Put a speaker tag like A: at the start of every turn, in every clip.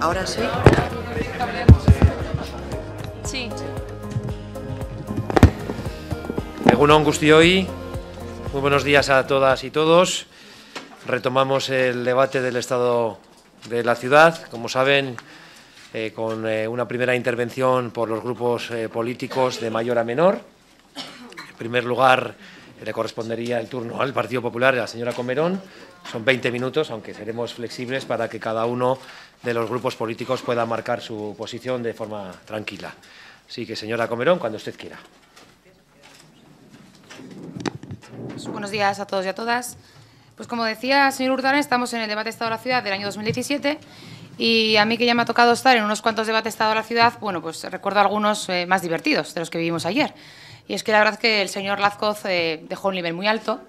A: Ahora sí.
B: Sí.
C: Egunon Gustioy, muy buenos días a todas y todos. Retomamos el debate del estado de la ciudad, como saben, eh, con eh, una primera intervención por los grupos eh, políticos de mayor a menor. En primer lugar, le correspondería el turno al Partido Popular y a la señora Comerón. Son 20 minutos, aunque seremos flexibles para que cada uno de los grupos políticos pueda marcar su posición de forma tranquila. Así que, señora Comerón, cuando usted quiera.
D: Pues, buenos días a todos y a todas. Pues como decía señor Urtarán, estamos en el debate Estado de la Ciudad del año 2017 y a mí que ya me ha tocado estar en unos cuantos debates Estado de la Ciudad, bueno, pues recuerdo algunos eh, más divertidos de los que vivimos ayer. Y es que la verdad es que el señor Lazcoz eh, dejó un nivel muy alto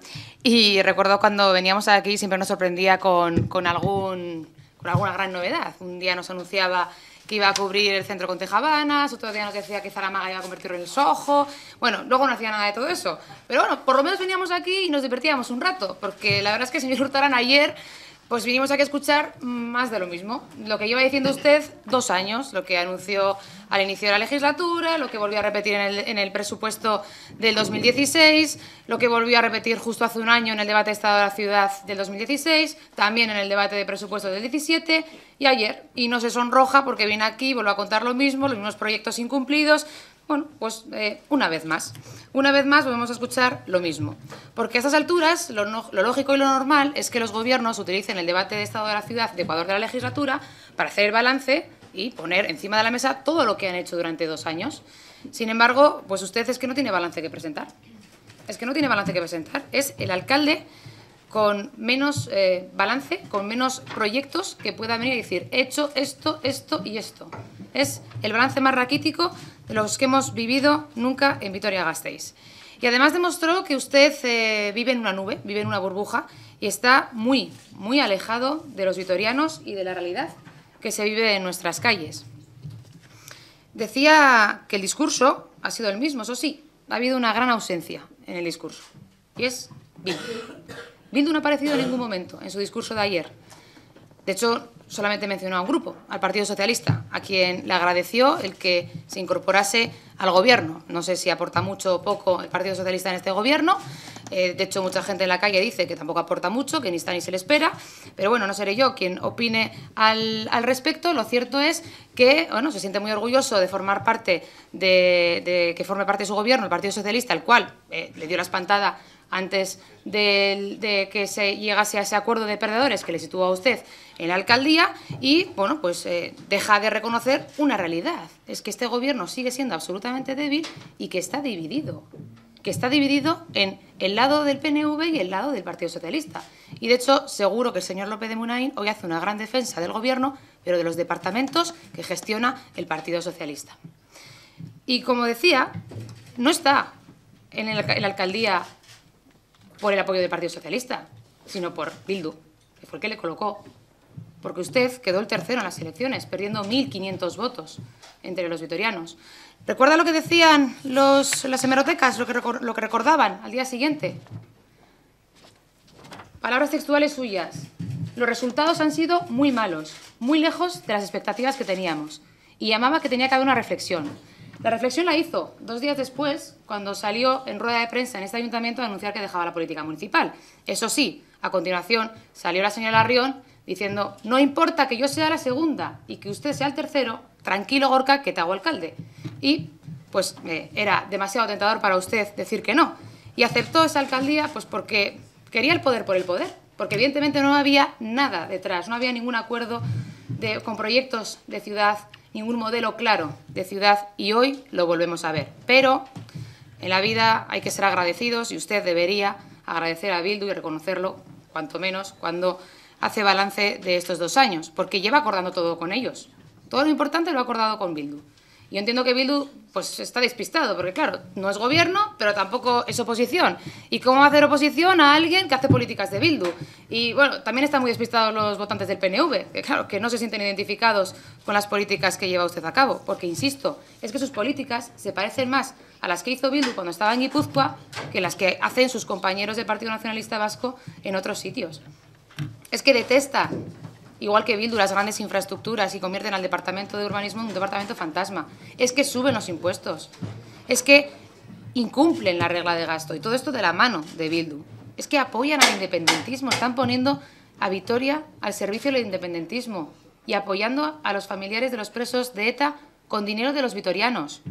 D: y recuerdo cuando veníamos aquí siempre nos sorprendía con, con, algún, con alguna gran novedad. Un día nos anunciaba que iba a cubrir el centro con tejabanas, otro día nos decía que Zaramaga iba a convertirlo en el Soho. Bueno, luego no hacía nada de todo eso. Pero bueno, por lo menos veníamos aquí y nos divertíamos un rato, porque la verdad es que el señor Hurtarán ayer pues vinimos aquí a escuchar más de lo mismo. Lo que lleva diciendo usted dos años, lo que anunció al inicio de la legislatura, lo que volvió a repetir en el, en el, presupuesto del 2016, lo que volvió a repetir justo hace un año en el debate de Estado de la Ciudad del 2016, también en el debate de presupuesto del 17 y ayer. Y no se sonroja porque viene aquí, vuelve a contar lo mismo, los mismos proyectos incumplidos, bueno, pues eh, una vez más. Una vez más volvemos a escuchar lo mismo. Porque a estas alturas lo, no, lo, lógico y lo normal es que los gobiernos utilicen el debate de Estado de la Ciudad de Ecuador de la legislatura para hacer el balance y poner encima de la mesa todo lo que han hecho durante dos años. Sin embargo, pues usted es que no tiene balance que presentar. Es que no tiene balance que presentar. Es el alcalde con menos eh, balance, con menos proyectos que pueda venir y decir, he hecho esto, esto y esto. Es el balance más raquítico los que hemos vivido nunca en Vitoria-Gasteiz. Y además demostró que usted eh, vive en una nube, vive en una burbuja y está muy, muy alejado de los vitorianos y de la realidad que se vive en nuestras calles. Decía que el discurso ha sido el mismo, eso sí, ha habido una gran ausencia en el discurso, y es Bildu. Bildu no ha aparecido en ningún momento en su discurso de ayer. De hecho, solamente mencionó a un grupo, al Partido Socialista, a quien le agradeció el que se incorporase al gobierno. No sé si aporta mucho o poco el Partido Socialista en este gobierno. Eh, de hecho, mucha gente en la calle dice que tampoco aporta mucho, que ni está ni se le espera. Pero bueno, no seré yo quien opine al, al respecto. Lo cierto es que bueno, se siente muy orgulloso de formar parte de, que forme parte de su gobierno, el Partido Socialista, el cual eh, le dio la espantada antes de, que se llegase a ese acuerdo de perdedores que le sitúa a usted en la alcaldía y, bueno, pues eh, deja de reconocer una realidad. Es que este gobierno sigue siendo absolutamente débil y que está dividido. Que está dividido en el lado del PNV y el lado del Partido Socialista. Y, de hecho, seguro que el señor López de Munain hoy hace una gran defensa del gobierno, pero de los departamentos que gestiona el Partido Socialista. Y, como decía, no está en, el, en la alcaldía por el apoyo del Partido Socialista, sino por Bildu, que fue el que le colocó. Porque usted quedó el tercero en las elecciones, perdiendo 1.500 votos entre los vitorianos. ¿Recuerda lo que decían los, las hemerotecas, lo que, lo que recordaban al día siguiente? Palabras textuales suyas. Los resultados han sido muy malos, muy lejos de las expectativas que teníamos. Y llamaba que tenía que haber una reflexión. La reflexión la hizo dos días después, cuando salió en rueda de prensa en este ayuntamiento a anunciar que dejaba la política municipal. Eso sí, a continuación salió la señora Larrión diciendo no importa que yo sea la segunda y que usted sea el tercero, tranquilo Gorka, que te hago alcalde. Y pues eh, era demasiado tentador para usted decir que no. Y aceptó esa alcaldía pues porque quería el poder por el poder, porque evidentemente no había nada detrás, no había ningún acuerdo con proyectos de ciudad ningún modelo claro de ciudad y hoy lo volvemos a ver. Pero en la vida hay que ser agradecidos y usted debería agradecer a Bildu y reconocerlo, cuanto menos, cuando hace balance de estos dos años, porque lleva acordando todo con ellos. Todo lo importante lo ha acordado con Bildu. Yo entiendo que Bildu pues, está despistado, porque claro, no es gobierno, pero tampoco es oposición. ¿Y cómo hacer oposición a alguien que hace políticas de Bildu? Y bueno, también están muy despistados los votantes del PNV, que claro, que no se sienten identificados con las políticas que lleva usted a cabo, porque insisto, es que sus políticas se parecen más a las que hizo Bildu cuando estaba en Guipúzcoa que las que hacen sus compañeros del Partido Nacionalista Vasco en otros sitios. Es que detesta igual que Bildu, las grandes infraestructuras y convierten al Departamento de Urbanismo en un departamento fantasma. Es que suben los impuestos. Es que incumplen la regla de gasto. Y todo esto de la mano de Bildu. Es que apoyan al independentismo. Están poniendo a Vitoria al servicio del independentismo y apoyando a los familiares de los presos de ETA con dinero de los vitorianos.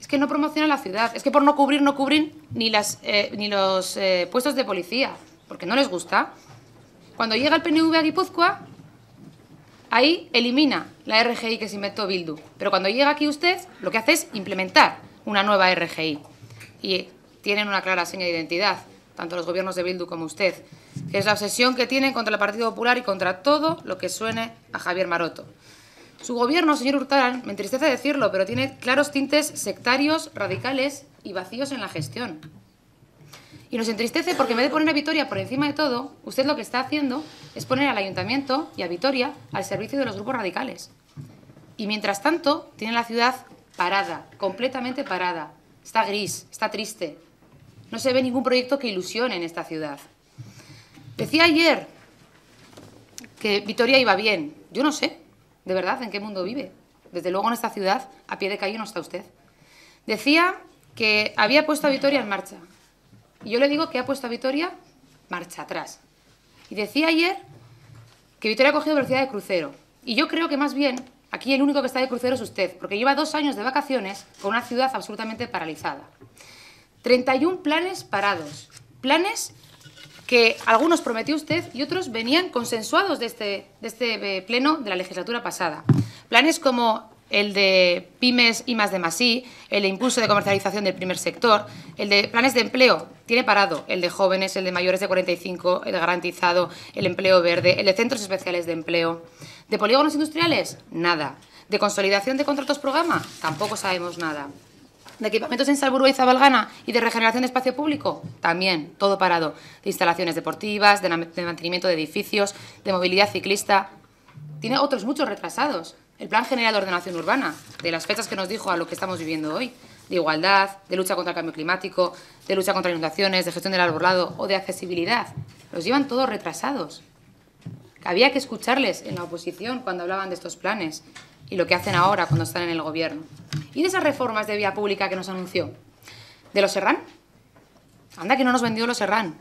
D: Es que no promocionan la ciudad. Es que por no cubrir, no cubren ni, las, eh, ni los eh, puestos de policía, porque no les gusta. Cuando llega el PNV a Guipúzcoa, ahí elimina la RGI que se inventó Bildu. Pero cuando llega aquí usted, lo que hace es implementar una nueva RGI. Y tienen una clara seña de identidad, tanto los gobiernos de Bildu como usted, que es la obsesión que tienen contra el Partido Popular y contra todo lo que suene a Javier Maroto. Su gobierno, señor Hurtado, me entristece decirlo, pero tiene claros tintes sectarios, radicales y vacíos en la gestión. Y nos entristece porque en vez de poner a Vitoria por encima de todo, usted lo que está haciendo es poner al ayuntamiento y a Vitoria al servicio de los grupos radicales. Y mientras tanto, tiene la ciudad parada, completamente parada. Está gris, está triste. No se ve ningún proyecto que ilusione en esta ciudad. Decía ayer que Vitoria iba bien. Yo no sé, de verdad, en qué mundo vive. Desde luego en esta ciudad, a pie de calle no está usted. Decía que había puesto a Vitoria en marcha. Y yo le digo que ha puesto a Vitoria marcha atrás. Y decía ayer que Vitoria ha cogido velocidad de crucero. Y yo creo que más bien aquí el único que está de crucero es usted, porque lleva dos años de vacaciones con una ciudad absolutamente paralizada. 31 planes parados. Planes que algunos prometió usted y otros venían consensuados de este, de este eh, pleno de la legislatura pasada. Planes como el de pymes y más de Masí, el de impulso de comercialización del primer sector, el de planes de empleo, tiene parado, el de jóvenes, el de mayores de 45, el garantizado, el empleo verde, el de centros especiales de empleo. ¿De polígonos industriales? Nada. ¿De consolidación de contratos programa? Tampoco sabemos nada. ¿De equipamientos en Salburgo y Zabalgana y de regeneración de espacio público? También, todo parado. De instalaciones deportivas, de mantenimiento de edificios, de movilidad ciclista. Tiene otros muchos retrasados el Plan General de Ordenación Urbana, de las fechas que nos dijo a lo que estamos viviendo hoy, de igualdad, de lucha contra el cambio climático, de lucha contra inundaciones, de gestión del arbolado o de accesibilidad, los llevan todos retrasados. Había que escucharles en la oposición cuando hablaban de estos planes y lo que hacen ahora cuando están en el gobierno. ¿Y de esas reformas de vía pública que nos anunció? ¿De los Serrán? Anda que no nos vendió los Serrán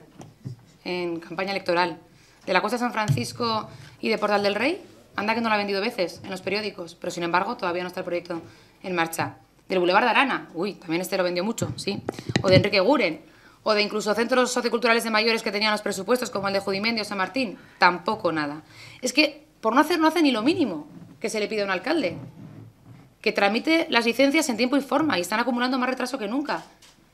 D: en campaña electoral. ¿De la Costa San Francisco y de Portal del Rey? Anda que no lo ha vendido veces en los periódicos, pero sin embargo todavía no está el proyecto en marcha. Del Boulevard de Arana, uy, también este lo vendió mucho, sí. O de Enrique Guren, o de incluso centros socioculturales de mayores que tenían los presupuestos, como el de Judimendi o San Martín, tampoco nada. Es que por no hacer, no hace ni lo mínimo que se le pide a un alcalde. Que tramite las licencias en tiempo y forma y están acumulando más retraso que nunca.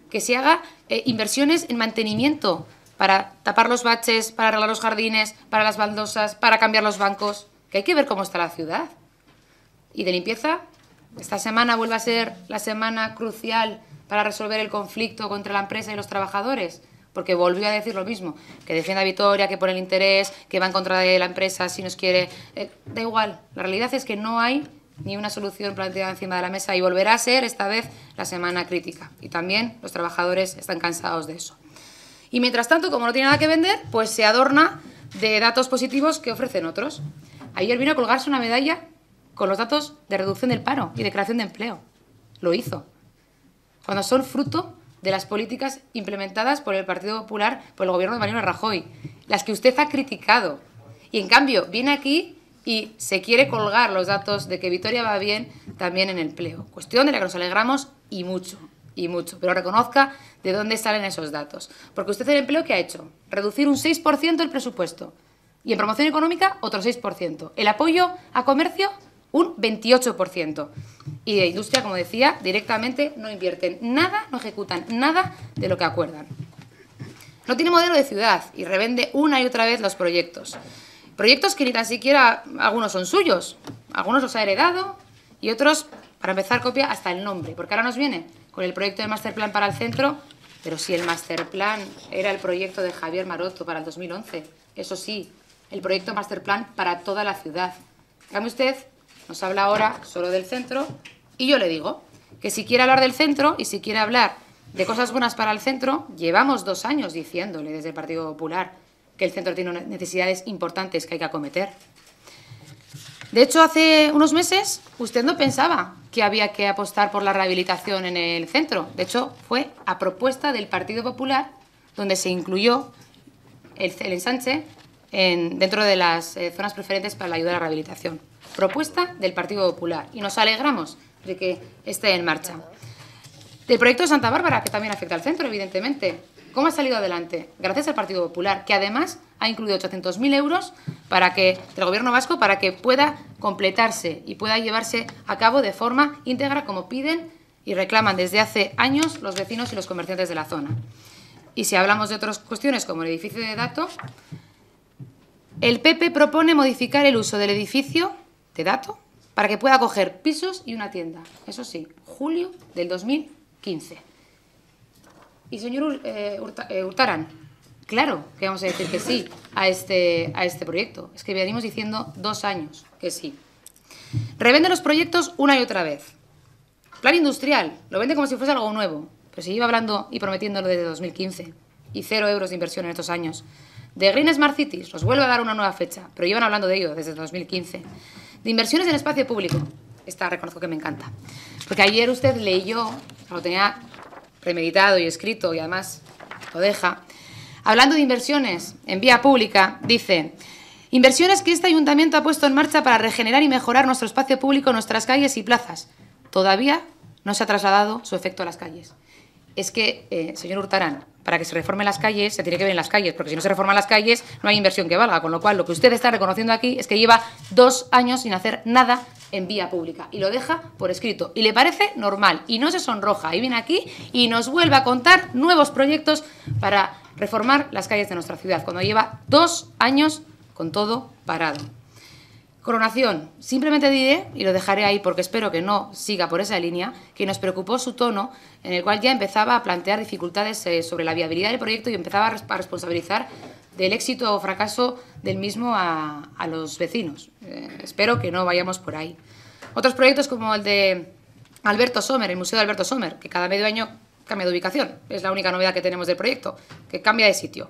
D: Que se haga eh, inversiones en mantenimiento para tapar los baches, para arreglar los jardines, para las baldosas, para cambiar los bancos que hay que ver cómo está la ciudad. Y de limpieza, esta semana vuelve a ser la semana crucial para resolver el conflicto contra la empresa y los trabajadores, porque volvió a decir lo mismo, que defienda a Vitoria, que pone el interés, que va en contra de la empresa si nos quiere... Eh, da igual, la realidad es que no hay ni una solución planteada encima de la mesa y volverá a ser esta vez la semana crítica. Y también los trabajadores están cansados de eso. Y mientras tanto, como no tiene nada que vender, pues se adorna de datos positivos que ofrecen otros. Ayer vino a colgarse una medalla con los datos de reducción del paro y de creación de empleo. Lo hizo. Cuando son fruto de las políticas implementadas por el Partido Popular, por el gobierno de Mariano Rajoy, las que usted ha criticado. Y en cambio, viene aquí y se quiere colgar los datos de que Vitoria va bien también en empleo. Cuestión de la que nos alegramos y mucho, y mucho. Pero reconozca de dónde salen esos datos. Porque usted el empleo, ¿qué ha hecho? Reducir un 6% el presupuesto. Y en promoción económica, otro 6%. El apoyo a comercio, un 28%. Y de industria, como decía, directamente no invierten nada, no ejecutan nada de lo que acuerdan. No tiene modelo de ciudad y revende una y otra vez los proyectos. Proyectos que ni tan siquiera algunos son suyos, algunos los ha heredado y otros, para empezar, copia hasta el nombre, porque ahora nos viene con el proyecto de Masterplan para el centro, pero si el Masterplan era el proyecto de Javier Maroto para el 2011, eso sí, el proyecto Masterplan para toda la ciudad. Cambio usted nos habla ahora solo del centro y yo le digo que si quiere hablar del centro y si quiere hablar de cosas buenas para el centro, llevamos dos años diciéndole desde el Partido Popular que el centro tiene necesidades importantes que hay que acometer. De hecho, hace unos meses usted no pensaba que había que apostar por la rehabilitación en el centro. De hecho, fue a propuesta del Partido Popular donde se incluyó el, ensanche dentro de las eh, zonas preferentes para la ayuda a la rehabilitación. Propuesta del Partido Popular. Y nos alegramos de que esté en marcha. Del proyecto de Santa Bárbara, que también afecta al centro, evidentemente. ¿Cómo ha salido adelante? Gracias al Partido Popular, que además ha incluido 800.000 euros para que, del Gobierno vasco para que pueda completarse y pueda llevarse a cabo de forma íntegra como piden y reclaman desde hace años los vecinos y los comerciantes de la zona. Y si hablamos de otras cuestiones como el edificio de dato, el PP propone modificar el uso del edificio de dato para que pueda coger pisos y una tienda. Eso sí, julio del 2015. Y señor eh, eh, Hurtaran, claro que vamos a decir que sí a este, a este proyecto. Es que venimos diciendo dos años que sí. Revende los proyectos una y otra vez. Plan industrial, lo vende como si fuese algo nuevo, pero se iba hablando y prometiéndolo desde 2015. Y cero euros de inversión en estos años. De Green Smart Cities, nos vuelve a dar una nueva fecha, pero llevan hablando de ello desde 2015. De inversiones en espacio público, esta reconozco que me encanta. Porque ayer usted leyó, lo tenía premeditado y escrito y además lo deja. Hablando de inversiones en vía pública, dice, inversiones que este ayuntamiento ha puesto en marcha para regenerar y mejorar nuestro espacio público, nuestras calles y plazas. Todavía no se ha trasladado su efecto a las calles. Es que, eh, señor Hurtarán, para que se reformen las calles, se tiene que ver en las calles, porque si no se reforman las calles, no hay inversión que valga. Con lo cual, lo que usted está reconociendo aquí es que lleva dos años sin hacer nada en vía pública y lo deja por escrito. Y le parece normal y no se sonroja. Y viene aquí y nos vuelve a contar nuevos proyectos para reformar las calles de nuestra ciudad, cuando lleva dos años con todo parado. Coronación, simplemente diré, y lo dejaré ahí porque espero que no siga por esa línea, que nos preocupó su tono, en el cual ya empezaba a plantear dificultades eh, sobre la viabilidad del proyecto y empezaba a responsabilizar del éxito o fracaso del mismo a, los vecinos. Eh, espero que no vayamos por ahí. Otros proyectos como el de Alberto Sommer, el Museo de Alberto Sommer, que cada medio año cambia de ubicación. Es la única novedad que tenemos del proyecto, que cambia de sitio.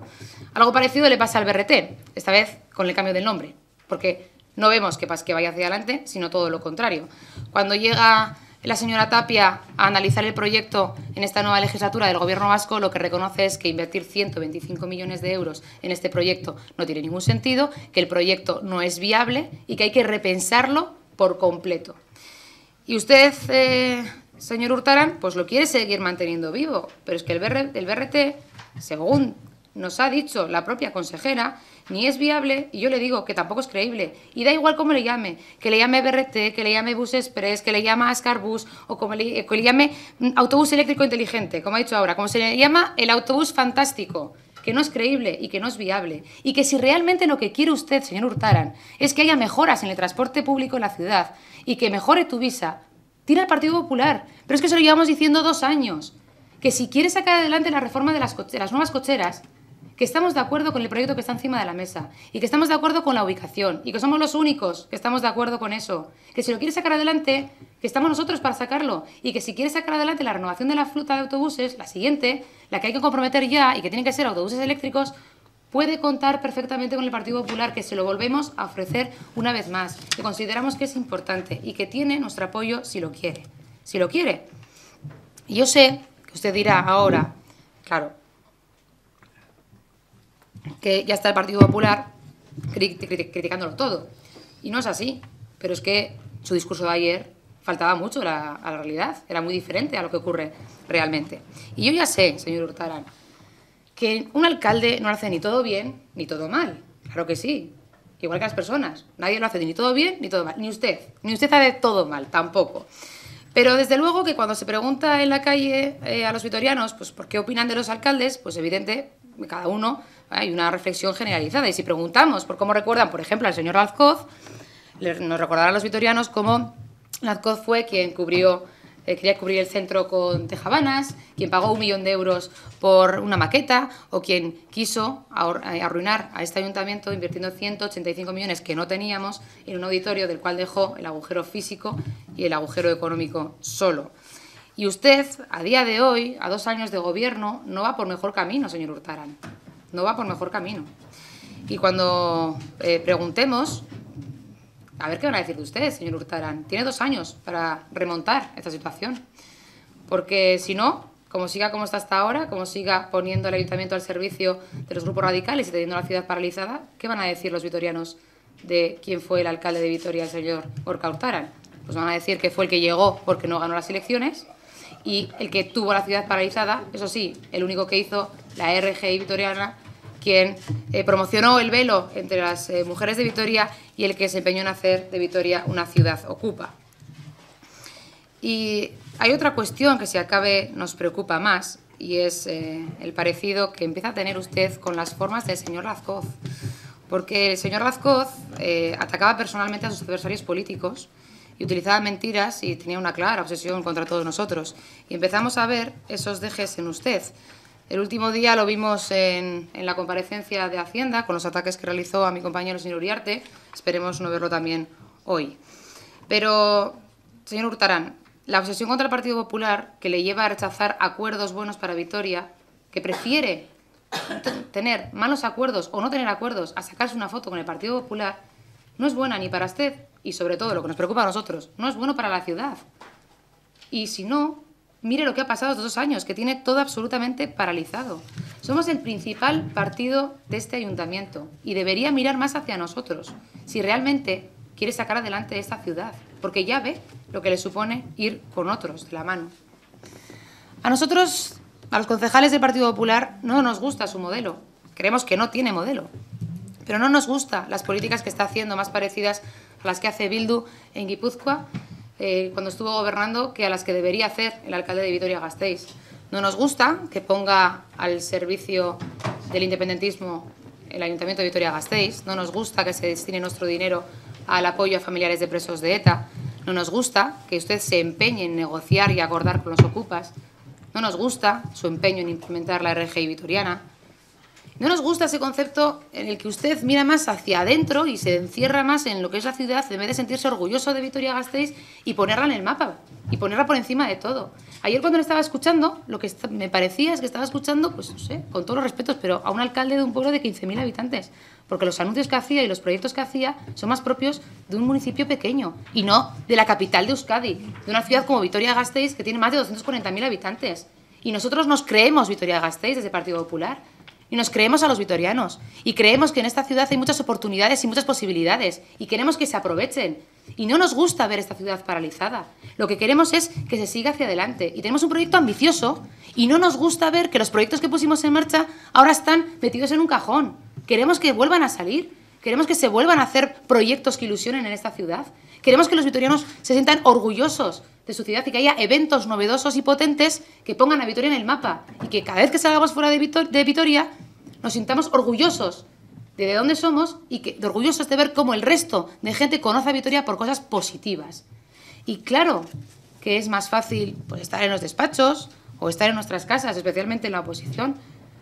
D: Algo parecido le pasa al BRT, esta vez con el cambio del nombre, porque no vemos que, que vaya hacia adelante, sino todo lo contrario. Cuando llega la señora Tapia a analizar el proyecto en esta nueva legislatura del Gobierno vasco, lo que reconoce es que invertir 125 millones de euros en este proyecto no tiene ningún sentido, que el proyecto no es viable y que hay que repensarlo por completo. Y usted, eh, señor Hurtarán, pues lo quiere seguir manteniendo vivo, pero es que el, el BRT, según nos ha dicho la propia consejera, ni es viable, y yo le digo que tampoco es creíble. Y da igual cómo le llame, que le llame BRT, que le llame Bus Express, que le llame Ascarbus, o como le, que le llame mm, autobús eléctrico inteligente, como ha dicho ahora, como se le llama el autobús fantástico que no es creíble y que no es viable. Y que si realmente lo que quiere usted, señor Hurtaran, es que haya mejoras en el transporte público en la ciudad y que mejore tu visa, tira al Partido Popular. Pero es que se lo llevamos diciendo dos años. Que si quiere sacar adelante la reforma de las, de las nuevas cocheras, que estamos de acuerdo con el proyecto que está encima de la mesa y que estamos de acuerdo con la ubicación y que somos los únicos que estamos de acuerdo con eso. Que si lo quiere sacar adelante, que estamos nosotros para sacarlo y que si quiere sacar adelante la renovación de la flota de autobuses, la siguiente, la que hay que comprometer ya y que tienen que ser autobuses eléctricos, puede contar perfectamente con el Partido Popular, que se lo volvemos a ofrecer una vez más, que consideramos que es importante y que tiene nuestro apoyo si lo quiere. Si lo quiere. Y yo sé que usted dirá ahora, claro, que ya está el Partido Popular criticándolo todo. Y no es así, pero es que su discurso de ayer faltaba mucho a la, realidad, era muy diferente a lo que ocurre realmente. Y yo ya sé, señor Hurtarán, que un alcalde no hace ni todo bien ni todo mal, claro que sí, igual que las personas, nadie lo hace ni todo bien ni todo mal, ni usted, ni usted hace todo mal, tampoco. Pero desde luego que cuando se pregunta en la calle eh, a los vitorianos, pues por qué opinan de los alcaldes, pues evidente, cada uno hay una reflexión generalizada. Y si preguntamos por cómo recuerdan, por ejemplo, al señor Lazcoz, nos recordarán los vitorianos cómo Lazcoz fue quien cubrió, eh, quería cubrir el centro con tejabanas, quien pagó un millón de euros por una maqueta, o quien quiso eh, arruinar a este ayuntamiento invirtiendo 185 millones que no teníamos en un auditorio del cual dejó el agujero físico y el agujero económico solo. Y usted, a día de hoy, a dos años de gobierno, no va por mejor camino, señor Hurtaran no va por mejor camino. Y cuando eh, preguntemos, a ver qué van a decir de ustedes, señor Hurtarán. Tiene dos años para remontar esta situación. Porque si no, como siga como está hasta ahora, como siga poniendo el ayuntamiento al servicio de los grupos radicales y teniendo la ciudad paralizada, ¿qué van a decir los vitorianos de quién fue el alcalde de Vitoria, el señor Orca Hurtaran? Pues van a decir que fue el que llegó porque no ganó las elecciones y el que tuvo la ciudad paralizada, eso sí, el único que hizo la RGI vitoriana, quien eh, promocionó el velo entre las eh, mujeres de Vitoria y el que se empeñó en hacer de Vitoria una ciudad ocupa. Y hay otra cuestión que si acabe nos preocupa más y es eh, el parecido que empieza a tener usted con las formas del señor Lazcoz. Porque el señor Lazcoz atacaba personalmente a sus adversarios políticos y utilizaba mentiras y tenía una clara obsesión contra todos nosotros. Y empezamos a ver esos dejes en usted. El último día lo vimos en, la comparecencia de Hacienda con los ataques que realizó a mi compañero señor Uriarte. Esperemos no verlo también hoy. Pero, señor Hurtarán, la obsesión contra el Partido Popular que le lleva a rechazar acuerdos buenos para Vitoria, que prefiere tener malos acuerdos o no tener acuerdos a sacarse una foto con el Partido Popular, no es buena ni para usted y sobre todo lo que nos preocupa a nosotros, no es bueno para la ciudad. Y si no, mire lo que ha pasado estos dos años, que tiene todo absolutamente paralizado. Somos el principal partido de este ayuntamiento y debería mirar más hacia nosotros si realmente quiere sacar adelante esta ciudad, porque ya ve lo que le supone ir con otros de la mano. A nosotros, a los concejales del Partido Popular, no nos gusta su modelo. Creemos que no tiene modelo. Pero no nos gusta las políticas que está haciendo más parecidas las que hace Bildu en Guipúzcoa eh, cuando estuvo gobernando que a las que debería hacer el alcalde de Vitoria-Gasteiz. No nos gusta que ponga al servicio del independentismo el Ayuntamiento de Vitoria-Gasteiz. No nos gusta que se destine nuestro dinero al apoyo a familiares de presos de ETA. No nos gusta que usted se empeñe en negociar y acordar con los ocupas. No nos gusta su empeño en implementar la RGI vitoriana. No nos gusta ese concepto en el que usted mira más hacia adentro y se encierra más en lo que es la ciudad en vez de sentirse orgulloso de Vitoria-Gasteiz y ponerla en el mapa y ponerla por encima de todo. Ayer cuando le estaba escuchando, lo que me parecía es que estaba escuchando, pues no sé, con todos los respetos, pero a un alcalde de un pueblo de 15.000 habitantes, porque los anuncios que hacía y los proyectos que hacía son más propios de un municipio pequeño y no de la capital de Euskadi, de una ciudad como Vitoria-Gasteiz que tiene más de 240.000 habitantes. Y nosotros nos creemos Vitoria-Gasteiz desde el Partido Popular y nos creemos a los vitorianos. Y creemos que en esta ciudad hay muchas oportunidades y muchas posibilidades. Y queremos que se aprovechen. Y no nos gusta ver esta ciudad paralizada. Lo que queremos es que se siga hacia adelante. Y tenemos un proyecto ambicioso. Y no nos gusta ver que los proyectos que pusimos en marcha ahora están metidos en un cajón. Queremos que vuelvan a salir. Queremos que se vuelvan a hacer proyectos que ilusionen en esta ciudad. Queremos que los vitorianos se sientan orgullosos de su ciudad y que haya eventos novedosos y potentes que pongan a Vitoria en el mapa y que cada vez que salgamos fuera de, Vitoria nos sintamos orgullosos de, de dónde somos y que, orgullosos de ver cómo el resto de gente conoce a Vitoria por cosas positivas. Y claro que es más fácil pues, estar en los despachos o estar en nuestras casas, especialmente en la oposición,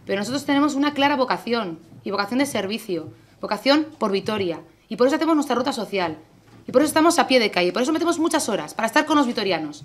D: pero nosotros tenemos una clara vocación y vocación de servicio, vocación por Vitoria. Y por eso hacemos nuestra ruta social, y por eso estamos a pie de calle, por eso metemos muchas horas, para estar con los vitorianos.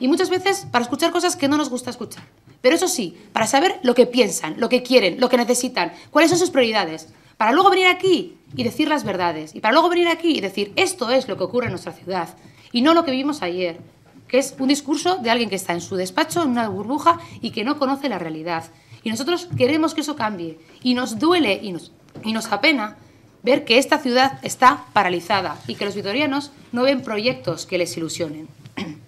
D: Y muchas veces para escuchar cosas que no nos gusta escuchar. Pero eso sí, para saber lo que piensan, lo que quieren, lo que necesitan, cuáles son sus prioridades. Para luego venir aquí y decir las verdades. Y para luego venir aquí y decir esto es lo que ocurre en nuestra ciudad. Y no lo que vimos ayer, que es un discurso de alguien que está en su despacho, en una burbuja y que no conoce la realidad. Y nosotros queremos que eso cambie. Y nos duele y nos, y nos apena ver que esta ciudad está paralizada y que los vitorianos no ven proyectos que les ilusionen.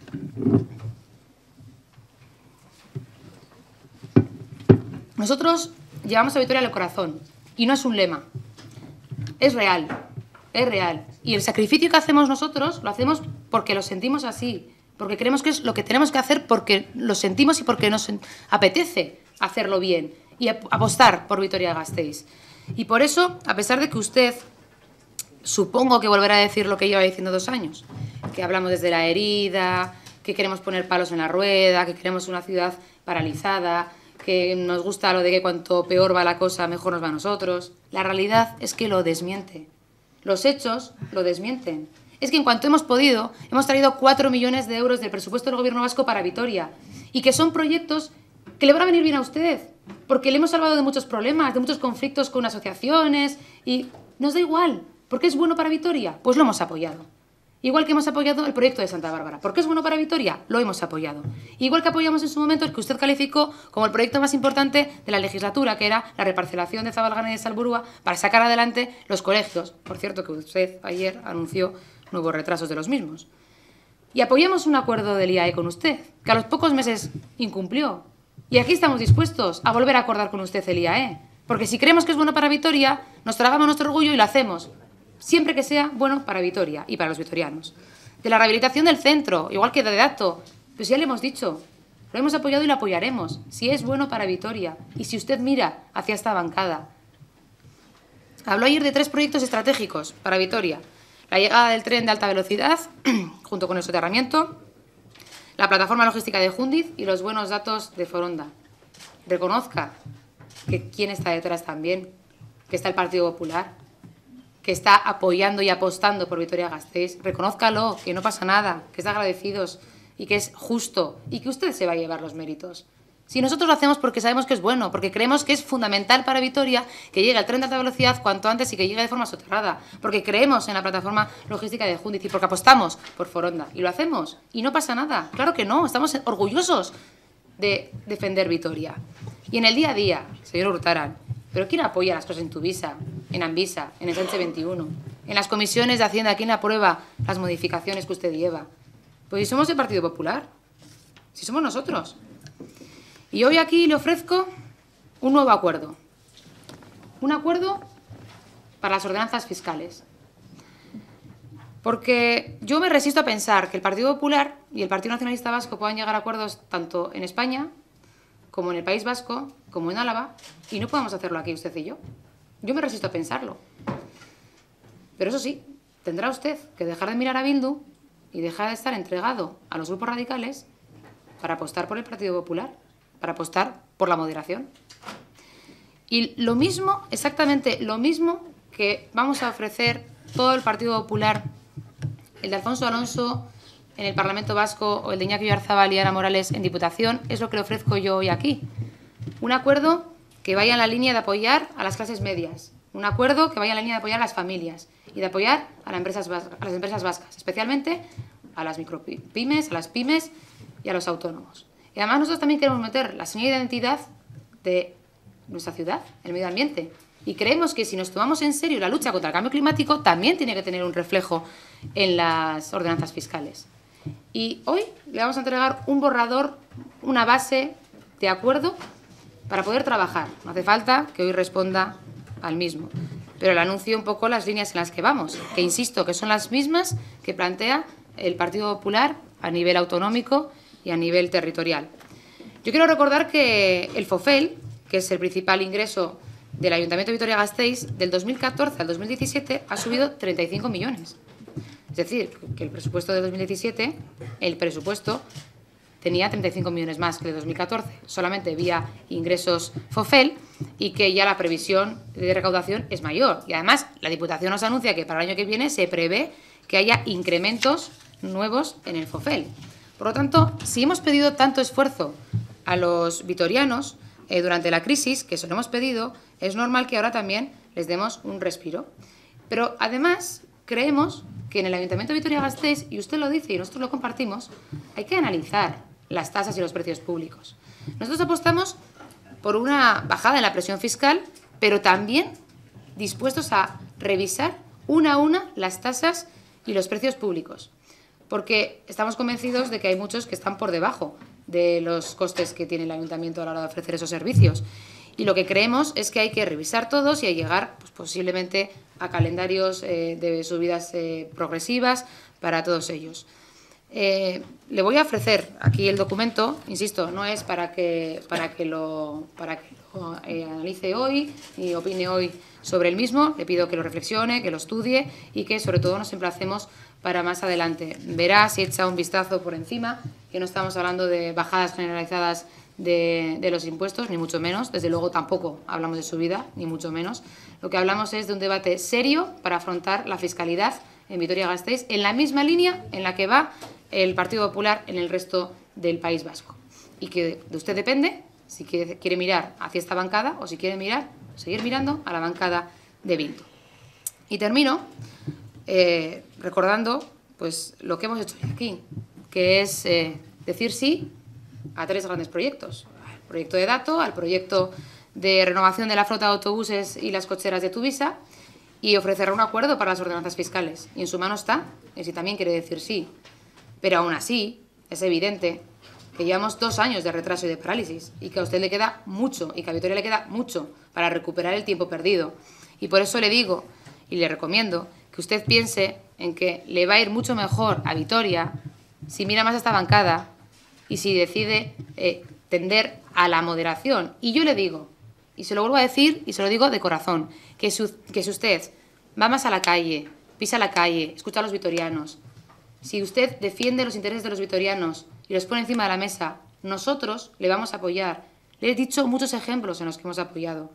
D: Nosotros llevamos a Vitoria al corazón y no es un lema, es real, es real. Y el sacrificio que hacemos nosotros lo hacemos porque lo sentimos así, porque creemos que es lo que tenemos que hacer porque lo sentimos y porque nos apetece hacerlo bien y apostar por Vitoria Gasteiz. Y por eso, a pesar de que usted, supongo que volverá a decir lo que lleva diciendo dos años, que hablamos desde la herida, que queremos poner palos en la rueda, que queremos una ciudad paralizada, que nos gusta lo de que cuanto peor va la cosa, mejor nos va a nosotros. La realidad es que lo desmiente. Los hechos lo desmienten. Es que en cuanto hemos podido, hemos traído cuatro millones de euros del presupuesto del Gobierno vasco para Vitoria y que son proyectos que le van a venir bien a usted, porque le hemos salvado de muchos problemas, de muchos conflictos con asociaciones y nos da igual, porque es bueno para Vitoria, pues lo hemos apoyado. Igual que hemos apoyado el proyecto de Santa Bárbara. ¿Por qué es bueno para Vitoria? Lo hemos apoyado. Igual que apoyamos en su momento el que usted calificó como el proyecto más importante de la legislatura, que era la reparcelación de Zabalgana y de Salburúa para sacar adelante los colegios. Por cierto, que usted ayer anunció nuevos retrasos de los mismos. Y apoyamos un acuerdo del IAE con usted, que a los pocos meses incumplió. Y aquí estamos dispuestos a volver a acordar con usted el IAE. Porque si creemos que es bueno para Vitoria, nos tragamos nuestro orgullo y lo hacemos siempre que sea bueno para Vitoria y para los vitorianos. De la rehabilitación del centro, igual que de dato, pues ya le hemos dicho, lo hemos apoyado y lo apoyaremos, si es bueno para Vitoria y si usted mira hacia esta bancada. Habló ayer de tres proyectos estratégicos para Vitoria. La llegada del tren de alta velocidad, junto con el soterramiento, la plataforma logística de Jundiz y los buenos datos de Foronda. Reconozca que quién está detrás también, que está el Partido Popular, que está apoyando y apostando por Vitoria Gasteiz, reconózcalo, que no pasa nada, que está agradecidos y que es justo y que usted se va a llevar los méritos. Si nosotros lo hacemos porque sabemos que es bueno, porque creemos que es fundamental para Vitoria que llegue el tren de alta velocidad cuanto antes y que llegue de forma soterrada, porque creemos en la plataforma logística de Jundiz y porque apostamos por Foronda. Y lo hacemos. Y no pasa nada. Claro que no. Estamos orgullosos de defender Vitoria. Y en el día a día, señor Hurtaran, ¿pero quién apoya las cosas en Tuvisa, en Anvisa, en el Sánchez 21, en las comisiones de Hacienda, ¿quién aprueba las modificaciones que usted lleva? Pues si somos el Partido Popular, si somos nosotros. Y hoy aquí le ofrezco un nuevo acuerdo. Un acuerdo para las ordenanzas fiscales. Porque yo me resisto a pensar que el Partido Popular y el Partido Nacionalista Vasco puedan llegar a acuerdos tanto en España como en el País Vasco, como en Álava, y no podemos hacerlo aquí usted y yo. Yo me resisto a pensarlo. Pero eso sí, tendrá usted que dejar de mirar a Bildu y dejar de estar entregado a los grupos radicales para apostar por el Partido Popular, para apostar por la moderación. Y lo mismo, exactamente lo mismo que vamos a ofrecer todo el Partido Popular, el de Alfonso Alonso en el Parlamento Vasco o el de Iñaki Yarzabal y Ana Morales en Diputación, es lo que le ofrezco yo hoy aquí. Un acuerdo que vaya en la línea de apoyar a las clases medias, un acuerdo que vaya en la línea de apoyar a las familias y de apoyar a las empresas, a las empresas vascas, especialmente a las micropymes, a las pymes y a los autónomos. Y además nosotros también queremos meter la señal de identidad de nuestra ciudad, el medio ambiente. Y creemos que si nos tomamos en serio la lucha contra el cambio climático, también tiene que tener un reflejo en las ordenanzas fiscales. Y hoy le vamos a entregar un borrador, una base de acuerdo para poder trabajar. No hace falta que hoy responda al mismo. Pero le anuncio un poco las líneas en las que vamos, que insisto que son las mismas que plantea el Partido Popular a nivel autonómico y a nivel territorial. Yo quiero recordar que el FOFEL, que es el principal ingreso del Ayuntamiento de Vitoria-Gasteiz, del 2014 al 2017 ha subido 35 millones. Es decir, que el presupuesto de 2017, el presupuesto tenía 35 millones más que el de 2014, solamente vía ingresos FOFEL y que ya la previsión de recaudación es mayor. Y además, la Diputación nos anuncia que para el año que viene se prevé que haya incrementos nuevos en el FOFEL. Por lo tanto, si hemos pedido tanto esfuerzo a los vitorianos eh, durante la crisis, que se lo hemos pedido, es normal que ahora también les demos un respiro. Pero además, creemos que en el Ayuntamiento de Vitoria-Gasteiz, y usted lo dice y nosotros lo compartimos, hay que analizar las tasas y los precios públicos. Nosotros apostamos por una bajada en la presión fiscal, pero también dispuestos a revisar una a una las tasas y los precios públicos, porque estamos convencidos de que hay muchos que están por debajo de los costes que tiene el ayuntamiento a la hora de ofrecer esos servicios. Y lo que creemos es que hay que revisar todos y llegar pues, posiblemente a calendarios eh, de subidas eh, progresivas para todos ellos. Eh, le voy a ofrecer aquí el documento, insisto, no es para que, para que lo, para que lo analice hoy y opine hoy sobre el mismo, le pido que lo reflexione, que lo estudie y que sobre todo nos emplacemos para más adelante. Verá si echa un vistazo por encima, que no estamos hablando de bajadas generalizadas de, de, los impuestos, ni mucho menos. Desde luego tampoco hablamos de subida, ni mucho menos. Lo que hablamos es de un debate serio para afrontar la fiscalidad en Vitoria-Gasteiz en la misma línea en la que va el Partido Popular en el resto del País Vasco. Y que de usted depende si quiere, mirar hacia esta bancada o si quiere mirar, seguir mirando a la bancada de Bildu. Y termino eh, recordando pues, lo que hemos hecho aquí, que es eh, decir sí a tres grandes proyectos. Al proyecto de dato, al proyecto de renovación de la flota de autobuses y las cocheras de Tuvisa y ofrecer un acuerdo para las ordenanzas fiscales. Y en su mano está, y si también quiere decir sí. Pero aún así, es evidente que llevamos dos años de retraso y de parálisis y que a usted le queda mucho y que a Vitoria le queda mucho para recuperar el tiempo perdido. Y por eso le digo y le recomiendo que usted piense en que le va a ir mucho mejor a Vitoria si mira más a esta bancada y si decide eh, tender a la moderación. Y yo le digo, y se lo vuelvo a decir y se lo digo de corazón, que, que si usted va más a la calle, pisa la calle, escucha a los vitorianos, si usted defiende los intereses de los vitorianos y los pone encima de la mesa, nosotros le vamos a apoyar. Le he dicho muchos ejemplos en los que hemos apoyado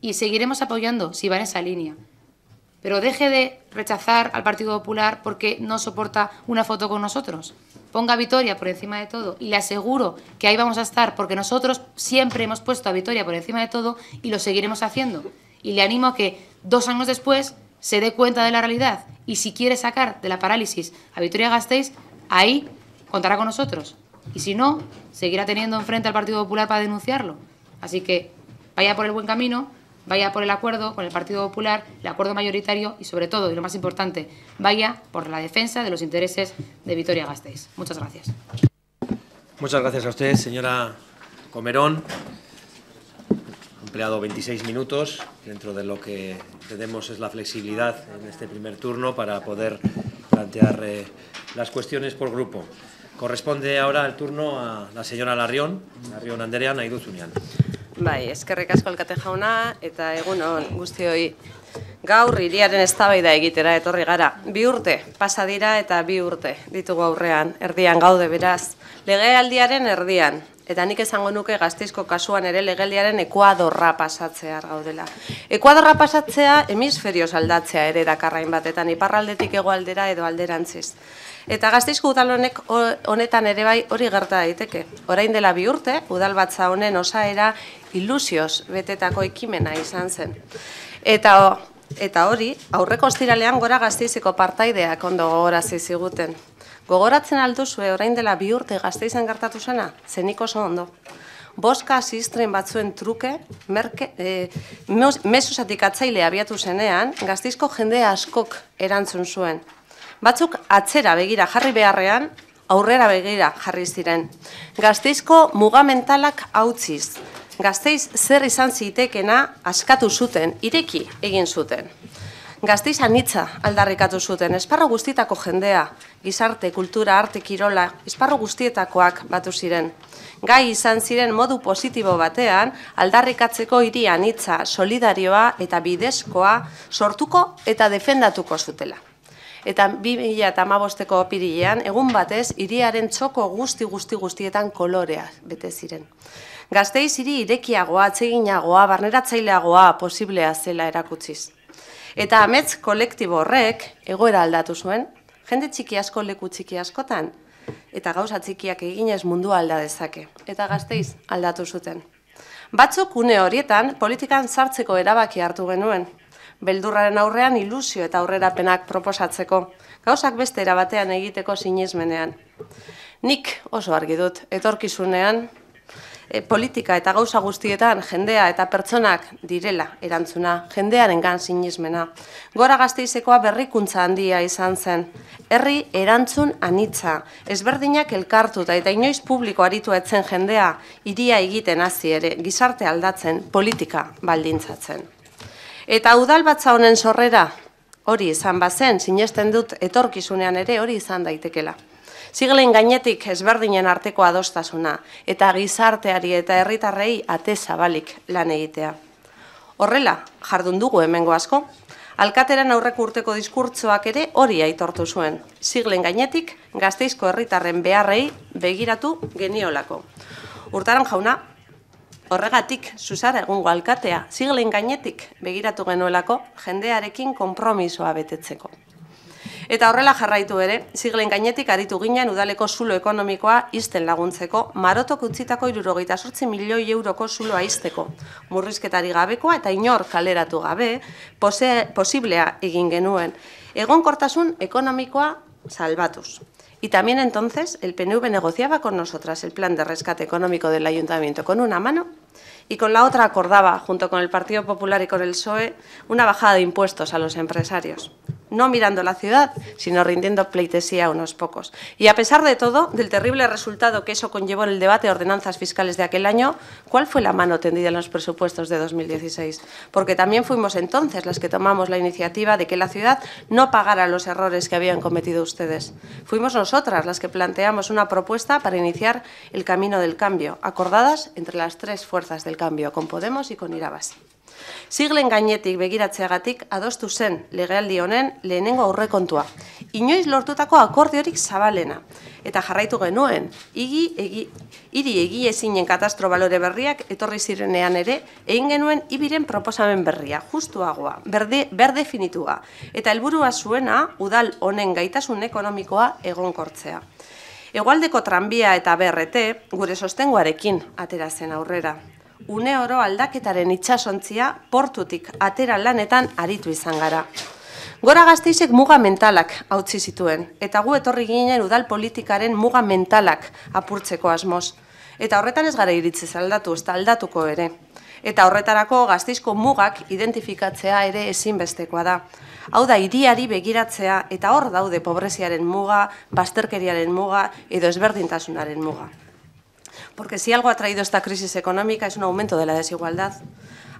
D: y seguiremos apoyando si va en esa línea. Pero deje de rechazar al Partido Popular porque no soporta una foto con nosotros. Ponga a Vitoria por encima de todo y le aseguro que ahí vamos a estar porque nosotros siempre hemos puesto a Vitoria por encima de todo y lo seguiremos haciendo. Y le animo a que dos años después se dé cuenta de la realidad y si quiere sacar de la parálisis a Vitoria Gasteiz, ahí contará con nosotros. Y si no, seguirá teniendo enfrente al Partido Popular para denunciarlo. Así que vaya por el buen camino, vaya por el acuerdo con el Partido Popular, el acuerdo mayoritario y, sobre todo, y lo más importante, vaya por la defensa de los intereses de Vitoria Gasteiz. Muchas gracias.
C: Muchas gracias a usted, señora Comerón. empleado 26 minutos, dentro de lo que tenemos es la flexibilidad en este primer turno para poder plantear eh, las cuestiones por grupo. Corresponde ahora el turno a la señora Larrión, Larrión Anderea, nahi duzunian.
A: Bai, eskerrik asko alkate jauna eta egun on guztioi gaur iriaren eztabaida egitera etorri gara. Bi urte pasa dira eta bi urte ditugu aurrean, erdian gaude beraz. Legealdiaren erdian, eta nik esango nuke gazteizko kasuan ere legeldiaren ekuadorra pasatzea gaudela. Ekuadorra pasatzea hemisferios aldatzea ere dakarrain batetan, iparraldetik egoaldera edo alderantziz. Eta gazteizko udal honek honetan ere bai hori gerta daiteke. Orain dela bi urte, udal batza honen osaera ilusioz betetako ekimena izan zen. Eta eta hori, aurreko ostiralean gora gazteizeko partaideak ondo gogorazi ziguten. Gogoratzen alduzue orain dela bi urte gazteizen gertatu zena, zenik oso ondo. Boska sistren batzuen truke, merke, e, mesusatik atzaile abiatu zenean, gazteizko jende askok erantzun zuen. Batzuk atzera begira jarri beharrean, aurrera begira jarri ziren. Gazteizko mugamentalak hautziz. Gazteiz zer izan zitekena askatu zuten, ireki egin zuten. Gazteiz anitza aldarrikatu zuten, esparro guztietako jendea, gizarte, kultura, arte, kirola, esparro guztietakoak batu ziren. Gai izan ziren modu positibo batean, aldarrikatzeko hiri anitza, solidarioa eta bidezkoa sortuko eta defendatuko zutela eta 2008ko opirilean, egun batez, iriaren txoko guzti guzti guztietan kolorea bete ziren. Gazteiz hiri irekiagoa, atseginagoa, barneratzaileagoa posiblea zela erakutziz. Eta amets kolektibo horrek egoera aldatu zuen, jende txiki asko leku txiki askotan, eta gauza txikiak eginez mundu alda dezake. Eta gazteiz aldatu zuten. Batzuk une horietan politikan sartzeko erabaki hartu genuen, beldurraren aurrean ilusio eta aurrerapenak proposatzeko, gauzak beste erabatean egiteko sinismenean. Nik oso argi dut, etorkizunean, e, politika eta gauza guztietan jendea eta pertsonak direla erantzuna, jendearen gan sinismena. Gora gazteizekoa berrikuntza handia izan zen, herri erantzun anitza, ezberdinak elkartuta eta inoiz publiko aritu etzen jendea, iria egiten hasi ere, gizarte aldatzen, politika baldintzatzen. Eta udal batza honen sorrera, hori izan bazen, sinesten dut etorkizunean ere hori izan daitekela. Siglen gainetik ezberdinen arteko adostasuna, eta gizarteari eta herritarrei ate zabalik lan egitea. Horrela, jardun dugu hemengo asko, Alkateren aurreko urteko diskurtzoak ere hori aitortu zuen. Siglen gainetik, gazteizko herritarren beharrei begiratu geniolako. Urtaran jauna, Horregatik, Susara egungo alkatea, siglen gainetik begiratu genuelako jendearekin konpromisoa betetzeko. Eta horrela jarraitu ere, siglen gainetik aritu ginen udaleko zulo ekonomikoa izten laguntzeko, marotok utzitako irurogeita sortzi milioi euroko zuloa izteko. Murrizketari gabekoa eta inor kaleratu gabe, posiblea egin genuen. Egon kortasun ekonomikoa salbatuz. Y también entonces el PNV negociaba con nosotras el plan de rescate económico del ayuntamiento con una mano y con la otra acordaba, junto con el Partido Popular y con el PSOE, una bajada de impuestos a los empresarios no mirando la ciudad, sino rindiendo pleitesía a unos pocos. Y a pesar de todo, del terrible resultado que eso conllevó en el debate de ordenanzas fiscales de aquel año, ¿cuál fue la mano tendida en los presupuestos de 2016? Porque también fuimos entonces las que tomamos la iniciativa de que la ciudad no pagara los errores que habían cometido ustedes. Fuimos nosotras las que planteamos una propuesta para iniciar el camino del cambio, acordadas entre las tres fuerzas del cambio, con Podemos y con Irabas. Siglen gainetik begiratzeagatik adostu zen legealdi honen lehenengo aurrekontua. Inoiz lortutako akordiorik zabalena. Eta jarraitu genuen, igi, egi, iri egi ezinen katastro balore berriak etorri zirenean ere, egin genuen ibiren proposamen berria, justuagoa, berde, berdefinitua. Eta helburua zuena, udal honen gaitasun ekonomikoa egonkortzea. Egualdeko tranbia eta BRT gure sostengoarekin atera zen aurrera une oro aldaketaren itxasontzia portutik atera lanetan aritu izan gara. Gora gazteizek muga mentalak hautzi zituen, eta gu etorri ginen udal politikaren muga mentalak apurtzeko asmoz. Eta horretan ez gara iritzi aldatu, ez aldatuko ere. Eta horretarako gazteizko mugak identifikatzea ere ezinbestekoa da. Hau da, iriari begiratzea eta hor daude pobreziaren muga, basterkeriaren muga edo ezberdintasunaren muga. Porque si algo ha traído esta crisis económica es un aumento de la desigualdad.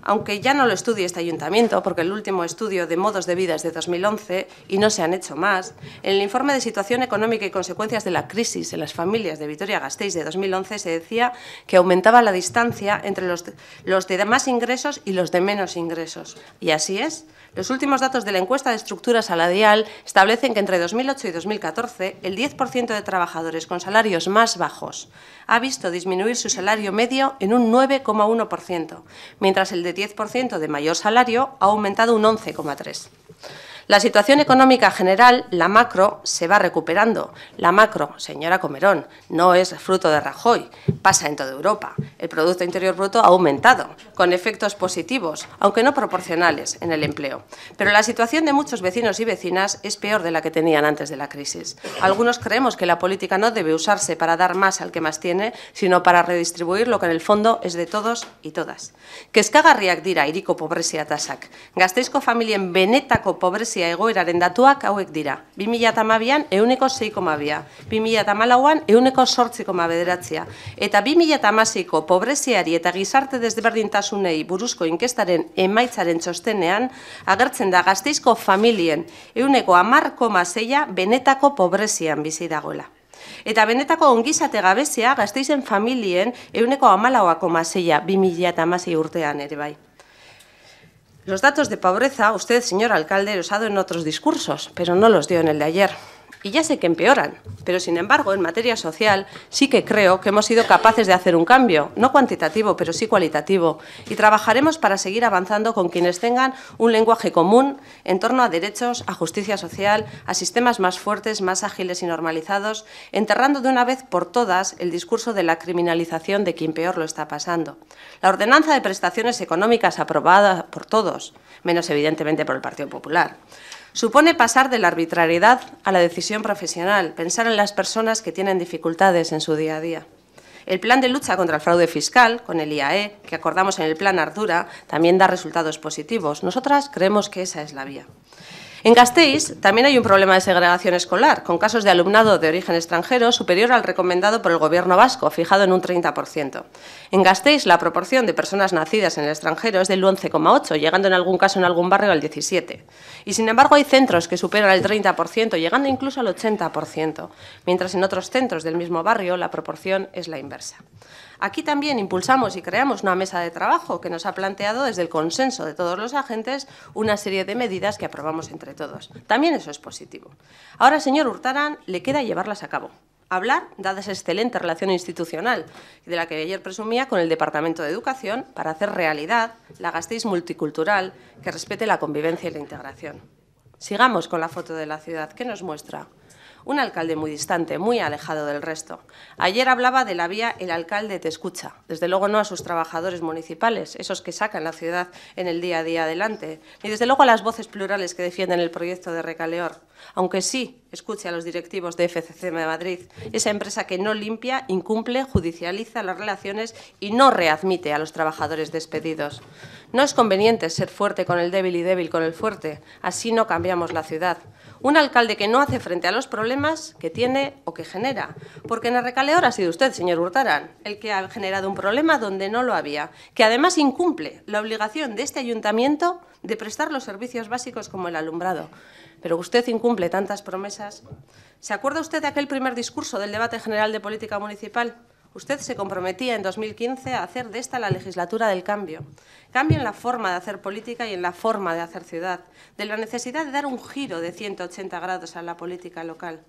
A: Aunque ya no lo estudie este ayuntamiento, porque el último estudio de modos de vida es de 2011 y no se han hecho más, en el informe de situación económica y consecuencias de la crisis en las familias de Vitoria-Gasteiz de 2011 se decía que aumentaba la distancia entre los de, los de más ingresos y los de menos ingresos. Y así es. Los últimos datos de la encuesta de estructura salarial establecen que entre 2008 y 2014 el 10% de trabajadores con salarios más bajos ha visto disminuir su salario medio en un 9,1%, mientras el de 10% de mayor salario ha aumentado un 11,3%. La situación económica general, la macro, se va recuperando. La macro, señora Comerón, no es fruto de Rajoy, pasa en toda Europa. El Producto Interior Bruto ha aumentado, con efectos positivos, aunque no proporcionales, en el empleo. Pero la situación de muchos vecinos y vecinas es peor de la que tenían antes de la crisis. Algunos creemos que la política no debe usarse para dar más al que más tiene, sino para redistribuir lo que en el fondo es de todos y todas. Kezkagarriak dira iriko pobrezia tasak. Gazteizko familien benetako pobrezia pobrezia egoeraren datuak hauek dira. 2008an euneko 6,2, 2008an euneko 8,9, eta 2008ko pobreziari eta gizarte desberdintasunei buruzko inkestaren emaitzaren txostenean, agertzen da gazteizko familien euneko amarkoma zeia benetako pobrezian bizi dagoela. Eta benetako ongizate gabezia gazteizen familien euneko amalauako mazeia 2008 urtean ere bai. Los datos de pobreza, usted, señor alcalde, los ha dado en otros discursos, pero no los dio en el de ayer. Y ya sé que empeoran, pero sin embargo, en materia social sí que creo que hemos sido capaces de hacer un cambio, no cuantitativo, pero sí cualitativo, y trabajaremos para seguir avanzando con quienes tengan un lenguaje común en torno a derechos, a justicia social, a sistemas más fuertes, más ágiles y normalizados, enterrando de una vez por todas el discurso de la criminalización de quien peor lo está pasando. La ordenanza de prestaciones económicas aprobada por todos, menos evidentemente por el Partido Popular, Supone pasar de la arbitrariedad a la decisión profesional, pensar en las personas que tienen dificultades en su día a día. El plan de lucha contra el fraude fiscal, con el IAE, que acordamos en el plan Ardura, también da resultados positivos. Nosotras creemos que esa es la vía. En Gasteiz también hay un problema de segregación escolar, con casos de alumnado de origen extranjero superior al recomendado por el Gobierno vasco, fijado en un 30%. En Gasteiz, la proporción de personas nacidas en el extranjero es del 11,8, llegando en algún caso en algún barrio al 17. Y sin embargo, hay centros que superan el 30%, llegando incluso al 80%, mientras en otros centros del mismo barrio la proporción es la inversa. Aquí también impulsamos y creamos una mesa de trabajo que nos ha planteado desde el consenso de todos los agentes una serie de medidas que aprobamos entre todos. También eso es positivo. Ahora, señor Hurtarán, le queda llevarlas a cabo. Hablar, dada esa excelente relación institucional de la que ayer presumía con el Departamento de Educación, para hacer realidad la Gasteiz multicultural que respete la convivencia y la integración. Sigamos con la foto de la ciudad. ¿Qué nos muestra? Un alcalde muy distante, muy alejado del resto. Ayer hablaba de la vía El alcalde te escucha, desde luego no a sus trabajadores municipales, esos que sacan la ciudad en el día a día adelante, ni desde luego a las voces plurales que defienden el proyecto de Recaleor, aunque sí escuche a los directivos de FCC de Madrid, esa empresa que no limpia, incumple, judicializa las relaciones y no readmite a los trabajadores despedidos. No es conveniente ser fuerte con el débil y débil con el fuerte, así no cambiamos la ciudad. Un alcalde que no hace frente a los problemas que tiene o que genera. Porque en el ha sido usted, señor Hurtarán, el que ha generado un problema donde no lo había, que además incumple la obligación de este ayuntamiento de prestar los servicios básicos como el alumbrado. Pero usted incumple tantas promesas. ¿Se acuerda usted de aquel primer discurso del debate general de política municipal? Usted se comprometía en 2015 a hacer de esta la legislatura del cambio. Cambio en la forma de hacer política y en la forma de hacer ciudad, de la necesidad de dar un giro de 180 grados a la política local.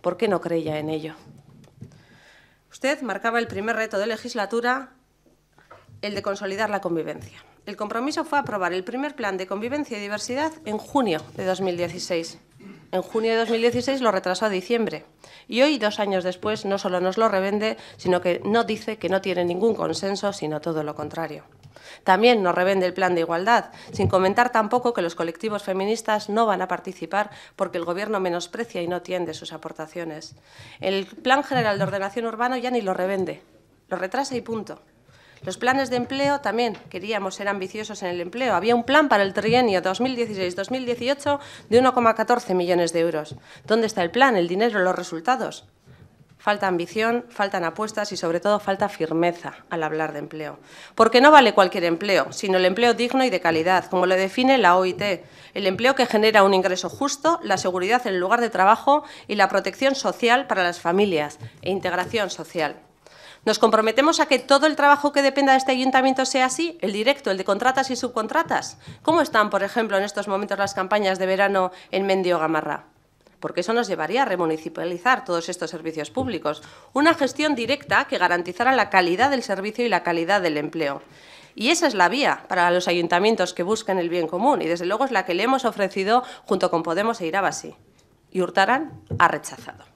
A: ¿Por qué no creía en ello? Usted marcaba el primer reto de legislatura, el de consolidar la convivencia. El compromiso fue aprobar el primer plan de convivencia y diversidad en junio de 2016. En junio de 2016 lo retrasó a diciembre. Y hoy, dos años después, no solo nos lo revende, sino que no dice que no tiene ningún consenso, sino todo lo contrario. También nos revende el plan de igualdad, sin comentar tampoco que los colectivos feministas no van a participar porque el Gobierno menosprecia y no tiende sus aportaciones. El Plan General de Ordenación Urbano ya ni lo revende, lo retrasa y punto. Los planes de empleo también queríamos ser ambiciosos en el empleo. Había un plan para el trienio 2016-2018 de 1,14 millones de euros. ¿Dónde está el plan, el dinero, los resultados? Falta ambición, faltan apuestas y sobre todo falta firmeza al hablar de empleo. Porque no vale cualquier empleo, sino el empleo digno y de calidad, como lo define la OIT. El empleo que genera un ingreso justo, la seguridad en el lugar de trabajo y la protección social para las familias e integración social. ¿Nos comprometemos a que todo el trabajo que dependa de este ayuntamiento sea así? ¿El directo, el de contratas y subcontratas? ¿Cómo están, por ejemplo, en estos momentos las campañas de verano en Mendio Gamarra? porque eso nos llevaría a remunicipalizar todos estos servicios públicos. Una gestión directa que garantizara la calidad del servicio y la calidad del empleo. Y esa es la vía para los ayuntamientos que buscan el bien común y desde luego es la que le hemos ofrecido junto con Podemos e Irabasi. Y Hurtarán ha rechazado.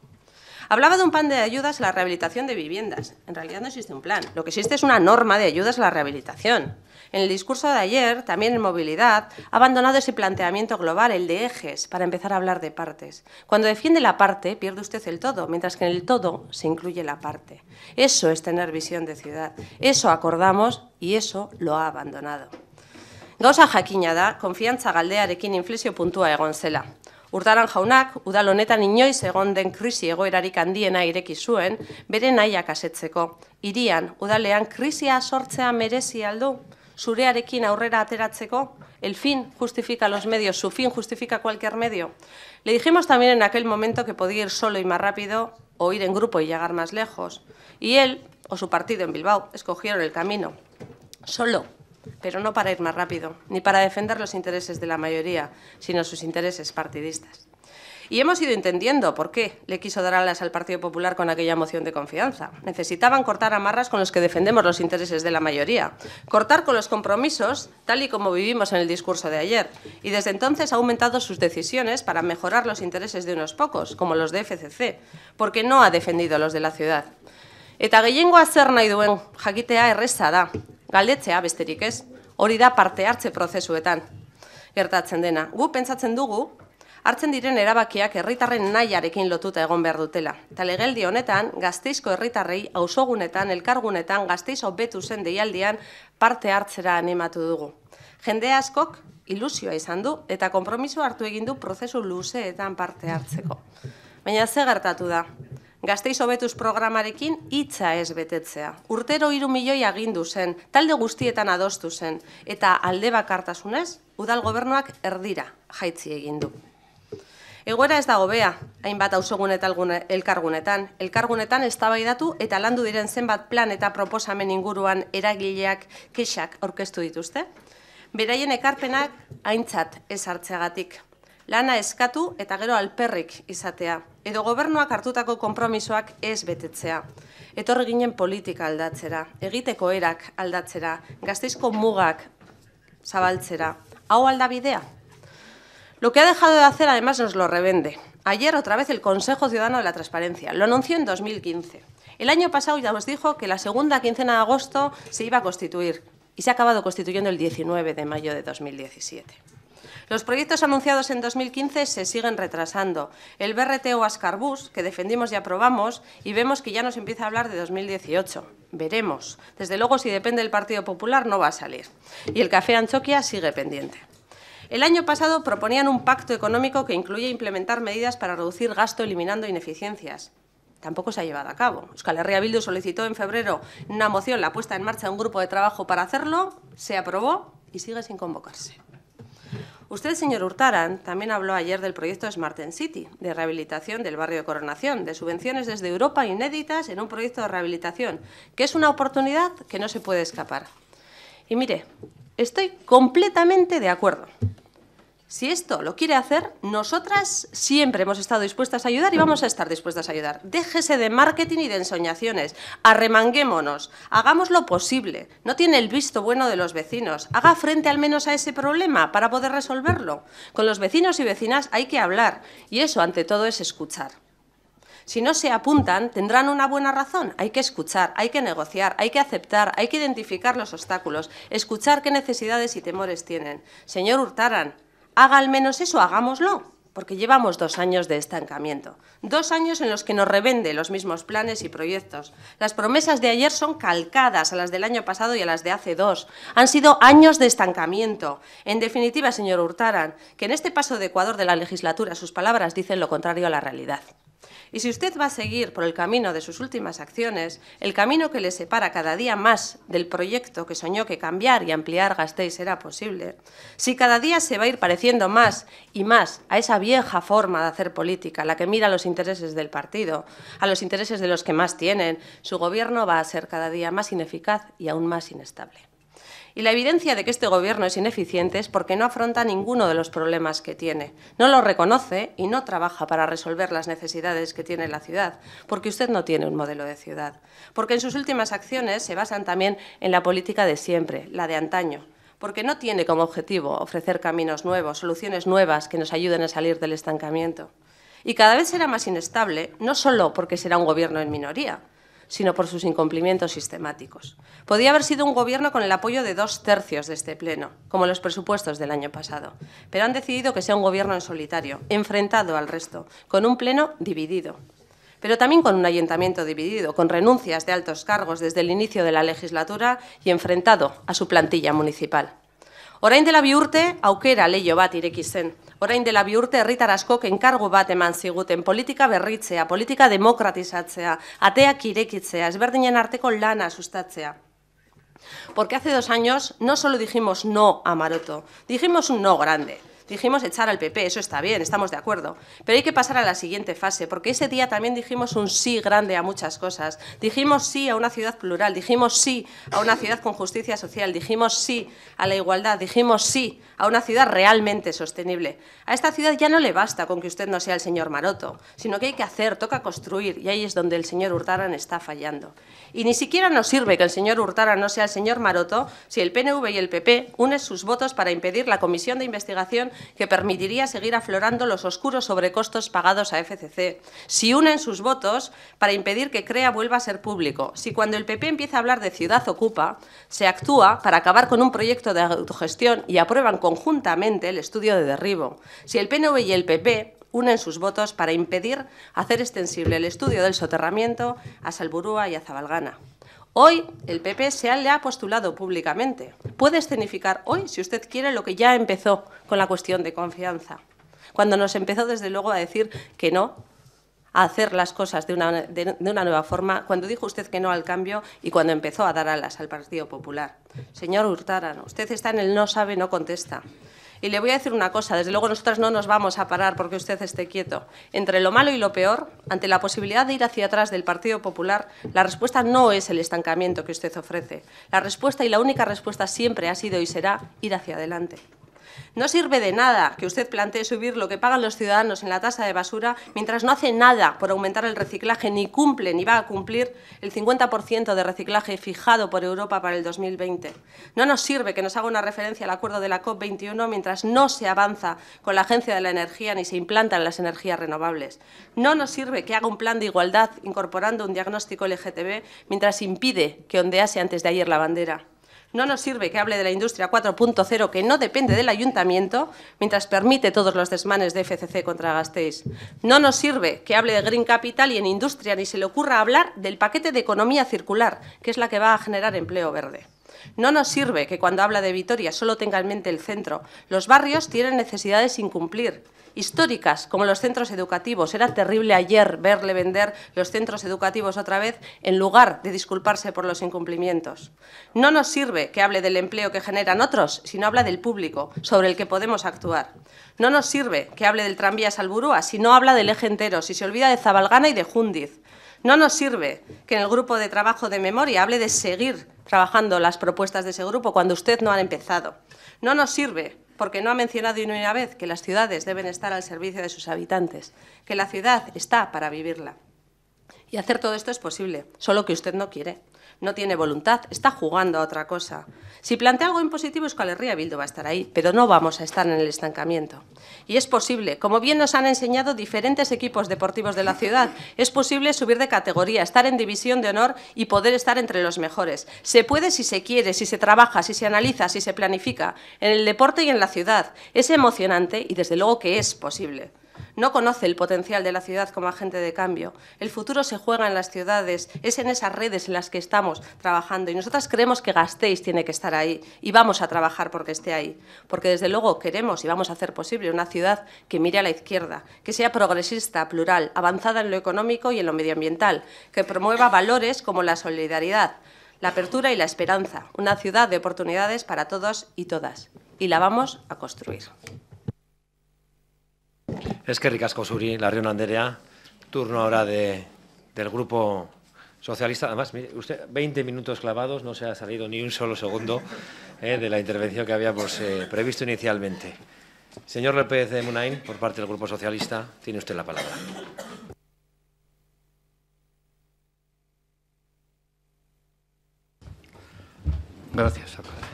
A: Hablaba de un plan de ayudas a la rehabilitación de viviendas. En realidad no existe un plan. Lo que existe es una norma de ayudas a la rehabilitación. En el discurso de ayer, también en movilidad, ha abandonado ese planteamiento global, el de ejes, para empezar a hablar de partes. Cuando defiende la parte, pierde usted el todo, mientras que en el todo se incluye la parte. Eso es tener visión de ciudad. Eso acordamos y eso lo ha abandonado. Gauza jakina da, konfiantza galdearekin inflexio puntua egon zela. Urtaran jaunak, udal honetan inoiz egon den krisi egoerarik handiena ireki zuen, bere nahiak asetzeko. Irian, udalean, krisia sortzea merezi aldu, zurearekin aurrera ateratzeko, el fin justifica los medios, su fin justifica cualquier medio. Le dijimos también en aquel momento que podía ir solo y más rápido, o ir en grupo y llegar más lejos. Y él, o su partido en Bilbao, escogieron el camino. Solo, pero no para ir más rápido, ni para defender los intereses de la mayoría, sino sus intereses partidistas. Y hemos ido entendiendo por qué le quiso dar alas al Partido Popular con aquella moción de confianza. Necesitaban cortar amarras con los que defendemos los intereses de la mayoría, cortar con los compromisos, tal y como vivimos en el discurso de ayer. Y desde entonces ha aumentado sus decisiones para mejorar los intereses de unos pocos, como los de FCC, porque no ha defendido los de la ciudad. Eta gehiengoa zer nahi duen jakitea erreza da, galdetzea besterik ez, hori da parte hartze prozesuetan gertatzen dena. Gu pentsatzen dugu, hartzen diren erabakiak herritarren nahiarekin lotuta egon behar dutela. Eta legeldi honetan, gazteizko herritarrei ausogunetan, elkargunetan, gazteizo betu zen deialdian parte hartzera animatu dugu. Jende askok ilusioa izan du eta konpromiso hartu egin du prozesu luzeetan parte hartzeko. Baina ze gertatu da? Gazteiz hobetuz programarekin hitza ez betetzea. Urtero hiru milioi agindu zen, talde guztietan adostu zen, eta alde bakartasunez, udal gobernuak erdira jaitzi egin du. Egoera ez dago bea, hainbat auzogun eta elkargunetan. Elkargunetan eztabaidatu eta landu diren zenbat plan eta proposamen inguruan eragileak kexak aurkeztu dituzte. Beraien ekarpenak aintzat ez hartzeagatik lana eskatu eta gero alperrik izatea, edo gobernuak hartutako konpromisoak ez betetzea. Etorri ginen politika aldatzera, egiteko erak aldatzera, gazteizko mugak zabaltzera. Hau aldabidea? Lo que ha dejado de hacer, además, nos lo revende. Ayer, otra vez, el Consejo Ciudadano de la Transparencia. Lo anunció en 2015. El año pasado ya os dijo que la segunda quincena de agosto se iba a constituir y se ha acabado constituyendo el 19 de mayo de 2017. Los proyectos anunciados en 2015 se siguen retrasando. El BRT o Ascarbus, que defendimos y aprobamos, y vemos que ya nos empieza a hablar de 2018. Veremos. Desde luego, si depende del Partido Popular, no va a salir. Y el Café Anchoquia sigue pendiente. El año pasado proponían un pacto económico que incluye implementar medidas para reducir gasto eliminando ineficiencias. Tampoco se ha llevado a cabo. Euskal Herria Bildu solicitó en febrero una moción, la puesta en marcha de un grupo de trabajo para hacerlo, se aprobó y sigue sin convocarse. Usted, señor Hurtaran, también habló ayer del proyecto Smart City, de rehabilitación del barrio de Coronación, de subvenciones desde Europa inéditas en un proyecto de rehabilitación, que es una oportunidad que no se puede escapar. Y mire, estoy completamente de acuerdo. Si esto lo quiere hacer, nosotras siempre hemos estado dispuestas a ayudar y vamos a estar dispuestas a ayudar. Déjese de marketing y de ensoñaciones, arremanguémonos, hagamos lo posible. No tiene el visto bueno de los vecinos. Haga frente al menos a ese problema para poder resolverlo. Con los vecinos y vecinas hay que hablar y eso ante todo es escuchar. Si no se apuntan, tendrán una buena razón. Hay que escuchar, hay que negociar, hay que aceptar, hay que identificar los obstáculos, escuchar qué necesidades y temores tienen. Señor Hurtaran, haga al menos eso, hagámoslo, porque llevamos dos años de estancamiento, dos años en los que nos revende los mismos planes y proyectos. Las promesas de ayer son calcadas a las del año pasado y a las de hace dos. Han sido años de estancamiento. En definitiva, señor Hurtaran, que en este paso de Ecuador de la legislatura sus palabras dicen lo contrario a la realidad. Y si usted va a seguir por el camino de sus últimas acciones, el camino que le separa cada día más del proyecto que soñó que cambiar y ampliar Gasteiz era posible, si cada día se va a ir pareciendo más y más a esa vieja forma de hacer política, la que mira los intereses del partido, a los intereses de los que más tienen, su gobierno va a ser cada día más ineficaz y aún más inestable. Y la evidencia de que este Gobierno es ineficiente es porque no afronta ninguno de los problemas que tiene. No lo reconoce y no trabaja para resolver las necesidades que tiene la ciudad, porque usted no tiene un modelo de ciudad. Porque en sus últimas acciones se basan también en la política de siempre, la de antaño porque no tiene como objetivo ofrecer caminos nuevos, soluciones nuevas que nos ayuden a salir del estancamiento. Y cada vez será más inestable, no solo porque será un gobierno en minoría, sino por sus incumplimientos sistemáticos. Podía haber sido un gobierno con el apoyo de dos tercios de este Pleno, como los presupuestos del año pasado, pero han decidido que sea un gobierno en solitario, enfrentado al resto, con un Pleno dividido, pero también con un ayuntamiento dividido, con renuncias de altos cargos desde el inicio de la legislatura y enfrentado a su plantilla municipal. Orain dela bi urte aukera leio bat ireki zen. Orain dela bi urte herritar askok enkargu bat eman ziguten politika berritzea, politika demokratizatzea, ateak irekitzea, ezberdinen arteko lana sustatzea. Porque hace dos años no solo dijimos no a Maroto, dijimos un no grande. Dijimos echar al PP, eso está bien, estamos de acuerdo. Pero hay que pasar a la siguiente fase, porque ese día también dijimos un sí grande a muchas cosas. Dijimos sí a una ciudad plural, dijimos sí a una ciudad con justicia social, dijimos sí a la igualdad, dijimos sí a una ciudad realmente sostenible. A esta ciudad ya no le basta con que usted no sea el señor Maroto, sino que hay que hacer, toca construir, y ahí es donde el señor Hurtaran está fallando. Y ni siquiera nos sirve que el señor Hurtaran no sea el señor Maroto si el PNV y el PP unen sus votos para impedir la comisión de investigación que permitiría seguir aflorando los oscuros sobrecostos pagados a FCC, si unen sus votos para impedir que CREA vuelva a ser público, si cuando el PP empieza a hablar de ciudad ocupa, se actúa para acabar con un proyecto de autogestión y aprueban conjuntamente el estudio de derribo, si el PNV y el PP unen sus votos para impedir hacer extensible el estudio del soterramiento a Salburúa y a Zabalgana. Hoy el PP se le ha postulado públicamente. Puede escenificar hoy, si usted quiere, lo que ya empezó con la cuestión de confianza. Cuando nos empezó, desde luego, a decir que no a hacer las cosas de una, de, una, nueva forma, cuando dijo usted que no al cambio y cuando empezó a dar alas al Partido Popular. Señor Hurtaran, usted está en el no sabe, no contesta. Y le voy a decir una cosa, desde luego nosotras no nos vamos a parar porque usted esté quieto. Entre lo malo y lo peor, ante la posibilidad de ir hacia atrás del Partido Popular, la respuesta no es el estancamiento que usted ofrece. La respuesta y la única respuesta siempre ha sido y será ir hacia adelante. No sirve de nada que usted plantee subir lo que pagan los ciudadanos en la tasa de basura mientras no hace nada por aumentar el reciclaje, ni cumple ni va a cumplir el 50% de reciclaje fijado por Europa para el 2020. No nos sirve que nos haga una referencia al acuerdo de la COP21 mientras no se avanza con la Agencia de la Energía ni se implantan las energías renovables. No nos sirve que haga un plan de igualdad incorporando un diagnóstico LGTB mientras impide que ondease antes de ayer la bandera. No nos sirve que hable de la industria 4.0, que no depende del ayuntamiento, mientras permite todos los desmanes de FCC contra Gasteiz. No nos sirve que hable de Green Capital y en industria ni se le ocurra hablar del paquete de economía circular, que es la que va a generar empleo verde. No nos sirve que cuando habla de Vitoria solo tenga en mente el centro. Los barrios tienen necesidades sin cumplir históricas, como los centros educativos. Era terrible ayer verle vender los centros educativos otra vez en lugar de disculparse por los incumplimientos. No nos sirve que hable del empleo que generan otros, sino habla del público, sobre el que podemos actuar. No nos sirve que hable del tranvía Salburúa, si no habla del eje entero, si se olvida de Zabalgana y de Jundiz. No nos sirve que en el grupo de trabajo de memoria hable de seguir trabajando las propuestas de ese grupo cuando usted no ha empezado. No nos sirve porque no ha mencionado ni una vez que las ciudades deben estar al servicio de sus habitantes, que la ciudad está para vivirla. Y hacer todo esto es posible, solo que usted no quiere no tiene voluntad, está jugando a otra cosa. Si plantea algo impositivo, Euskal Herria Bildu va a estar ahí, pero no vamos a estar en el estancamiento. Y es posible, como bien nos han enseñado diferentes equipos deportivos de la ciudad, es posible subir de categoría, estar en división de honor y poder estar entre los mejores. Se puede si se quiere, si se trabaja, si se analiza, si se planifica, en el deporte y en la ciudad. Es emocionante y desde luego que es posible no conoce el potencial de la ciudad como agente de cambio. El futuro se juega en las ciudades, es en esas redes en las que estamos trabajando y nosotras creemos que Gasteiz tiene que estar ahí y vamos a trabajar porque esté ahí, porque desde luego queremos y vamos a hacer posible una ciudad que mire a la izquierda, que sea progresista, plural, avanzada en lo económico y en lo medioambiental, que promueva valores como la solidaridad, la apertura y la esperanza, una ciudad de oportunidades para todos y todas. Y la vamos a construir.
C: Es que ricasco Suri, la Riona Anderea. Turno ahora de, del grupo socialista. Además, usted, 20 minutos clavados, no se ha salido ni un solo segundo eh, de la intervención que habíamos eh, previsto inicialmente. Señor López de Munain, por parte del Grupo Socialista, tiene usted la palabra.
B: Gracias, alcalde.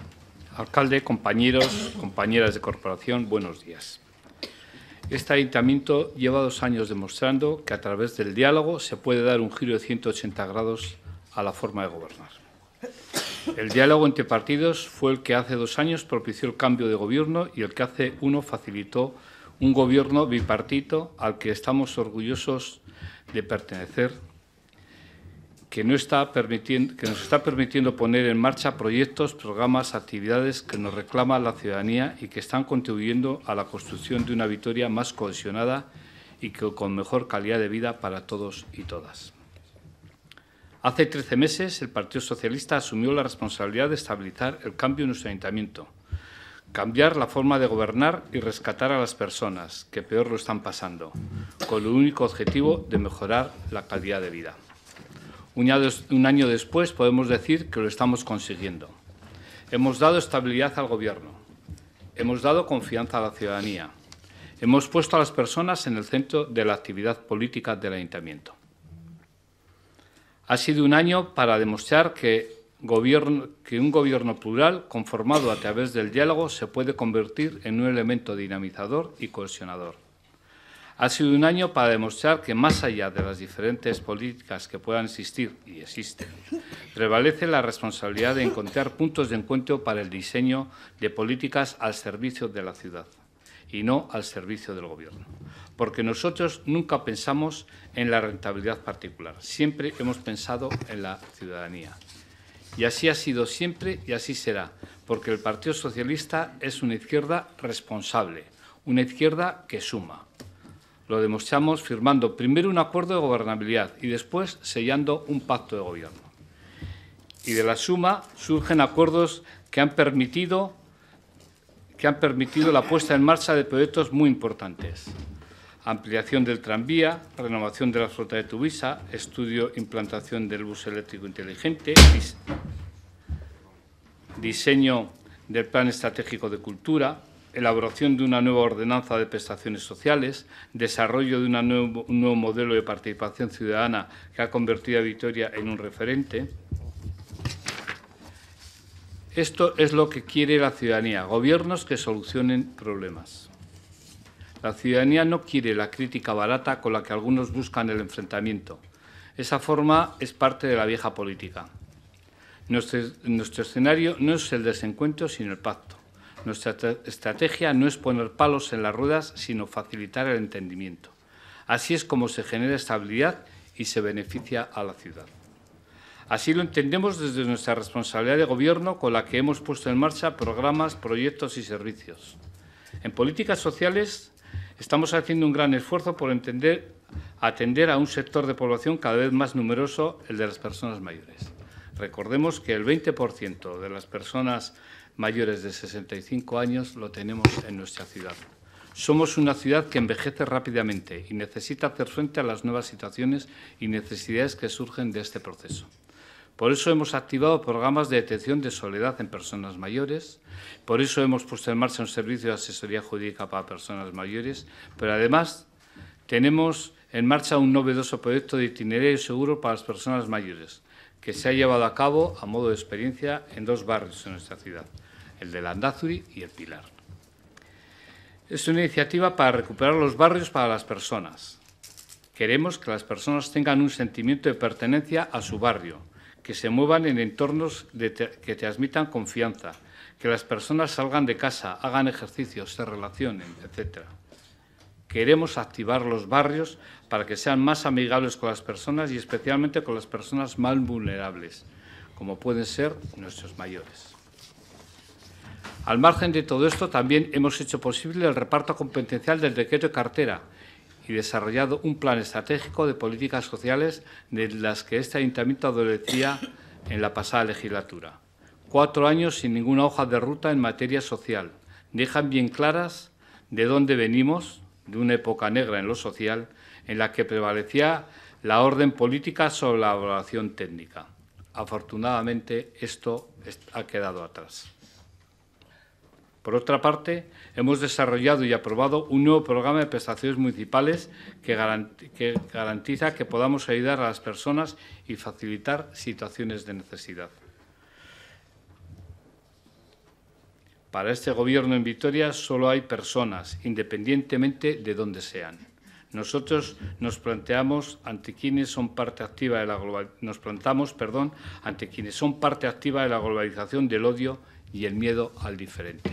B: Alcalde, compañeros, compañeras de corporación, buenos días. Este ayuntamiento lleva dos años demostrando que a través del diálogo se puede dar un giro de 180 grados a la forma de gobernar. El diálogo entre partidos fue el que hace dos años propició el cambio de gobierno y el que hace uno facilitó un gobierno bipartito al que estamos orgullosos de pertenecer que, nos está permitiendo poner en marcha proyectos, programas, actividades que nos reclama la ciudadanía y que están contribuyendo a la construcción de una Vitoria más cohesionada y que, con mejor calidad de vida para todos y todas. Hace 13 meses el Partido Socialista asumió la responsabilidad de estabilizar el cambio en nuestro ayuntamiento, cambiar la forma de gobernar y rescatar a las personas que peor lo están pasando, con el único objetivo de mejorar la calidad de vida. Un año después podemos decir que lo estamos consiguiendo. Hemos dado estabilidad al Gobierno, hemos dado confianza a la ciudadanía, hemos puesto a las personas en el centro de la actividad política del Ayuntamiento. Ha sido un año para demostrar que, un gobierno plural, conformado a través del diálogo, se puede convertir en un elemento dinamizador y cohesionador. Ha sido un año para demostrar que más allá de las diferentes políticas que puedan existir y existen, prevalece la responsabilidad de encontrar puntos de encuentro para el diseño de políticas al servicio de la ciudad y no al servicio del Gobierno. Porque nosotros nunca pensamos en la rentabilidad particular, siempre hemos pensado en la ciudadanía. Y así ha sido siempre y así será, porque el Partido Socialista es una izquierda responsable, una izquierda que suma, lo demostramos firmando primero un acuerdo de gobernabilidad y después sellando un pacto de gobierno. Y de la suma surgen acuerdos que han permitido, que han permitido la puesta en marcha de proyectos muy importantes. Ampliación del tranvía, renovación de la flota de Tuvisa, estudio e implantación del bus eléctrico inteligente, diseño del plan estratégico de cultura, elaboración de una nueva ordenanza de prestaciones sociales, desarrollo de un nuevo modelo de participación ciudadana que ha convertido a Vitoria en un referente. Esto es lo que quiere la ciudadanía, gobiernos que solucionen problemas. La ciudadanía no quiere la crítica barata con la que algunos buscan el enfrentamiento. Esa forma es parte de la vieja política. Nuestro escenario no es el desencuentro, sino el pacto. Nuestra estrategia no es poner palos en las ruedas, sino facilitar el entendimiento. Así es como se genera estabilidad y se beneficia a la ciudad. Así lo entendemos desde nuestra responsabilidad de Gobierno, con la que hemos puesto en marcha programas, proyectos y servicios. En políticas sociales estamos haciendo un gran esfuerzo por atender a un sector de población cada vez más numeroso, el de las personas mayores. Recordemos que el 20% de las personas mayores de 65 años lo tenemos en nuestra ciudad. Somos una ciudad que envejece rápidamente y necesita hacer frente a las nuevas situaciones y necesidades que surgen de este proceso. Por eso hemos activado programas de detección de soledad en personas mayores, por eso hemos puesto en marcha un servicio de asesoría jurídica para personas mayores, pero además tenemos en marcha un novedoso proyecto de itinerario seguro para las personas mayores, que se ha llevado a cabo a modo de experiencia en dos barrios en nuestra ciudad el de Landazuri y el Pilar. Es una iniciativa para recuperar los barrios para las personas. Queremos que las personas tengan un sentimiento de pertenencia a su barrio, que se muevan en entornos de que transmitan confianza, que las personas salgan de casa, hagan ejercicios, se relacionen, etc. Queremos activar los barrios para que sean más amigables con las personas y especialmente con las personas más vulnerables, como pueden ser nuestros mayores. Al margen de todo esto, también hemos hecho posible el reparto competencial del decreto de cartera y desarrollado un plan estratégico de políticas sociales de las que este ayuntamiento adolecía en la pasada legislatura. Cuatro años sin ninguna hoja de ruta en materia social. Dejan bien claras de dónde venimos, de una época negra en lo social, en la que prevalecía la orden política sobre la evaluación técnica. Afortunadamente, esto ha quedado atrás. Por otra parte, hemos desarrollado y aprobado un nuevo programa de prestaciones municipales que, garantiza que podamos ayudar a las personas y facilitar situaciones de necesidad. Para este Gobierno en Vitoria solo hay personas, independientemente de dónde sean. Nosotros nos planteamos ante quienes son parte activa de la nos plantamos, perdón, ante quienes son parte activa de la globalización del odio y el miedo al diferente.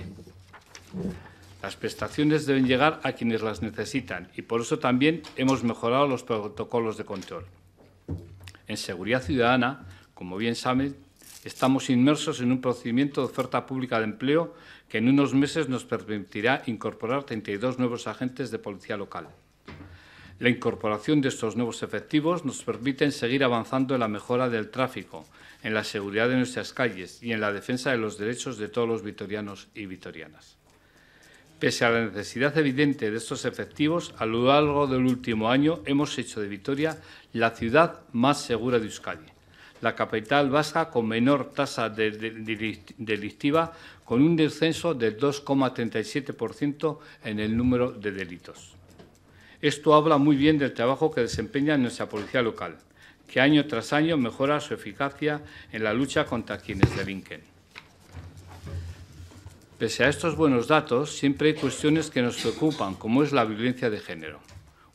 B: Las prestaciones deben llegar a quienes las necesitan y por eso también hemos mejorado los protocolos de control. En seguridad ciudadana, como bien saben, estamos inmersos en un procedimiento de oferta pública de empleo que en unos meses nos permitirá incorporar 32 nuevos agentes de policía local. La incorporación de estos nuevos efectivos nos permite seguir avanzando en la mejora del tráfico, en la seguridad de nuestras calles y en la defensa de los derechos de todos los vitorianos y vitorianas. Pese a la necesidad evidente de estos efectivos, a lo largo del último año hemos hecho de Vitoria la ciudad más segura de Euskadi, la capital vasca con menor tasa delictiva, con un descenso del 2,37% en el número de delitos. Esto habla muy bien del trabajo que desempeña nuestra policía local, que año tras año mejora su eficacia en la lucha contra quienes delinquen. Pese a estos buenos datos, siempre hay cuestiones que nos preocupan, como es la violencia de género.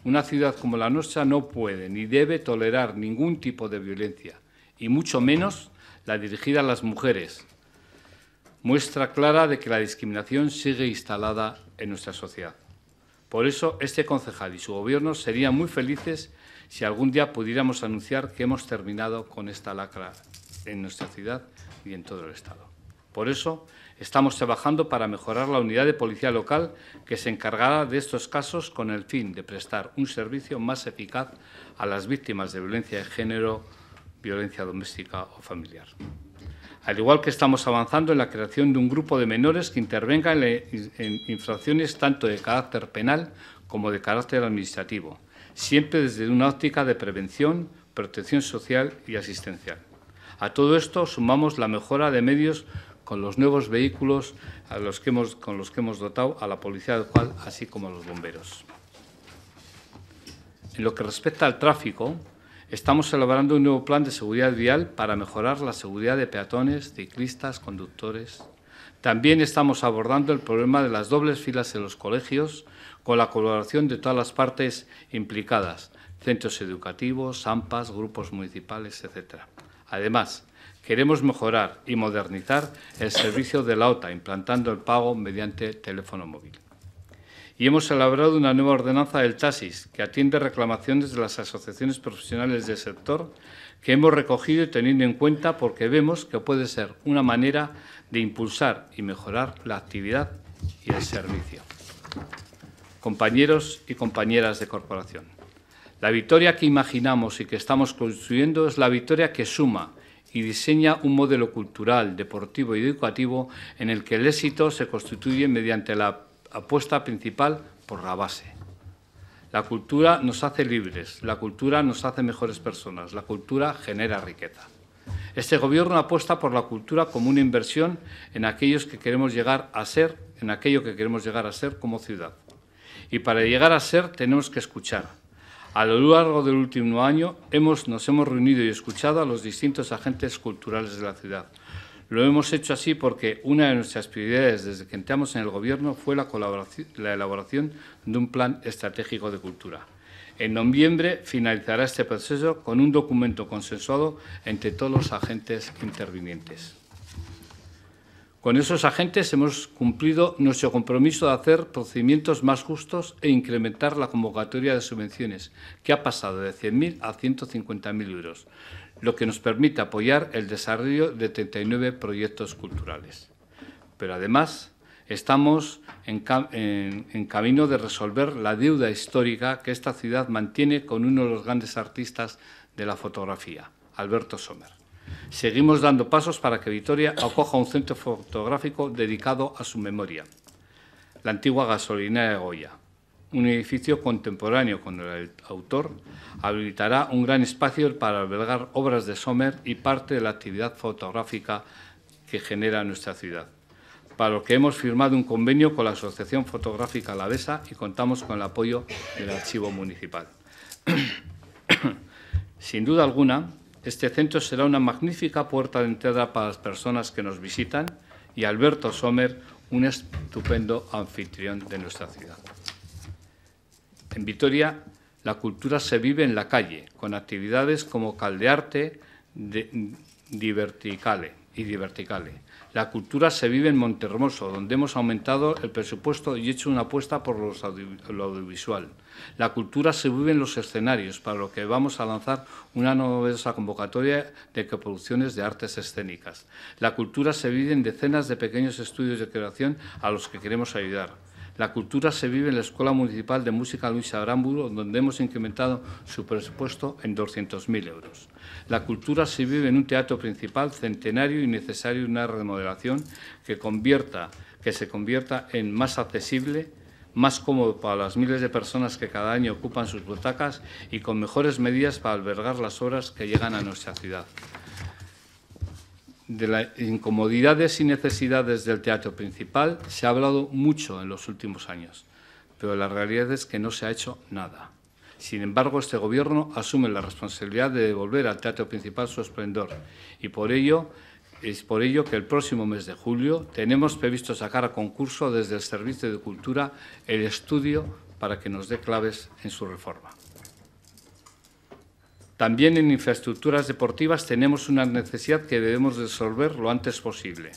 B: Una ciudad como la nuestra no puede ni debe tolerar ningún tipo de violencia, y mucho menos la dirigida a las mujeres. Muestra clara de que la discriminación sigue instalada en nuestra sociedad. Por eso, este concejal y su gobierno serían muy felices si algún día pudiéramos anunciar que hemos terminado con esta lacra en nuestra ciudad y en todo el Estado. Por eso, Estamos trabajando para mejorar la unidad de policía local que se encargará de estos casos con el fin de prestar un servicio más eficaz a las víctimas de violencia de género, violencia doméstica o familiar. Al igual que estamos avanzando en la creación de un grupo de menores que intervenga en, infracciones tanto de carácter penal como de carácter administrativo, siempre desde una óptica de prevención, protección social y asistencial. A todo esto sumamos la mejora de medios con los nuevos vehículos a los que hemos, con los que hemos dotado a la policía local, así como a los bomberos. En lo que respecta al tráfico, estamos elaborando un nuevo plan de seguridad vial para mejorar la seguridad de peatones, ciclistas, conductores. También estamos abordando el problema de las dobles filas en los colegios con la colaboración de todas las partes implicadas, centros educativos, AMPAs, grupos municipales, etc. Además, queremos mejorar y modernizar el servicio de la OTA, implantando el pago mediante teléfono móvil y hemos elaborado una nueva ordenanza del taxis que atiende reclamaciones de las asociaciones profesionales del sector que hemos recogido y teniendo en cuenta porque vemos que puede ser una manera de impulsar y mejorar la actividad y el servicio. Compañeros y compañeras de corporación, la victoria que imaginamos y que estamos construyendo es la victoria que suma y diseña un modelo cultural, deportivo y educativo en el que el éxito se constituye mediante la apuesta principal por la base. La cultura nos hace libres, la cultura nos hace mejores personas, la cultura genera riqueza. Este Gobierno apuesta por la cultura como una inversión en aquellos que queremos llegar a ser, en aquello que queremos llegar a ser como ciudad. Y para llegar a ser tenemos que escuchar. A lo largo del último año hemos, nos hemos reunido y escuchado a los distintos agentes culturales de la ciudad, lo hemos hecho así porque una de nuestras prioridades desde que entramos en el Gobierno fue la, la elaboración de un plan estratégico de cultura. En noviembre finalizará este proceso con un documento consensuado entre todos los agentes intervinientes. Con esos agentes hemos cumplido nuestro compromiso de hacer procedimientos más justos e incrementar la convocatoria de subvenciones, que ha pasado de 100.000 a 150.000 euros, lo que nos permite apoyar el desarrollo de 39 proyectos culturales. Pero además estamos en, camino de resolver la deuda histórica que esta ciudad mantiene con uno de los grandes artistas de la fotografía, Alberto Sommer. Seguimos dando pasos para que Vitoria acoja un centro fotográfico dedicado a su memoria, la antigua gasolinera de Goya, un edificio contemporáneo con el autor, habilitará un gran espacio para albergar obras de Sommer y parte de la actividad fotográfica que genera nuestra ciudad, para lo que hemos firmado un convenio con la Asociación Fotográfica Alavesa y contamos con el apoyo del Archivo Municipal. Sin duda alguna, este centro será una magnífica puerta de entrada para las personas que nos visitan y Alberto Sommer un estupendo anfitrión de nuestra ciudad. En Vitoria, la cultura se vive en la calle, con actividades como Caldearte y Diverticale. La cultura se vive en Montermoso, donde hemos aumentado el presupuesto y hecho una apuesta por lo audiovisual. La cultura se vive en los escenarios, para lo que vamos a lanzar una novedosa convocatoria de coproducciones de artes escénicas. La cultura se vive en decenas de pequeños estudios de creación a los que queremos ayudar. La cultura se vive en la Escuela Municipal de Música Luis Aramburu, donde hemos incrementado su presupuesto en 200.000 euros. La cultura se vive en un teatro principal centenario y necesario una remodelación que, convierta, que se convierta en más accesible, más cómodo para las miles de personas que cada año ocupan sus butacas y con mejores medidas para albergar las obras que llegan a nuestra ciudad de las incomodidades y necesidades del teatro principal se ha hablado mucho en los últimos años, pero la realidad es que no se ha hecho nada. Sin embargo, este Gobierno asume la responsabilidad de devolver al teatro principal su esplendor y por ello es por ello que el próximo mes de julio tenemos previsto sacar a concurso desde el Servicio de Cultura el estudio para que nos dé claves en su reforma. También en infraestructuras deportivas tenemos una necesidad que debemos resolver lo antes posible,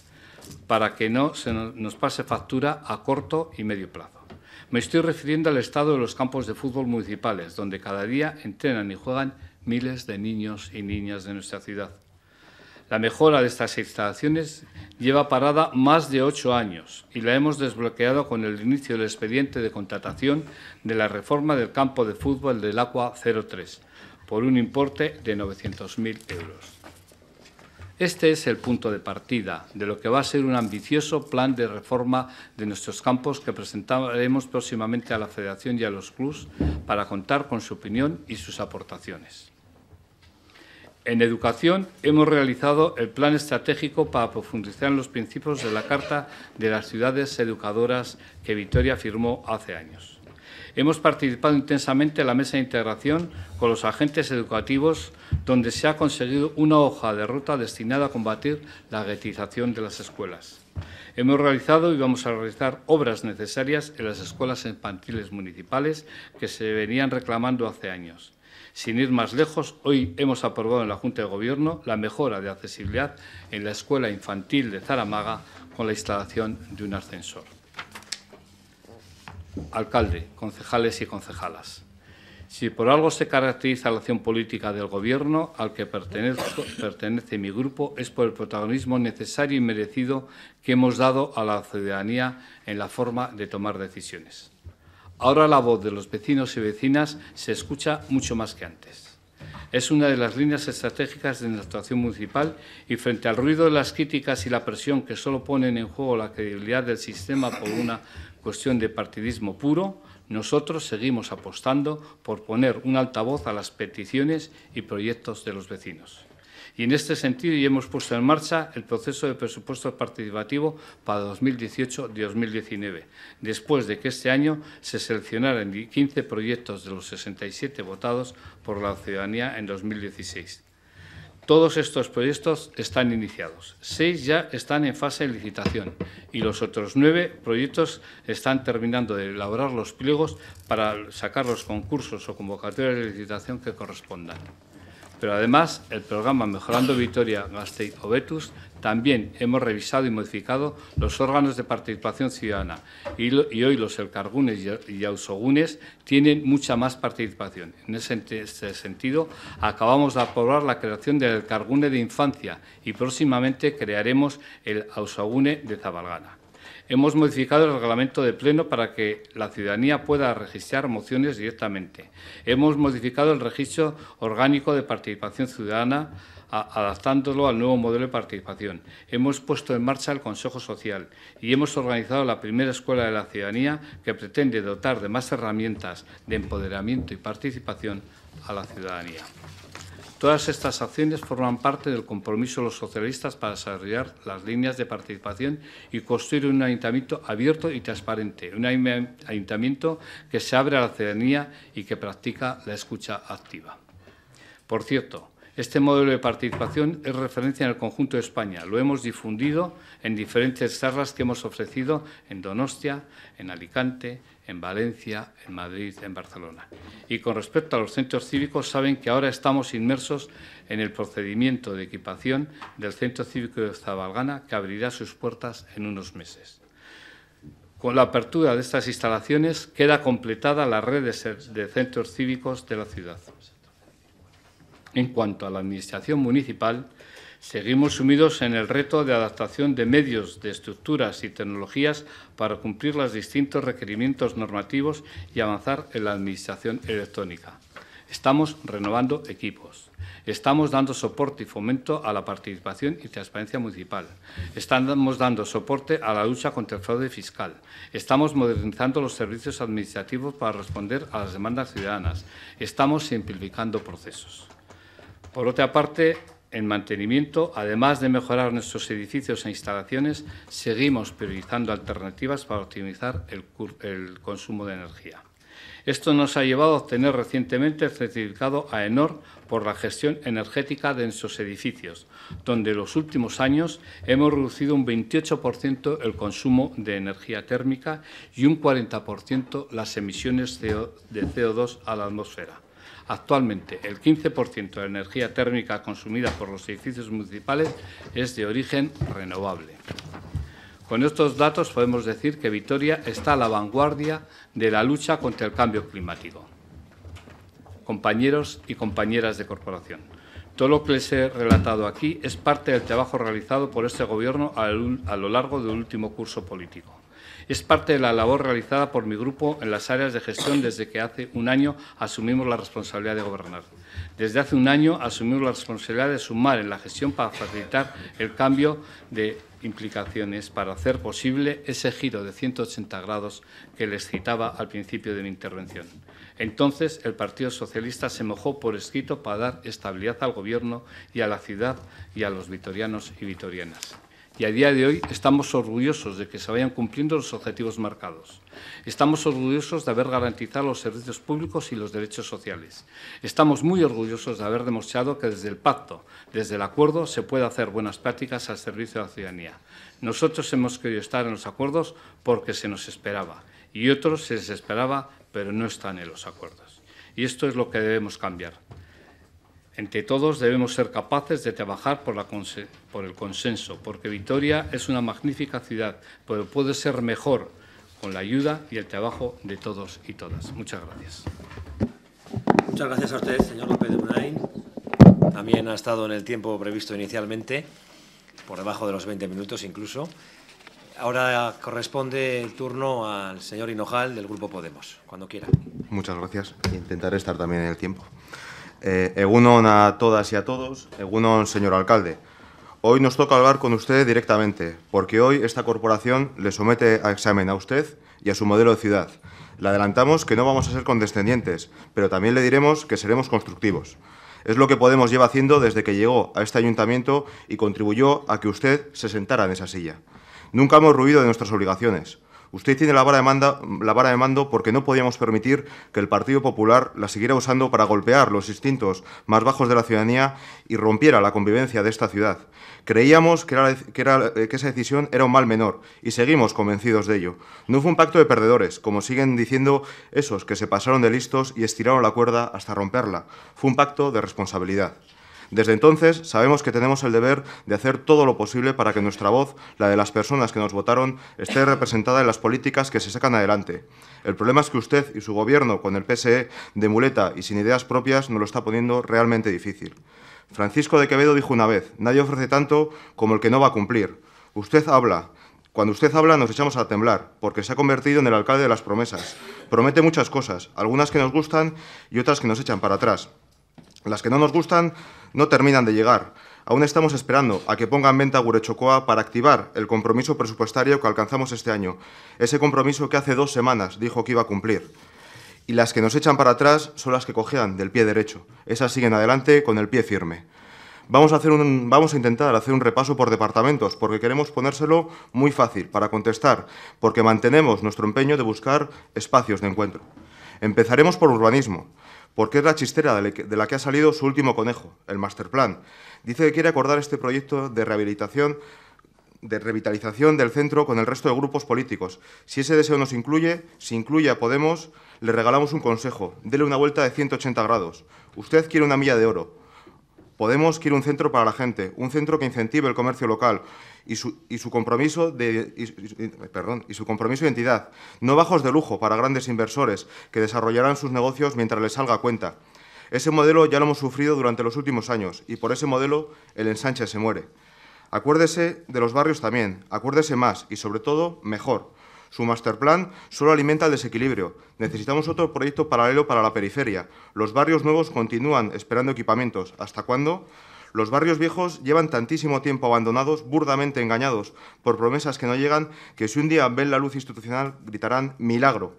B: para que no se nos pase factura a corto y medio plazo. Me estoy refiriendo al estado de los campos de fútbol municipales, donde cada día entrenan y juegan miles de niños y niñas de nuestra ciudad. La mejora de estas instalaciones lleva parada más de ocho años y la hemos desbloqueado con el inicio del expediente de contratación de la reforma del campo de fútbol del Aqua 03, por un importe de 900.000 euros. Este es el punto de partida de lo que va a ser un ambicioso plan de reforma de nuestros campos que presentaremos próximamente a la Federación y a los clubs para contar con su opinión y sus aportaciones. En educación hemos realizado el plan estratégico para profundizar en los principios de la Carta de las Ciudades Educadoras que Vitoria firmó hace años. Hemos participado intensamente en la mesa de integración con los agentes educativos, donde se ha conseguido una hoja de ruta destinada a combatir la guetización de las escuelas. Hemos realizado y vamos a realizar obras necesarias en las escuelas infantiles municipales que se venían reclamando hace años. Sin ir más lejos, hoy hemos aprobado en la Junta de Gobierno la mejora de accesibilidad en la Escuela Infantil de Zaramaga con la instalación de un ascensor. Alcalde, concejales y concejalas. Si por algo se caracteriza la acción política del Gobierno al que pertenece mi grupo es por el protagonismo necesario y merecido que hemos dado a la ciudadanía en la forma de tomar decisiones. Ahora la voz de los vecinos y vecinas se escucha mucho más que antes. Es una de las líneas estratégicas de nuestra actuación municipal y frente al ruido de las críticas y la presión que solo ponen en juego la credibilidad del sistema por una cuestión de partidismo puro, nosotros seguimos apostando por poner un altavoz a las peticiones y proyectos de los vecinos. Y en este sentido ya hemos puesto en marcha el proceso de presupuesto participativo para 2018-2019, después de que este año se seleccionaran 15 proyectos de los 67 votados por la ciudadanía en 2016. Todos estos proyectos están iniciados. Seis ya están en fase de licitación y los otros nueve proyectos están terminando de elaborar los pliegos para sacar los concursos o convocatorias de licitación que correspondan. Pero además, el programa Mejorando Vitoria Gasteiz Obetus también hemos revisado y modificado los órganos de participación ciudadana y, hoy los elcargunes y ausogunes tienen mucha más participación. En ese, sentido, acabamos de aprobar la creación del elcargune de infancia y próximamente crearemos el ausogune de Zabalgana. Hemos modificado el reglamento de pleno para que la ciudadanía pueda registrar mociones directamente. Hemos modificado el registro orgánico de participación ciudadana adaptándolo al nuevo modelo de participación. Hemos puesto en marcha el Consejo Social y hemos organizado la primera Escuela de la Ciudadanía que pretende dotar de más herramientas de empoderamiento y participación a la ciudadanía. Todas estas acciones forman parte del compromiso de los socialistas para desarrollar las líneas de participación y construir un ayuntamiento abierto y transparente, un ayuntamiento que se abre a la ciudadanía y que practica la escucha activa. Por cierto, este modelo de participación es referencia en el conjunto de España. Lo hemos difundido en diferentes charlas que hemos ofrecido en Donostia, en Alicante, en Valencia, en Madrid, en Barcelona. Y con respecto a los centros cívicos, saben que ahora estamos inmersos en el procedimiento de equipación del Centro Cívico de Zabalgana, que abrirá sus puertas en unos meses. Con la apertura de estas instalaciones queda completada la red de centros cívicos de la ciudad. En cuanto a la Administración municipal, seguimos sumidos en el reto de adaptación de medios, de estructuras y tecnologías para cumplir los distintos requerimientos normativos y avanzar en la Administración electrónica. Estamos renovando equipos. Estamos dando soporte y fomento a la participación y transparencia municipal. Estamos dando soporte a la lucha contra el fraude fiscal. Estamos modernizando los servicios administrativos para responder a las demandas ciudadanas. Estamos simplificando procesos. Por otra parte, en mantenimiento, además de mejorar nuestros edificios e instalaciones, seguimos priorizando alternativas para optimizar el, consumo de energía. Esto nos ha llevado a obtener recientemente el certificado AENOR por la gestión energética de nuestros edificios, donde en los últimos años hemos reducido un 28% el consumo de energía térmica y un 40% las emisiones de CO2 a la atmósfera. Actualmente, el 15% de la energía térmica consumida por los edificios municipales es de origen renovable. Con estos datos podemos decir que Vitoria está a la vanguardia de la lucha contra el cambio climático. Compañeros y compañeras de corporación, todo lo que les he relatado aquí es parte del trabajo realizado por este Gobierno a lo largo del último curso político. Es parte de la labor realizada por mi grupo en las áreas de gestión desde que hace un año asumimos la responsabilidad de gobernar. Desde hace un año asumimos la responsabilidad de sumar en la gestión para facilitar el cambio de implicaciones para hacer posible ese giro de 180 grados que les citaba al principio de mi intervención. Entonces, el Partido Socialista se mojó por escrito para dar estabilidad al Gobierno y a la ciudad y a los vitorianos y vitorianas y a día de hoy estamos orgullosos de que se vayan cumpliendo los objetivos marcados. Estamos orgullosos de haber garantizado los servicios públicos y los derechos sociales. Estamos muy orgullosos de haber demostrado que desde el pacto, desde el acuerdo, se puede hacer buenas prácticas al servicio de la ciudadanía. Nosotros hemos querido estar en los acuerdos porque se nos esperaba y otros se les esperaba, pero no están en los acuerdos. Y esto es lo que debemos cambiar. Entre todos debemos ser capaces de trabajar por, el consenso, porque Vitoria es una magnífica ciudad, pero puede ser mejor con la ayuda y el trabajo de todos y todas. Muchas gracias.
C: Muchas gracias a usted, señor López de Munain. También ha estado en el tiempo previsto inicialmente, por debajo de los 20 minutos incluso. Ahora corresponde el turno al señor Hinojal del Grupo Podemos, cuando quiera.
E: Muchas gracias. Intentaré estar también en el tiempo. Eh, egunon a todas y a todos. Egunon, señor alcalde. Hoy nos toca hablar con usted directamente, porque hoy esta corporación le somete a examen a usted y a su modelo de ciudad. Le adelantamos que no vamos a ser condescendientes, pero también le diremos que seremos constructivos. Es lo que Podemos lleva haciendo desde que llegó a este ayuntamiento y contribuyó a que usted se sentara en esa silla. Nunca hemos ruido de nuestras obligaciones. Usted tiene la vara, de la vara de mando porque no podíamos permitir que el Partido Popular la siguiera usando para golpear los instintos más bajos de la ciudadanía y rompiera la convivencia de esta ciudad. Creíamos que, eh, que, esa decisión era un mal menor y seguimos convencidos de ello. No fue un pacto de perdedores, como siguen diciendo esos que se pasaron de listos y estiraron la cuerda hasta romperla. Fue un pacto de responsabilidad. Desde entonces sabemos que tenemos el deber de hacer todo lo posible para que nuestra voz, la de las personas que nos votaron, esté representada en las políticas que se sacan adelante. El problema es que usted y su gobierno, con el PSE de muleta y sin ideas propias, nos lo está poniendo realmente difícil. Francisco de Quevedo dijo una vez, nadie ofrece tanto como el que no va a cumplir. Usted habla, cuando usted habla nos echamos a temblar, porque se ha convertido en el alcalde de las promesas. Promete muchas cosas, algunas que nos gustan y otras que nos echan para atrás. Las que no nos gustan no terminan de llegar. Aún estamos esperando a que ponga en venta Gurechocoa para activar el compromiso presupuestario que alcanzamos este año. Ese compromiso que hace dos semanas dijo que iba a cumplir. Y las que nos echan para atrás son las que cojean del pie derecho. Esas siguen adelante con el pie firme. Vamos a, hacer un, vamos a intentar hacer un repaso por departamentos, porque queremos ponérselo muy fácil para contestar, porque mantenemos nuestro empeño de buscar espacios de encuentro. Empezaremos por urbanismo porque es la chistera de la que ha salido su último conejo, el Masterplan. Dice que quiere acordar este proyecto de rehabilitación de revitalización del centro con el resto de grupos políticos. Si ese deseo nos incluye, si incluye a Podemos, le regalamos un consejo. Dele una vuelta de 180 grados. Usted quiere una milla de oro. Podemos quiere un centro para la gente, un centro que incentive el comercio local y su, compromiso de perdón, y su compromiso de entidad, no bajos de lujo para grandes inversores que desarrollarán sus negocios mientras les salga cuenta. Ese modelo ya lo hemos sufrido durante los últimos años y por ese modelo el ensanche se muere. Acuérdese de los barrios también, acuérdese más y sobre todo mejor. Su masterplan solo alimenta el desequilibrio. Necesitamos otro proyecto paralelo para la periferia. Los barrios nuevos continúan esperando equipamientos. ¿Hasta cuándo? Los barrios viejos llevan tantísimo tiempo abandonados, burdamente engañados por promesas que no llegan, que si un día ven la luz institucional gritarán milagro.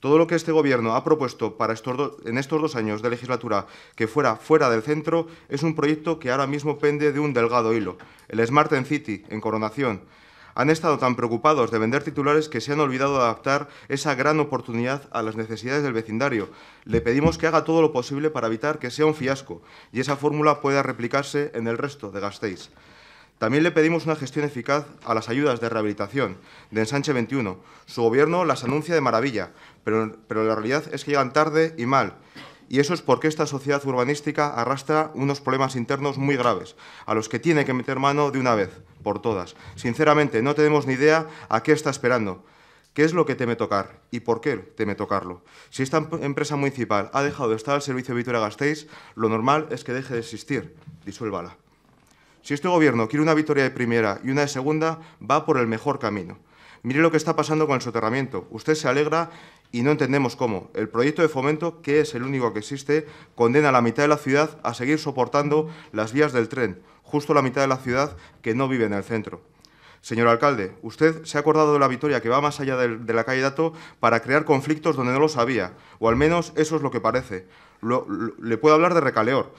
E: Todo lo que este Gobierno ha propuesto para estos en estos dos años de legislatura que fuera fuera del centro es un proyecto que ahora mismo pende de un delgado hilo. El Smart City, en Coronación, han estado tan preocupados de vender titulares que se han olvidado de adaptar esa gran oportunidad a las necesidades del vecindario. Le pedimos que haga todo lo posible para evitar que sea un fiasco y esa fórmula pueda replicarse en el resto de Gasteiz. También le pedimos una gestión eficaz a las ayudas de rehabilitación de Ensanche 21. Su gobierno las anuncia de maravilla, pero, pero la realidad es que llegan tarde y mal y eso es porque esta sociedad urbanística arrastra unos problemas internos muy graves, a los que tiene que meter mano de una vez, por todas. Sinceramente, no tenemos ni idea a qué está esperando. ¿Qué es lo que teme tocar y por qué teme tocarlo? Si esta empresa municipal ha dejado de estar al servicio de Vitoria-Gasteiz, lo normal es que deje de existir. Disuélvala. Si este gobierno quiere una victoria de primera y una de segunda, va por el mejor camino. Mire lo que está pasando con el soterramiento. Usted se alegra y no entendemos cómo. El proyecto de fomento, que es el único que existe, condena a la mitad de la ciudad a seguir soportando las vías del tren, justo la mitad de la ciudad que no vive en el centro. Señor alcalde, usted se ha acordado de la Vitoria que va más allá de, la calle Dato para crear conflictos donde no lo sabía, o al menos eso es lo que parece. Le puedo hablar de Recaleor.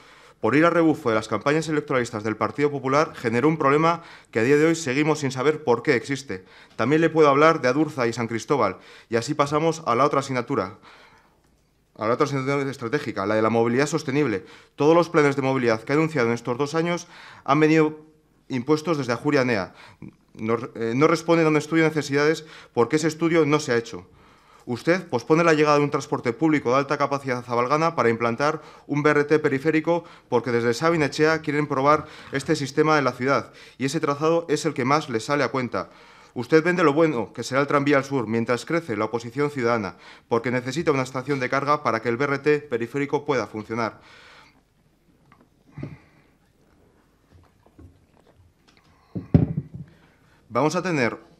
E: Por ir a rebufo de las campañas electoralistas del Partido Popular, generó un problema que a día de hoy seguimos sin saber por qué existe. También le puedo hablar de Adurza y San Cristóbal, y así pasamos a la otra asignatura, a la otra asignatura estratégica, la de la movilidad sostenible. Todos los planes de movilidad que ha anunciado en estos dos años han venido impuestos desde Ajuria Enea. No, eh, no responden a un estudio de necesidades porque ese estudio no se ha hecho. Usted pospone la llegada de un transporte público de alta capacidad a Zabalgana para implantar un BRT periférico porque desde Sabinechea quieren probar este sistema en la ciudad y ese trazado es el que más le sale a cuenta. Usted vende lo bueno, que será el tranvía al sur, mientras crece la oposición ciudadana, porque necesita una estación de carga para que el BRT periférico pueda funcionar. Vamos a tener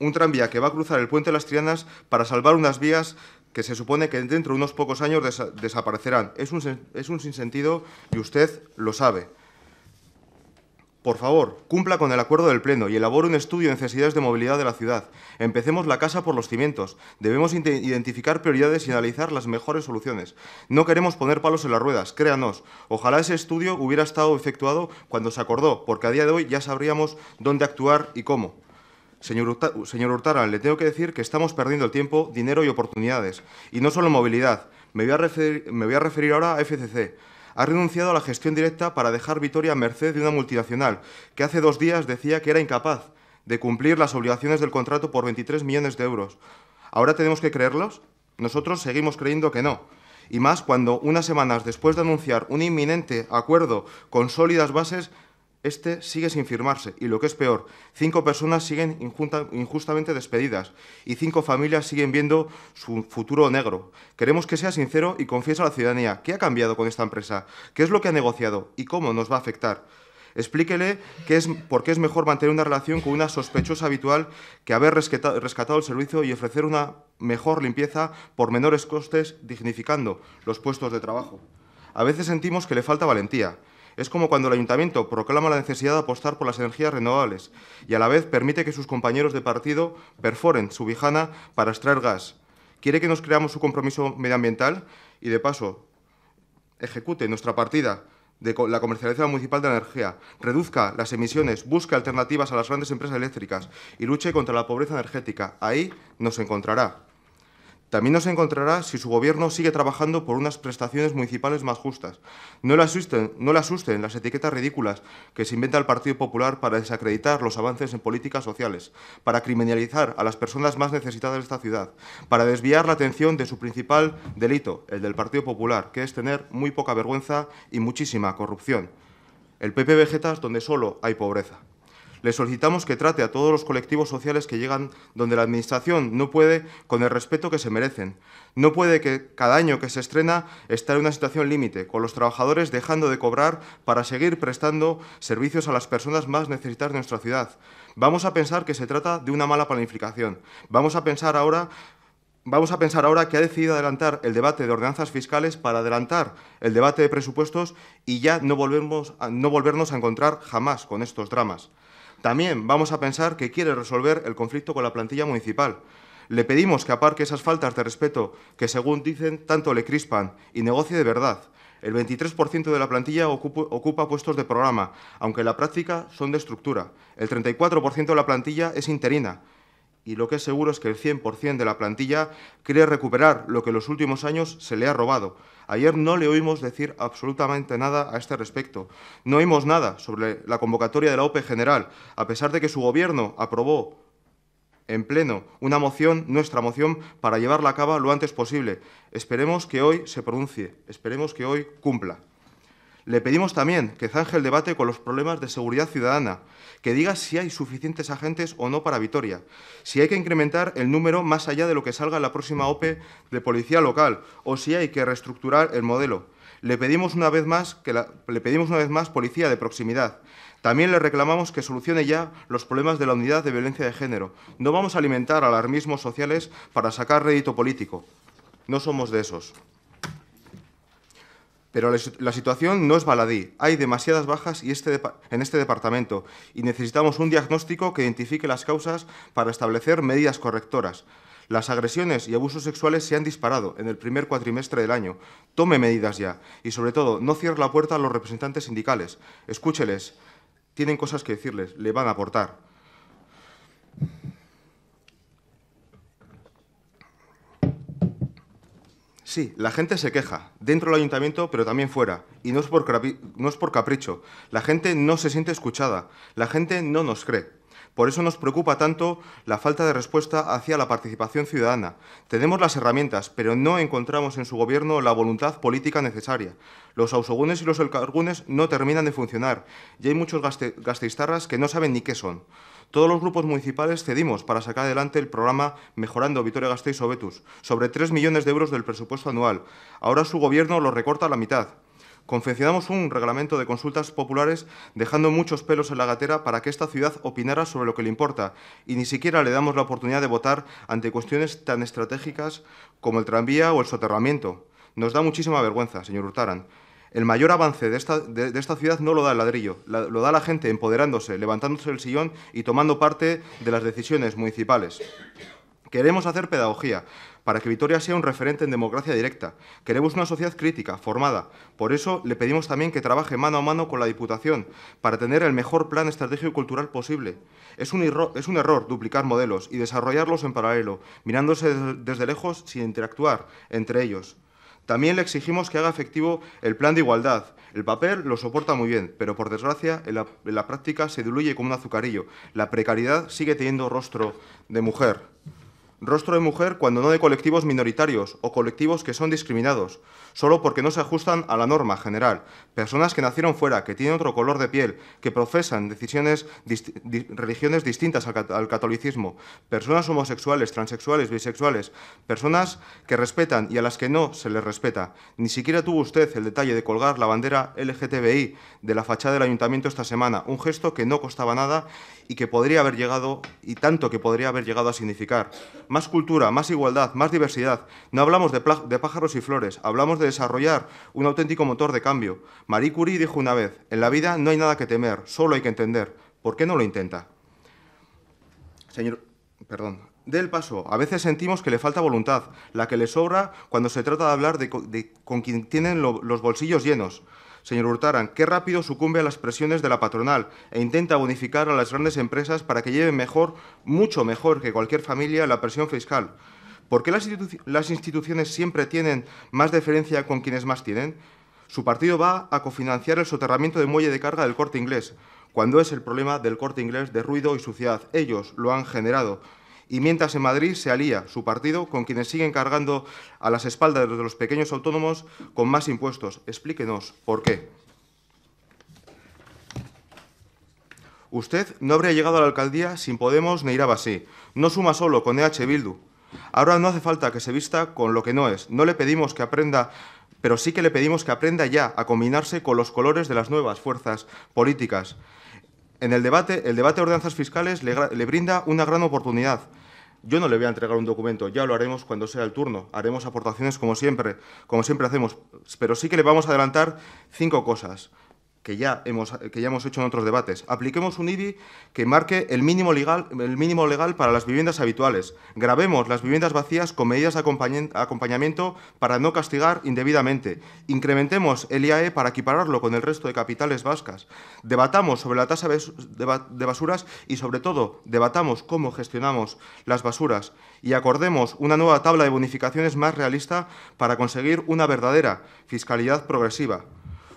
E: un tranvía que va a cruzar el puente de las Trianas para salvar unas vías que se supone que dentro de unos pocos años desa- desaparecerán. Es un, es un sinsentido y usted lo sabe. Por favor, cumpla con el acuerdo del Pleno y elabore un estudio de necesidades de movilidad de la ciudad. Empecemos la casa por los cimientos. Debemos identificar prioridades y analizar las mejores soluciones. No queremos poner palos en las ruedas, créanos. Ojalá ese estudio hubiera estado efectuado cuando se acordó, porque a día de hoy ya sabríamos dónde actuar y cómo. Señor, señor Hurtara, le tengo que decir que estamos perdiendo el tiempo, dinero y oportunidades. Y no solo movilidad. Me voy, a referir, me voy a referir ahora a FCC. Ha renunciado a la gestión directa para dejar Vitoria a merced de una multinacional que hace dos días decía que era incapaz de cumplir las obligaciones del contrato por 23 millones de euros. ¿Ahora tenemos que creerlos? Nosotros seguimos creyendo que no. Y más cuando unas semanas después de anunciar un inminente acuerdo con sólidas bases, este sigue sin firmarse y lo que es peor, cinco personas siguen injustamente despedidas y cinco familias siguen viendo su futuro negro. Queremos que sea sincero y confiese a la ciudadanía qué ha cambiado con esta empresa, qué es lo que ha negociado y cómo nos va a afectar. Explíquele qué es, por qué es mejor mantener una relación con una sospechosa habitual que haber resqueta- rescatado el servicio y ofrecer una mejor limpieza por menores costes, dignificando los puestos de trabajo. A veces sentimos que le falta valentía. Es como cuando el ayuntamiento proclama la necesidad de apostar por las energías renovables y a la vez permite que sus compañeros de partido perforen su bijana para extraer gas. ¿Quiere que nos creamos su compromiso medioambiental? Y de paso, ejecute nuestra partida de la comercialización municipal de la energía, reduzca las emisiones, busque alternativas a las grandes empresas eléctricas y luche contra la pobreza energética. Ahí nos encontrará. También nos encontrará si su gobierno sigue trabajando por unas prestaciones municipales más justas. No le asusten, no asusten las etiquetas ridículas que se inventa el Partido Popular para desacreditar los avances en políticas sociales, para criminalizar a las personas más necesitadas de esta ciudad, para desviar la atención de su principal delito, el del Partido Popular, que es tener muy poca vergüenza y muchísima corrupción. El PP Vegetas donde solo hay pobreza. Le solicitamos que trate a todos los colectivos sociales que llegan donde la Administración no puede con el respeto que se merecen. No puede que cada año que se estrena estar en una situación límite, con los trabajadores dejando de cobrar para seguir prestando servicios a las personas más necesitadas de nuestra ciudad. Vamos a pensar que se trata de una mala planificación. Vamos a pensar ahora Vamos a pensar ahora que ha decidido adelantar el debate de ordenanzas fiscales para adelantar el debate de presupuestos y ya no, volvemos a, no volvernos a encontrar jamás con estos dramas. También vamos a pensar que quiere resolver el conflicto con la plantilla municipal. Le pedimos que aparque esas faltas de respeto que, según dicen, tanto le crispan y negocie de verdad. El 23% de la plantilla ocupa, puestos de programa, aunque en la práctica son de estructura. El 34% de la plantilla es interina y lo que es seguro es que el 100% de la plantilla quiere recuperar lo que en los últimos años se le ha robado. Ayer no le oímos decir absolutamente nada a este respecto. No oímos nada sobre la convocatoria de la OPE general, a pesar de que su gobierno aprobó en pleno una moción, nuestra moción, para llevarla a cabo lo antes posible. Esperemos que hoy se pronuncie, esperemos que hoy cumpla. Le pedimos también que zanje el debate con los problemas de seguridad ciudadana, que diga si hay suficientes agentes o no para Vitoria, si hay que incrementar el número más allá de lo que salga en la próxima OPE de policía local o si hay que reestructurar el modelo. Le pedimos una vez más que le pedimos una vez más policía de proximidad. También le reclamamos que solucione ya los problemas de la unidad de violencia de género. No vamos a alimentar alarmismos sociales para sacar rédito político. No somos de esos. Pero la, situación no es baladí. Hay demasiadas bajas y este en este departamento y necesitamos un diagnóstico que identifique las causas para establecer medidas correctoras. Las agresiones y abusos sexuales se han disparado en el primer cuatrimestre del año. Tome medidas ya y, sobre todo, no cierre la puerta a los representantes sindicales. Escúcheles. Tienen cosas que decirles. Le van a aportar. Sí, la gente se queja, dentro del ayuntamiento, pero también fuera. Y no es, por capricho. La gente no se siente escuchada. La gente no nos cree. Por eso nos preocupa tanto la falta de respuesta hacia la participación ciudadana. Tenemos las herramientas, pero no encontramos en su gobierno la voluntad política necesaria. Los ausogunes y los elcargunes no terminan de funcionar y hay muchos gasteiztarras que no saben ni qué son. Todos los grupos municipales cedimos para sacar adelante el programa Mejorando Vitoria-Gasteiz o Betus, sobre 3 millones de euros del presupuesto anual. Ahora su gobierno lo recorta a la mitad. Confeccionamos un reglamento de consultas populares dejando muchos pelos en la gatera para que esta ciudad opinara sobre lo que le importa y ni siquiera le damos la oportunidad de votar ante cuestiones tan estratégicas como el tranvía o el soterramiento. Nos da muchísima vergüenza, señor Hurtaran. El mayor avance de esta, ciudad no lo da el ladrillo, lo da la gente empoderándose, levantándose el sillón y tomando parte de las decisiones municipales. Queremos hacer pedagogía para que Vitoria sea un referente en democracia directa. Queremos una sociedad crítica, formada. Por eso le pedimos también que trabaje mano a mano con la Diputación para tener el mejor plan estratégico y cultural posible. Es un, es un error duplicar modelos y desarrollarlos en paralelo, mirándose desde lejos sin interactuar entre ellos. También le exigimos que haga efectivo el plan de igualdad. El papel lo soporta muy bien, pero por desgracia en la, práctica se diluye como un azucarillo. La precariedad sigue teniendo rostro de mujer rostro de mujer cuando no de colectivos minoritarios o colectivos que son discriminados, solo porque no se ajustan a la norma general. Personas que nacieron fuera, que tienen otro color de piel, que profesan decisiones, religiones distintas al, catolicismo, personas homosexuales, transexuales, bisexuales, personas que respetan y a las que no se les respeta. Ni siquiera tuvo usted el detalle de colgar la bandera LGTBI de la fachada del ayuntamiento esta semana, un gesto que no costaba nada y que podría haber llegado, y tanto que podría haber llegado a significar. Más cultura, más igualdad, más diversidad. No hablamos de, pájaros y flores, hablamos de desarrollar un auténtico motor de cambio. Marie Curie dijo una vez, en la vida no hay nada que temer, solo hay que entender. ¿Por qué no lo intenta? Señor, perdón, del paso. A veces sentimos que le falta voluntad, la que le sobra cuando se trata de hablar de, con quien tienen los bolsillos llenos. Señor Hurtaran, qué rápido sucumbe a las presiones de la patronal e intenta bonificar a las grandes empresas para que lleven mejor, mucho mejor que cualquier familia, la presión fiscal. ¿Por qué las, instituciones siempre tienen más deferencia con quienes más tienen? Su partido va a cofinanciar el soterramiento de muelle de carga del corte inglés, cuando es el problema del corte inglés de ruido y suciedad. Ellos lo han generado y mientras en Madrid se alía su partido con quienes siguen cargando a las espaldas de los pequeños autónomos con más impuestos. Explíquenos por qué. Usted no habría llegado a la alcaldía sin Podemos ni irá así. No suma solo con EH Bildu. Ahora no hace falta que se vista con lo que no es. No le pedimos que aprenda, pero sí que le pedimos que aprenda ya a combinarse con los colores de las nuevas fuerzas políticas. En el debate, el debate de ordenanzas fiscales le, le brinda una gran oportunidad. Yo no le voy a entregar un documento, ya lo haremos cuando sea el turno. Haremos aportaciones como siempre, como siempre hacemos, pero sí que le vamos a adelantar cinco cosas que ya, hemos, que ya hemos hecho en otros debates. Apliquemos un IBI que marque el mínimo, legal, el mínimo legal para las viviendas habituales. Grabemos las viviendas vacías con medidas de acompañamiento para no castigar indebidamente. Incrementemos el IAE para equipararlo con el resto de capitales vascas. Debatamos sobre la tasa de basuras y, sobre todo, debatamos cómo gestionamos las basuras y acordemos una nueva tabla de bonificaciones más realista para conseguir una verdadera fiscalidad progresiva.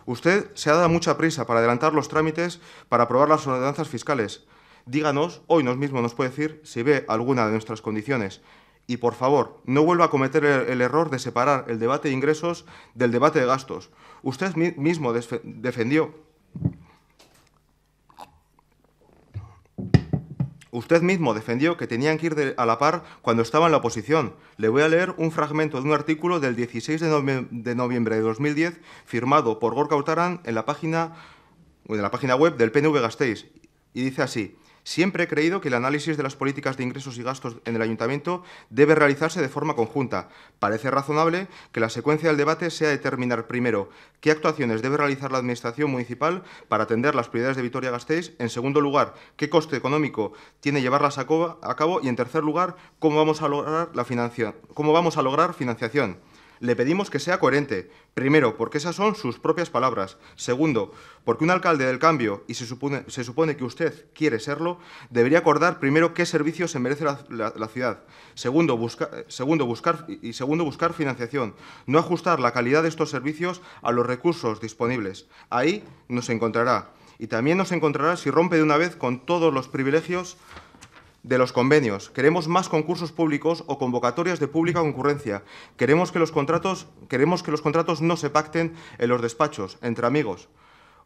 E: Usted se ha dado mucha prisa para adelantar los trámites para aprobar las ordenanzas fiscales. Díganos, hoy nos mismo nos puede decir si ve alguna de nuestras condiciones. Y, por favor, no vuelva a cometer el, error de separar el debate de ingresos del debate de gastos. Usted mismo defendió Usted mismo defendió que tenían que ir a la par cuando estaba en la oposición. Le voy a leer un fragmento de un artículo del 16 de, noviembre de 2010 firmado por Gorka Utaran en la página, en la página web del PNV Gasteiz. Y dice así, Siempre he creído que el análisis de las políticas de ingresos y gastos en el Ayuntamiento debe realizarse de forma conjunta. Parece razonable que la secuencia del debate sea determinar primero qué actuaciones debe realizar la Administración municipal para atender las prioridades de Vitoria-Gasteiz, en segundo lugar, qué coste económico tiene llevarlas a cabo. Y, en tercer lugar, cómo vamos a lograr, la cómo vamos a lograr financiación le pedimos que sea coherente. Primero, porque esas son sus propias palabras. Segundo, porque un alcalde del cambio, y se supone, que usted quiere serlo, debería acordar primero qué servicios se merece la, ciudad. Segundo, segundo, buscar, y segundo, buscar financiación. No ajustar la calidad de estos servicios a los recursos disponibles. Ahí nos encontrará. Y también nos encontrará si rompe de una vez con todos los privilegios de los convenios. Queremos más concursos públicos o convocatorias de pública concurrencia. Queremos que los contratos, queremos que los contratos no se pacten en los despachos, entre amigos.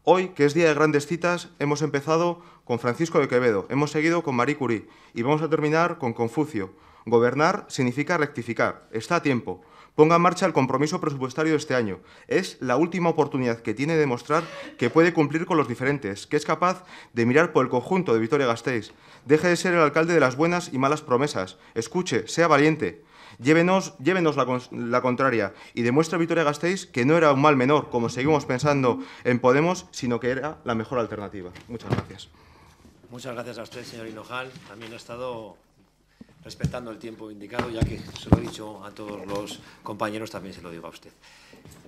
E: Hoy, que es día de grandes citas, hemos empezado con Francisco de Quevedo, hemos seguido con Marie Curie y vamos a terminar con Confucio. Gobernar significa rectificar. Está a tiempo. Ponga en marcha el compromiso presupuestario de este año. Es la última oportunidad que tiene de demostrar que puede cumplir con los diferentes, que es capaz de mirar por el conjunto de Vitoria-Gasteiz. Deje de ser el alcalde de las buenas y malas promesas. Escuche, sea valiente. Llévenos, llévenos la, contraria y demuestre a Vitoria-Gasteiz que no era un mal menor, como seguimos pensando en Podemos, sino que era la mejor alternativa. Muchas gracias.
C: Muchas gracias a usted, señor Hinojal. También ha estado respetando el tiempo indicado, ya que se lo he dicho a todos los compañeros, también se lo digo a usted.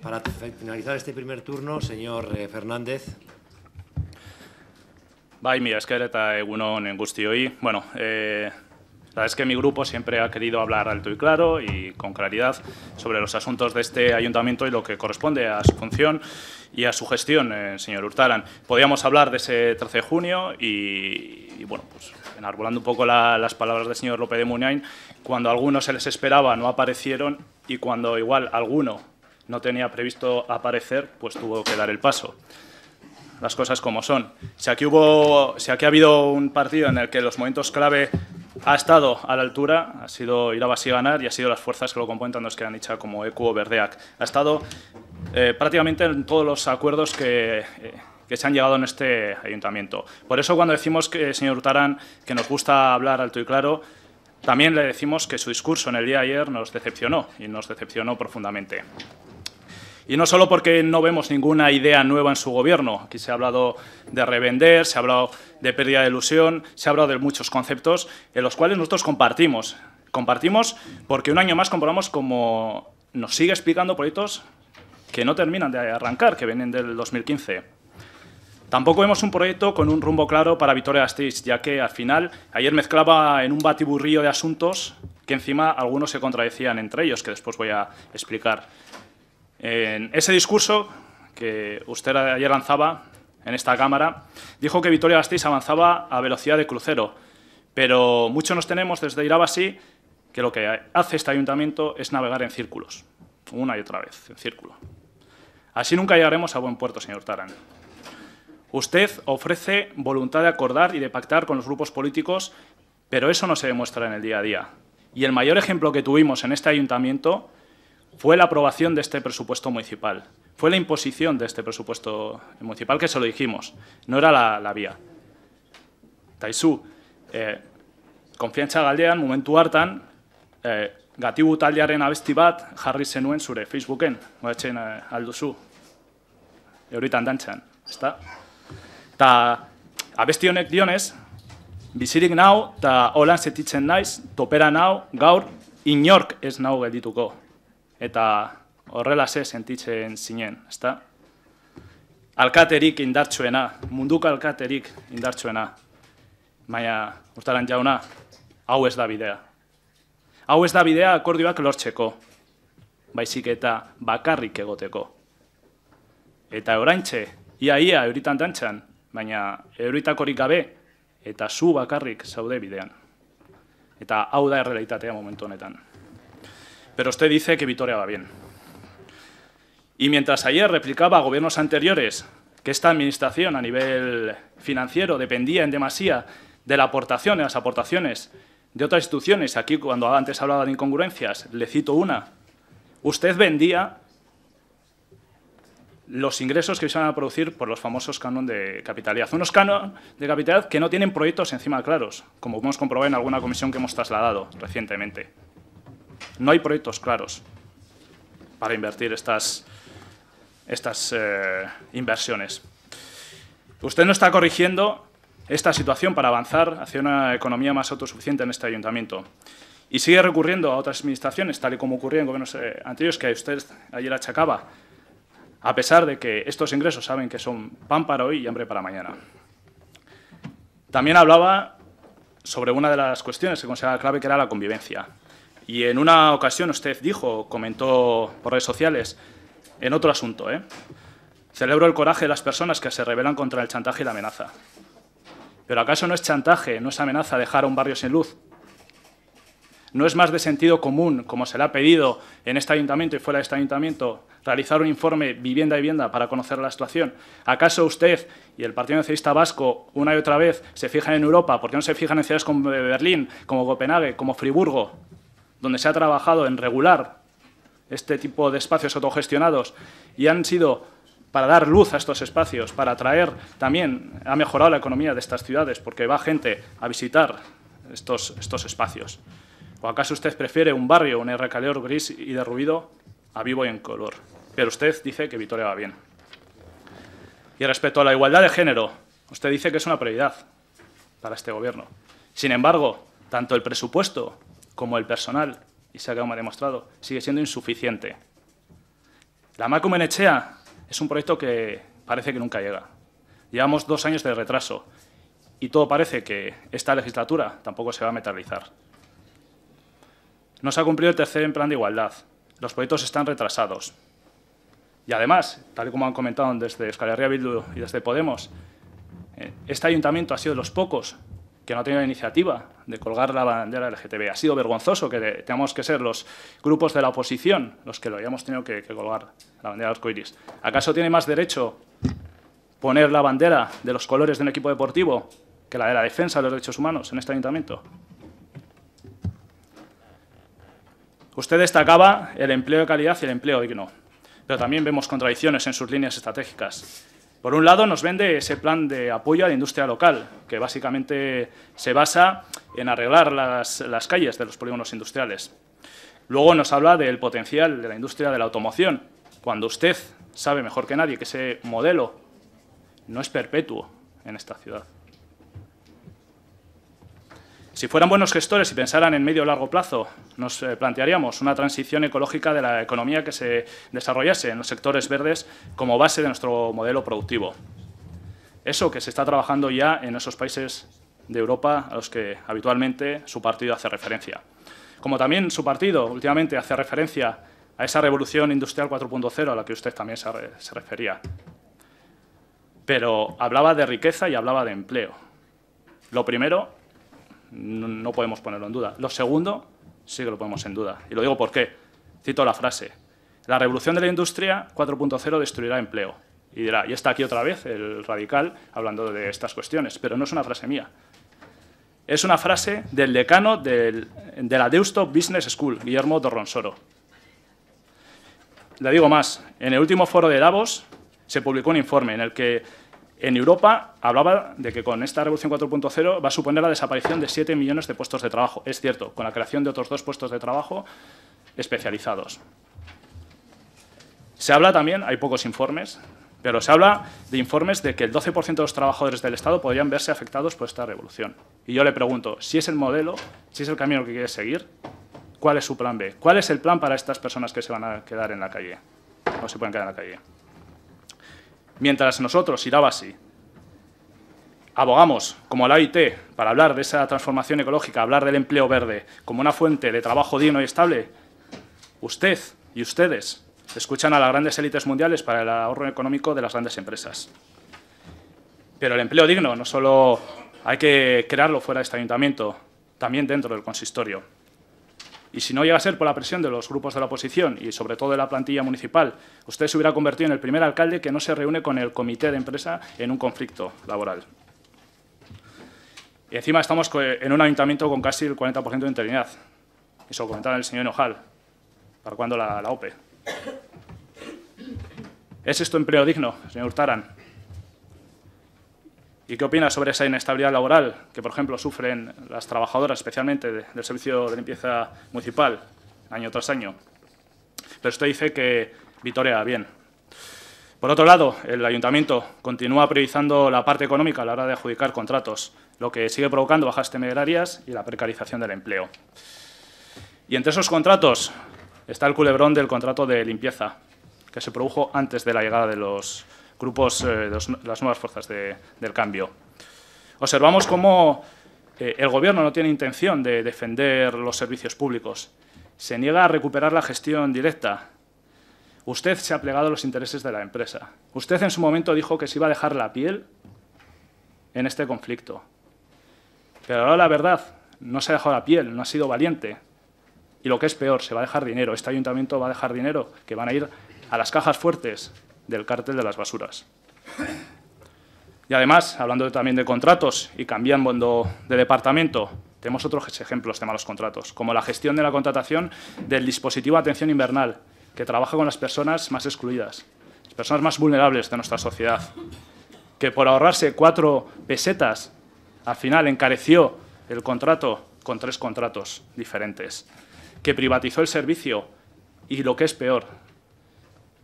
C: Para finalizar este primer turno, señor eh, Fernández.
F: Bai, mi esker eta egunon en guztioi. Bueno, eh, la verdad es que mi grupo siempre ha querido hablar alto y claro y con claridad sobre los asuntos de este ayuntamiento y lo que corresponde a su función y a su gestión, eh, señor Hurtaran. Podíamos hablar de ese 13 de junio y, y bueno, pues enarbolando un poco la, las palabras del señor López de Munain, cuando a algunos se les esperaba no aparecieron y cuando igual alguno no tenía previsto aparecer, pues tuvo que dar el paso. Las cosas como son. Si aquí, hubo, si aquí ha habido un partido en el que los momentos clave ha estado a la altura, ha sido ir a base ganar y ha sido las fuerzas que lo componen, tanto que han dicho como ECU o Verdeac. Ha estado eh, prácticamente en todos los acuerdos que, eh, que se han llegado en este ayuntamiento. Por eso cuando decimos, que, señor Utarán, que nos gusta hablar alto y claro, también le decimos que su discurso en el día de ayer nos decepcionó y nos decepcionó profundamente. Y no solo porque no vemos ninguna idea nueva en su gobierno. Aquí se ha hablado de revender, se ha hablado de pérdida de ilusión, se ha hablado de muchos conceptos en los cuales nosotros compartimos. Compartimos porque un año más comprobamos como nos sigue explicando proyectos que no terminan de arrancar, que vienen del 2015. Tampoco vemos un proyecto con un rumbo claro para Vitoria-Gasteiz, ya que al final ayer mezclaba en un batiburrillo de asuntos que encima algunos se contradecían entre ellos, que después voy a explicar. En ese discurso que usted ayer lanzaba en esta Cámara, dijo que Vitoria-Gasteiz avanzaba a velocidad de crucero, pero muchos nos tenemos desde Irabasi que lo que hace este ayuntamiento es navegar en círculos, una y otra vez, en círculo. Así nunca llegaremos a buen puerto, señor Tarán. Usted ofrece voluntad de acordar y de pactar con los grupos políticos, pero eso no se demuestra en el día a día. Y el mayor ejemplo que tuvimos en este ayuntamiento fue la aprobación de este presupuesto municipal. Fue la imposición de este presupuesto municipal que se lo dijimos. No era la, la vía. Taizu, eh, galdean, momentu hartan, eh, gatibu taldearen abesti bat jarri zenuen zure Facebooken, goetzen eh, alduzu, euritan dantzan, ezta? Ta abesti honek dionez, bizirik nau eta holan zetitzen naiz, topera nau, gaur inork ez nau geldituko. Eta horrela ze sentitzen zinen, ezta? Alkaterik indartsuena, munduko alkaterik indartsuena. Baina, urtaran jauna, hau ez da bidea. Hau ez da bidea akordioak lortzeko, baizik eta bakarrik egoteko. Eta oraintxe, ia ia euritan dantzan, baina euritakorik gabe eta zu bakarrik zaude bidean. Eta hau da errealitatea momentu honetan. Pero usted dice que Vitoria va bien. Y mientras ayer replicaba a gobiernos anteriores que esta administración a nivel financiero dependía en demasía de la aportación, de las aportaciones de otras instituciones, aquí cuando antes hablaba de incongruencias, le cito una, usted vendía los ingresos que se van a producir por los famosos canon de capitalidad. Unos canon de capitalidad que no tienen proyectos encima claros, como hemos comprobado en alguna comisión que hemos trasladado recientemente. No hay proyectos claros para invertir estas, estas eh, inversiones. Usted no está corrigiendo esta situación para avanzar hacia una economía más autosuficiente en este ayuntamiento. Y sigue recurriendo a otras administraciones, tal y como ocurrió en gobiernos eh, anteriores, que usted ayer achacaba, a pesar de que estos ingresos saben que son pan para hoy y hambre para mañana. También hablaba sobre una de las cuestiones que consideraba clave, que era la convivencia. Y en una ocasión usted dijo, comentó por redes sociales, en otro asunto, ¿eh? celebro el coraje de las personas que se rebelan contra el chantaje y la amenaza. Pero ¿acaso no es chantaje, no es amenaza dejar a un barrio sin luz? ¿No es más de sentido común, como se le ha pedido en este ayuntamiento y fuera de este ayuntamiento, realizar un informe vivienda a vivienda para conocer la situación? ¿Acaso usted y el Partido Nacionalista Vasco una y otra vez se fijan en Europa? ¿Por qué no se fijan en ciudades como Berlín, como Copenhague, como Friburgo, donde se ha trabajado en regular este tipo de espacios autogestionados y han sido para dar luz a estos espacios, para atraer también, ha mejorado la economía de estas ciudades porque va gente a visitar estos, estos espacios. ¿O acaso usted prefiere un barrio, un recaleor gris y derruido a vivo y en color? Pero usted dice que Vitoria va bien. Y respecto a la igualdad de género, usted dice que es una prioridad para este gobierno. Sin embargo, tanto el presupuesto como el personal, y se ha demostrado, sigue siendo insuficiente. La Macum Enechea es un proyecto que parece que nunca llega. Llevamos dos años de retraso y todo parece que esta legislatura tampoco se va a metalizar. No se ha cumplido el tercer plan de igualdad. Los proyectos están retrasados. Y además, tal y como han comentado desde Euskal Herria Bildu y desde Podemos, eh, este ayuntamiento ha sido de los pocos que no ha tenido la iniciativa de colgar la bandera LGTB. Ha sido vergonzoso que tengamos que ser los grupos de la oposición los que lo hayamos tenido que, colgar la bandera arcoiris. ¿Acaso tiene más derecho poner la bandera de los colores de un equipo deportivo que la de la defensa de los derechos humanos en este ayuntamiento? Usted destacaba el empleo de calidad y el empleo digno, pero también vemos contradicciones en sus líneas estratégicas. Por un lado, nos vende ese plan de apoyo a la industria local, que básicamente se basa en arreglar las, calles de los polígonos industriales. Luego nos habla del potencial de la industria de la automoción, cuando usted sabe mejor que nadie que ese modelo no es perpetuo en esta ciudad. Si fueran buenos gestores y pensaran en medio o largo plazo, nos eh, plantearíamos una transición ecológica de la economía que se desarrollase en los sectores verdes como base de nuestro modelo productivo. Eso que se está trabajando ya en esos países de Europa a los que habitualmente su partido hace referencia. Como también su partido últimamente hace referencia a esa revolución industrial 4.0 a la que usted también se, se refería. Pero hablaba de riqueza y hablaba de empleo. Lo primero no, podemos ponerlo en duda. Lo segundo, sí que lo ponemos en duda. Y lo digo por qué. Cito la frase. La revolución de la industria 4.0 destruirá empleo. Y dirá, y está aquí otra vez el radical hablando de estas cuestiones, pero no es una frase mía. Es una frase del decano de la Deusto Business School, Guillermo Dorronsoro. Le digo más, en el último foro de Davos se publicó un informe en el que en Europa hablaba de que con esta revolución 4.0 va a suponer la desaparición de 7 millones de puestos de trabajo. Es cierto, con la creación de otros dos puestos de trabajo especializados. Se habla también, hay pocos informes, pero se habla de informes de que el 12% de los trabajadores del Estado podrían verse afectados por esta revolución. Y yo le pregunto, si es el modelo, si es el camino que quiere seguir, ¿cuál es su plan B? ¿Cuál es el plan para estas personas que se van a quedar en la calle? No se pueden quedar en la calle. Mientras nosotros, Irabasi, abogamos como la OIT para hablar de esa transformación ecológica, hablar del empleo verde como una fuente de trabajo digno y estable, usted y ustedes escuchan a las grandes élites mundiales para el ahorro económico de las grandes empresas. Pero el empleo digno no solo hay que crearlo fuera de este ayuntamiento, también dentro del consistorio. Y si no llega a ser por la presión de los grupos de la oposición y sobre todo de la plantilla municipal, usted se hubiera convertido en el primer alcalde que no se reúne con el comité de empresa en un conflicto laboral. Y encima estamos en un ayuntamiento con casi el 40% de interinidad. Eso lo comentaba el señor Enojal. ¿Para cuándo la, la OPE? ¿Es esto empleo digno, señor Hurtaran? ¿Y qué opina sobre esa inestabilidad laboral que, por ejemplo, sufren las trabajadoras, especialmente del Servicio de Limpieza Municipal, año tras año? Pero usted dice que Vitoria va bien. Por otro lado, el Ayuntamiento continúa priorizando la parte económica a la hora de adjudicar contratos, lo que sigue provocando bajas temerarias y la precarización del empleo. Y entre esos contratos está el culebrón del contrato de limpieza, que se produjo antes de la llegada de los grupos, eh, de las nuevas fuerzas del cambio. Observamos cómo eh, el Gobierno no tiene intención de defender los servicios públicos. Se niega a recuperar la gestión directa. Usted se ha plegado a los intereses de la empresa. Usted en su momento dijo que se iba a dejar la piel en este conflicto. Pero ahora la verdad, no se ha dejado la piel, no ha sido valiente. Y lo que es peor, se va a dejar dinero. Este ayuntamiento va a dejar dinero que van a ir a las cajas fuertes del cártel de las basuras. Y además, hablando también de contratos y cambiando de departamento, tenemos otros ejemplos de malos contratos, como la gestión de la contratación del dispositivo de atención invernal, que trabaja con las personas más excluidas, las personas más vulnerables de nuestra sociedad, que por ahorrarse cuatro pesetas, al final encareció el contrato con tres contratos diferentes, que privatizó el servicio y, lo que es peor,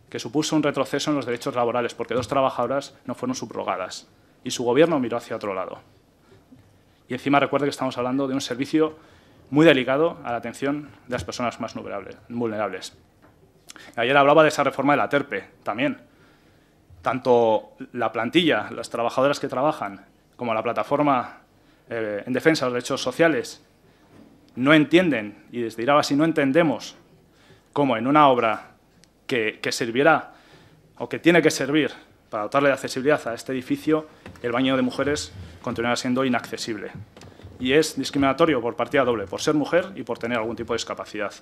F: que supuso un retroceso en los derechos laborales, porque dos trabajadoras no fueron subrogadas y su gobierno miró hacia otro lado. Y encima recuerde que estamos hablando de un servicio muy delicado a la atención de las personas más vulnerables. Ayer hablaba de esa reforma de la TERPE también. Tanto la plantilla, las trabajadoras que trabajan, como la plataforma eh, en defensa de los derechos sociales, no entienden, y desde Irabasi no entendemos, cómo en una obra que, servirá o que tiene que servir para dotarle de accesibilidad a este edificio, el baño de mujeres continuará siendo inaccesible. Y es discriminatorio por partida doble, por ser mujer y por tener algún tipo de discapacidad.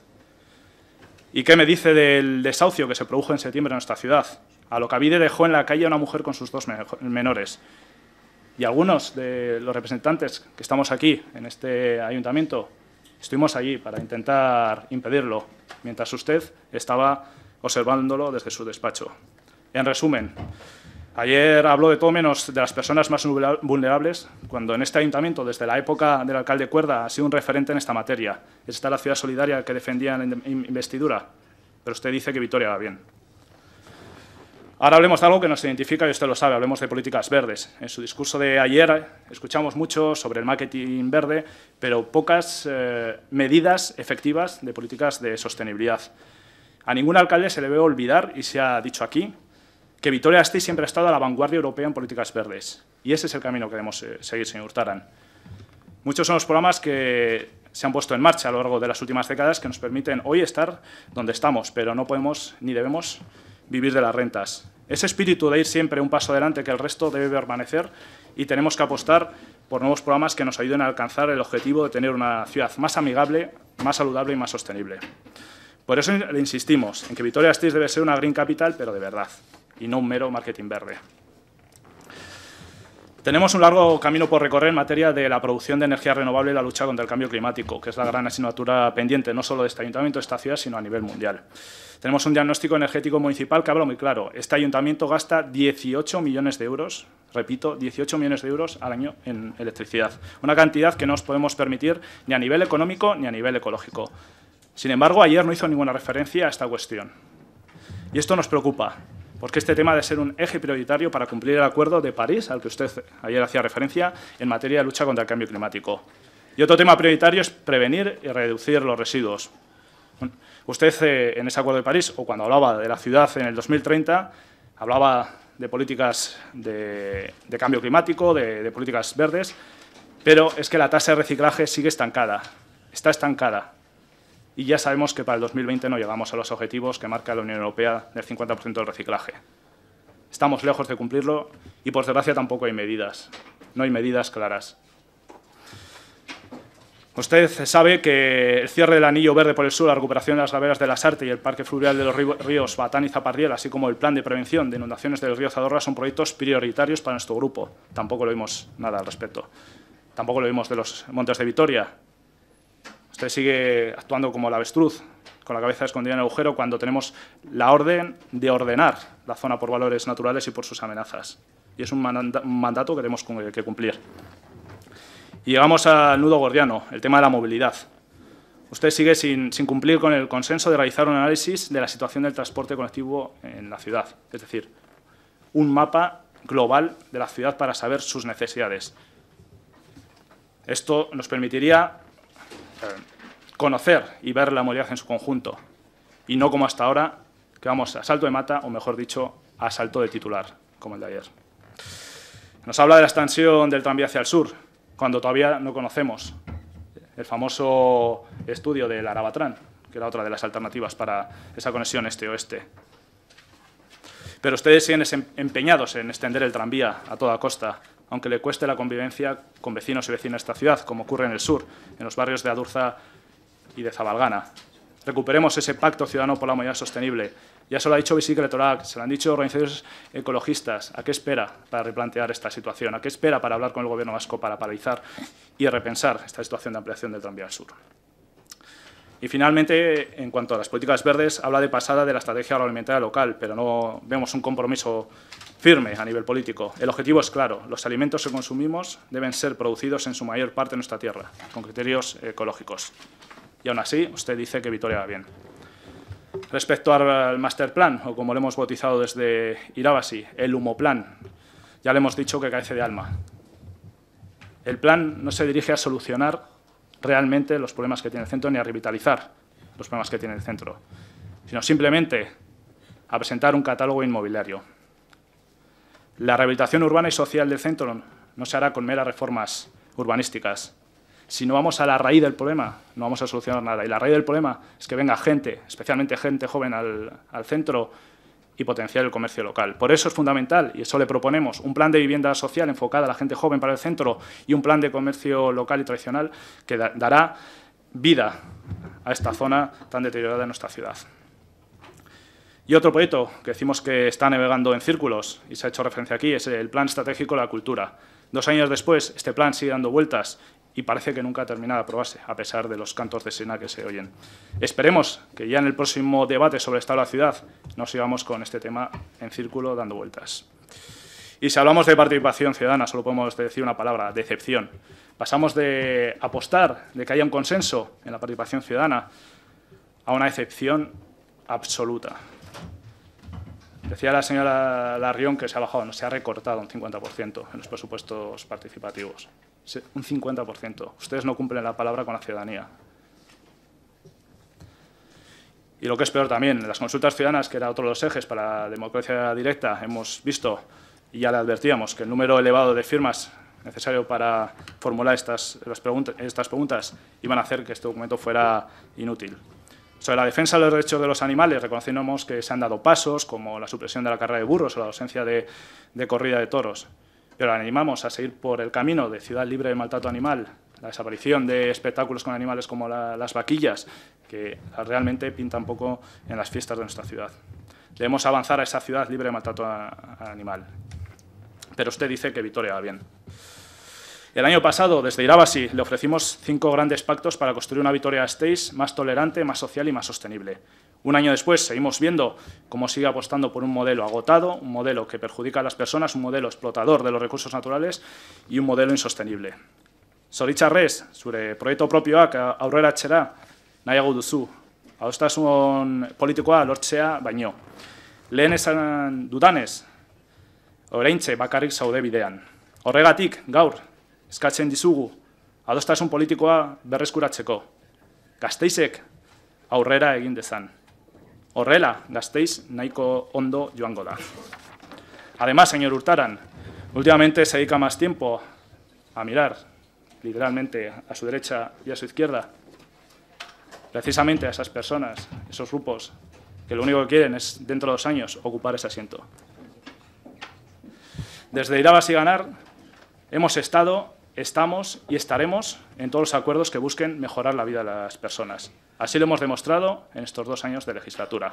F: ¿Y qué me dice del desahucio que se produjo en septiembre en nuestra ciudad? A lo que Alocavide dejó en la calle a una mujer con sus dos menores. Y algunos de los representantes que estamos aquí, en este ayuntamiento, estuvimos allí para intentar impedirlo, mientras usted estaba observándolo desde su despacho. En resumen, ayer habló de todo menos de las personas más vulnerables, cuando en este ayuntamiento, desde la época del alcalde Cuerda, ha sido un referente en esta materia. Es esta la ciudad solidaria que defendía en investidura, pero usted dice que Vitoria va bien. Ahora hablemos de algo que nos identifica y usted lo sabe, hablemos de políticas verdes. En su discurso de ayer escuchamos mucho sobre el marketing verde, pero pocas eh, medidas efectivas de políticas de sostenibilidad. A ningún alcalde se le debe olvidar, y se ha dicho aquí, que Vitoria-Gasteiz siempre ha estado a la vanguardia europea en políticas verdes. Y ese es el camino que debemos eh, seguir, señor Hurtaran. Muchos son los programas que se han puesto en marcha a lo largo de las últimas décadas que nos permiten hoy estar donde estamos, pero no podemos ni debemos vivir de las rentas. Ese espíritu de ir siempre un paso adelante que el resto debe permanecer y tenemos que apostar por nuevos programas que nos ayuden a alcanzar el objetivo de tener una ciudad más amigable, más saludable y más sostenible. Por eso le insistimos en que Vitoria-Gasteiz debe ser una green capital, pero de verdad, y no un mero marketing verde. Tenemos un largo camino por recorrer en materia de la producción de energía renovable y la lucha contra el cambio climático, que es la gran asignatura pendiente no solo de este ayuntamiento, de esta ciudad, sino a nivel mundial. Tenemos un diagnóstico energético municipal que habla muy claro. Este ayuntamiento gasta 18 millones de euros, repito, 18 millones de euros al año en electricidad. Una cantidad que no nos podemos permitir ni a nivel económico ni a nivel ecológico. Sin embargo, ayer no hizo ninguna referencia a esta cuestión. Y esto nos preocupa, porque este tema debe ser un eje prioritario para cumplir el Acuerdo de París, al que usted ayer hacía referencia, en materia de lucha contra el cambio climático. Y otro tema prioritario es prevenir y reducir los residuos. Usted, eh, en ese Acuerdo de París, o cuando hablaba de la ciudad en el 2030, hablaba de políticas de, cambio climático, de políticas verdes, pero es que la tasa de reciclaje sigue estancada, está estancada y ya sabemos que para el 2020 no llegamos a los objetivos que marca la Unión Europea del 50% del reciclaje. Estamos lejos de cumplirlo y, por desgracia, tampoco hay medidas. No hay medidas claras. Usted sabe que el cierre del anillo verde por el sur, la recuperación de las gaveras de la Sarte y el parque fluvial de los ríos Batán y Zaparriel, así como el plan de prevención de inundaciones del río Zadorra, son proyectos prioritarios para nuestro grupo. Tampoco lo vimos nada al respecto. Tampoco lo vimos de los Montes de Vitoria, Usted sigue actuando como el avestruz, con la cabeza escondida en el agujero cuando tenemos la orden de ordenar la zona por valores naturales y por sus amenazas. Y es un mandato que tenemos que cumplir. Y llegamos al nudo gordiano, el tema de la movilidad. Usted sigue sin, sin, cumplir con el consenso de realizar un análisis de la situación del transporte colectivo en la ciudad, es decir, un mapa global de la ciudad para saber sus necesidades. Esto nos permitiría conocer y ver la movilidad en su conjunto, y no como hasta ahora, que vamos a salto de mata, o mejor dicho, a salto de titular, como el de ayer. Nos habla de la extensión del tranvía hacia el sur, cuando todavía no conocemos el famoso estudio del Arabatrán, que era otra de las alternativas para esa conexión este-oeste. Pero ustedes siguen empeñados en extender el tranvía a toda costa, aunque le cueste la convivencia con vecinos y vecinas de esta ciudad, como ocurre en el sur, en los barrios de Adurza y de Zabalgana. Recuperemos ese pacto ciudadano por la movilidad sostenible. Ya se lo ha dicho Bicicletorac, se lo han dicho organizaciones ecologistas. ¿A qué espera para replantear esta situación? ¿A qué espera para hablar con el Gobierno vasco para paralizar y repensar esta situación de ampliación del tranvía al sur? Y finalmente, en cuanto a las políticas verdes, habla de pasada de la estrategia agroalimentaria local, pero no vemos un compromiso firme a nivel político. El objetivo es claro, los alimentos que consumimos deben ser producidos en su mayor parte en nuestra tierra, con criterios ecológicos. Y aún así, usted dice que Vitoria va bien. Respecto al master plan, o como lo hemos bautizado desde Irabasi, el humoplan, ya le hemos dicho que carece de alma. El plan no se dirige a solucionar realmente los problemas que tiene el centro ni a revitalizar los problemas que tiene el centro, sino simplemente a presentar un catálogo inmobiliario. La rehabilitación urbana y social del centro no se hará con meras reformas urbanísticas, si no vamos a la raíz del problema, no vamos a solucionar nada. Y la raíz del problema es que venga gente, especialmente gente joven, al, centro y potenciar el comercio local. Por eso es fundamental, y eso le proponemos, un plan de vivienda social enfocado a la gente joven para el centro y un plan de comercio local y tradicional que dará vida a esta zona tan deteriorada de nuestra ciudad. Y otro proyecto que decimos que está navegando en círculos, y se ha hecho referencia aquí, es el Plan Estratégico de la Cultura. Dos años después, este plan sigue dando vueltas y parece que nunca termina de aprobarse, a pesar de los cantos de sena que se oyen. Esperemos que ya en el próximo debate sobre el estado de la ciudad no sigamos con este tema en círculo dando vueltas. Y si hablamos de participación ciudadana, solo podemos decir una palabra, decepción. Pasamos de apostar, de que haya un consenso en la participación ciudadana, a una decepción absoluta. Decía la señora Larrión que se ha bajado, no, se ha recortado un 50% en los presupuestos participativos un 50%. Ustedes no cumplen la palabra con la ciudadanía. Y lo que es peor también, las consultas ciudadanas, que era otro de los ejes para la democracia directa, hemos visto y ya le advertíamos que el número elevado de firmas necesario para formular estas, preguntas, estas preguntas iban a hacer que este documento fuera inútil. Sobre la defensa de los derechos de los animales, reconocemos que se han dado pasos, como la supresión de la carrera de burros o la ausencia de corrida de toros pero animamos a seguir por el camino de ciudad libre de maltrato animal, la desaparición de espectáculos con animales como las vaquillas, que realmente pintan poco en las fiestas de nuestra ciudad. Debemos avanzar a esa ciudad libre de maltrato animal. Pero usted dice que Vitoria va bien. El año pasado, desde Irabasi, le ofrecimos cinco grandes pactos para construir una Vitoria Stays más tolerante, más social y más sostenible. Un año después seguimos viendo cómo sigue apostando por un modelo agotado, un modelo que perjudica a las personas, un modelo explotador de los recursos naturales y un modelo insostenible. Zoritxarrez, zure proiektu propioak aurrera atxera nahiago duzu. Adostasun politikoa lortzea baino. Lehen esan dudanez, oraintze bakarrik zaude bidean. Horregatik, gaur, eskatzen dizugu, adostasun politikoa berreskuratzeko. Gazteizek aurrera egin dezan. Horrela, Gasteiz nahiko ondo joango da. Además, señor Hurtaran, últimamente se dedica más tiempo a mirar literalmente a su derecha y a su izquierda, precisamente a esas personas, esos grupos, que lo único que quieren es, dentro de dos años, ocupar ese asiento. Desde Irabas y Ganar hemos estado, estamos y estaremos en todos los acuerdos que busquen mejorar la vida de las personas. Así lo hemos demostrado en estos dos años de legislatura.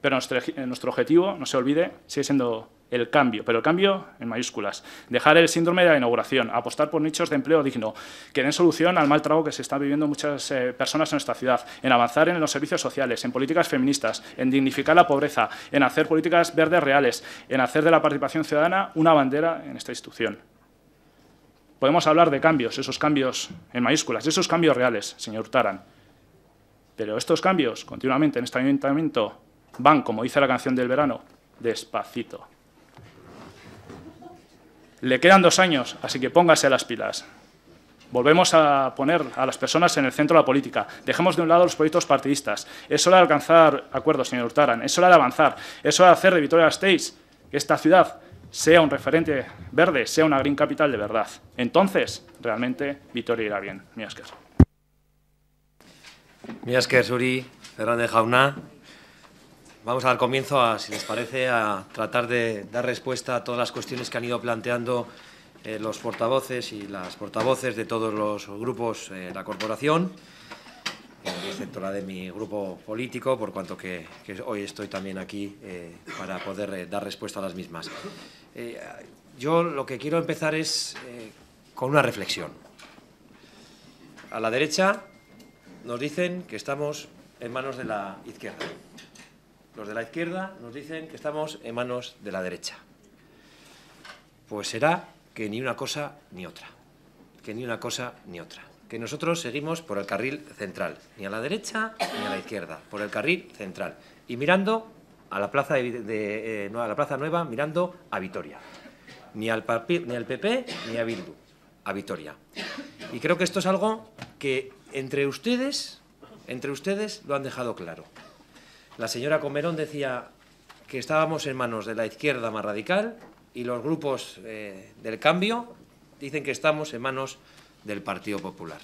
F: Pero nuestro, nuestro objetivo, no se olvide, sigue siendo el cambio, pero el cambio en mayúsculas. Dejar el síndrome de la inauguración, apostar por nichos de empleo digno, que den solución al mal trago que se está viviendo muchas eh, personas en nuestra ciudad, en avanzar en los servicios sociales, en políticas feministas, en dignificar la pobreza, en hacer políticas verdes reales, en hacer de la participación ciudadana una bandera en esta institución. Podemos hablar de cambios, esos cambios en mayúsculas, esos cambios reales, señor Taran. Pero estos cambios, continuamente en este ayuntamiento, van, como dice la canción del verano, despacito. Le quedan dos años, así que póngase las pilas. Volvemos a poner a las personas en el centro de la política. Dejemos de un lado los proyectos partidistas. Es hora de alcanzar acuerdos, señor Urtaran. Es hora de avanzar. Es hora de hacer de Vitoria-Gasteiz que esta ciudad sea un referente verde, sea una green capital de verdad. Entonces, realmente, Vitoria irá bien. Mi.
C: Mi asker, Suri, Fernández Jauna. Vamos a dar comienzo, a, si les parece, a tratar de dar respuesta a todas las cuestiones que han ido planteando eh, los portavoces y las portavoces de todos los grupos eh, de la corporación, excepto la de mi grupo político, por cuanto que, hoy estoy también aquí eh, para poder eh, dar respuesta a las mismas. Eh, yo lo que quiero empezar es eh, con una reflexión. A la derecha nos dicen que estamos en manos de la izquierda. Los de la izquierda nos dicen que estamos en manos de la derecha. Pues será que ni una cosa ni otra. Que ni una cosa ni otra. Que nosotros seguimos por el carril central, ni a la derecha ni a la izquierda, por el carril central. Y mirando a la Plaza, eh, a la plaza Nueva, mirando a Vitoria. Ni al, papi, ni al PP ni a Bildu, a Vitoria. Y creo que esto es algo que entre ustedes, entre ustedes lo han dejado claro. La señora Comerón decía que estábamos en manos de la izquierda más radical y los grupos eh, del cambio dicen que estamos en manos del Partido Popular.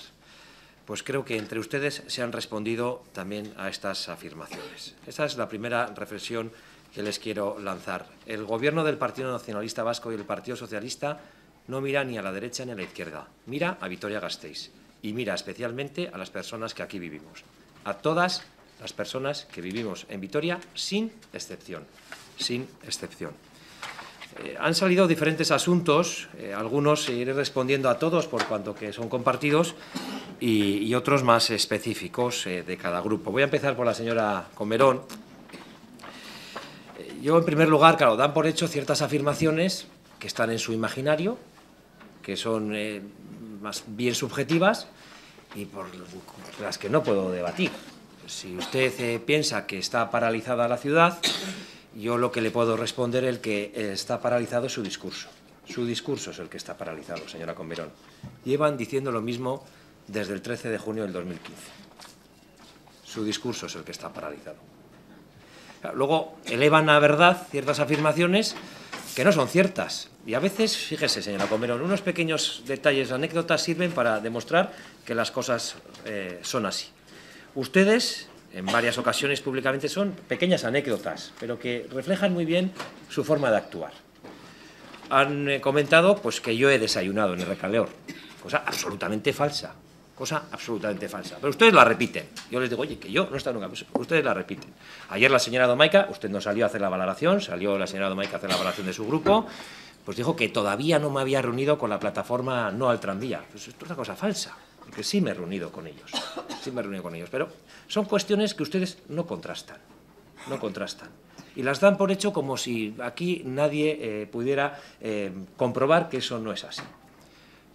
C: Pues creo que entre ustedes se han respondido también a estas afirmaciones. Esa es la primera reflexión que les quiero lanzar. El Gobierno del Partido Nacionalista Vasco y el Partido Socialista no mira ni a la derecha ni a la izquierda, mira a Vitoria-Gasteiz y mira especialmente a las personas que aquí vivimos, a todas las personas que vivimos en Vitoria sin excepción, sin excepción. Eh, han salido diferentes asuntos, eh, algunos iré respondiendo a todos por cuanto que son compartidos y, otros más específicos eh, de cada grupo. Voy a empezar por la señora Comerón. Yo, en primer lugar, claro, dan por hecho ciertas afirmaciones que están en su imaginario, que son más bien subjetivas y por las que no puedo debatir. Si usted eh, piensa que está paralizada la ciudad, yo lo que le puedo responder es que está paralizado su discurso. Su discurso es el que está paralizado, señora Converón. Llevan diciendo lo mismo desde el 13 de junio del 2015. Su discurso es el que está paralizado. Luego elevan a verdad ciertas afirmaciones que no son ciertas. Y a veces, fíjese, señora Comerón, unos pequeños detalles, anécdotas sirven para demostrar que las cosas eh, son así. Ustedes, en varias ocasiones públicamente, son pequeñas anécdotas, pero que reflejan muy bien su forma de actuar. Han eh, comentado pues, que yo he desayunado en el recaleor, cosa absolutamente falsa, cosa absolutamente falsa. Pero ustedes la repiten. Yo les digo, oye, que yo no está nunca. Ustedes la repiten. Ayer la señora Domaica, usted no salió a hacer la valoración, salió la señora Domaica a hacer la valoración de su grupo, pues dijo que todavía no me había reunido con la plataforma No al Tranvía. Pues esto es una cosa falsa, porque sí me he reunido con ellos. Sí me he reunido con ellos. Pero son cuestiones que ustedes no contrastan. No contrastan. Y las dan por hecho como si aquí nadie eh, pudiera eh, comprobar que eso no es así.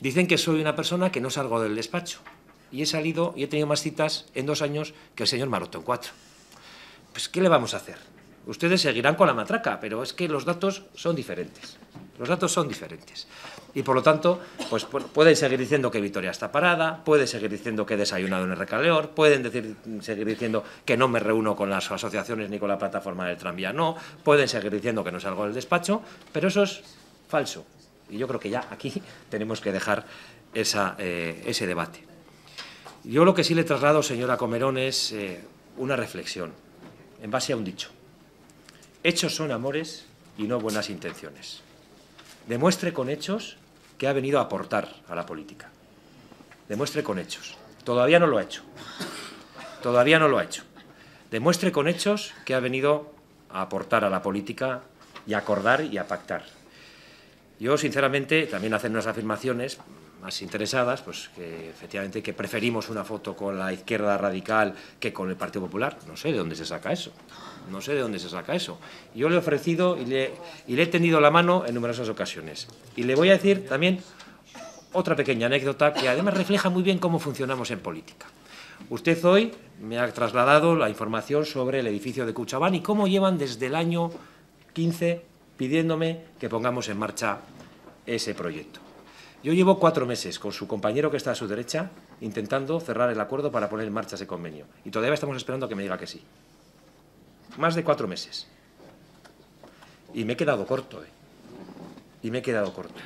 C: Dicen que soy una persona que no salgo del despacho. Y he salido y he tenido más citas en dos años que el señor Maroto en cuatro. Pues, ¿qué le vamos a hacer? Ustedes seguirán con la matraca, pero es que los datos son diferentes. Los datos son diferentes. Y por lo tanto, pues pueden seguir diciendo que Vitoria está parada, pueden seguir diciendo que he desayunado en el recaleor, pueden decir, seguir diciendo que no me reúno con las asociaciones ni con la plataforma del tranvía, no, pueden seguir diciendo que no salgo del despacho, pero eso es falso. Y yo creo que ya aquí tenemos que dejar esa, eh, ese debate. Yo lo que sí le traslado, señora Comerón, es eh, una reflexión en base a un dicho. Hechos son amores y no buenas intenciones. Demuestre con hechos que ha venido a aportar a la política. Demuestre con hechos. Todavía no lo ha hecho. Todavía no lo ha hecho. Demuestre con hechos que ha venido a aportar a la política y a acordar y a pactar. Yo, sinceramente, también hacer unas afirmaciones más interesadas, pues que efectivamente que preferimos una foto con la izquierda radical que con el Partido Popular. No sé de dónde se saca eso. No sé de dónde se saca eso. Yo le he ofrecido y le, y le he tendido la mano en numerosas ocasiones. Y le voy a decir también otra pequeña anécdota que además refleja muy bien cómo funcionamos en política. Usted hoy me ha trasladado la información sobre el edificio de Cuchabán y cómo llevan desde el año 15 pidiéndome que pongamos en marcha ese proyecto. Yo llevo cuatro meses con su compañero que está a su derecha intentando cerrar el acuerdo para poner en marcha ese convenio. Y todavía estamos esperando a que me diga que sí. Más de cuatro meses. Y me he quedado corto, ¿eh? Y me he quedado corto.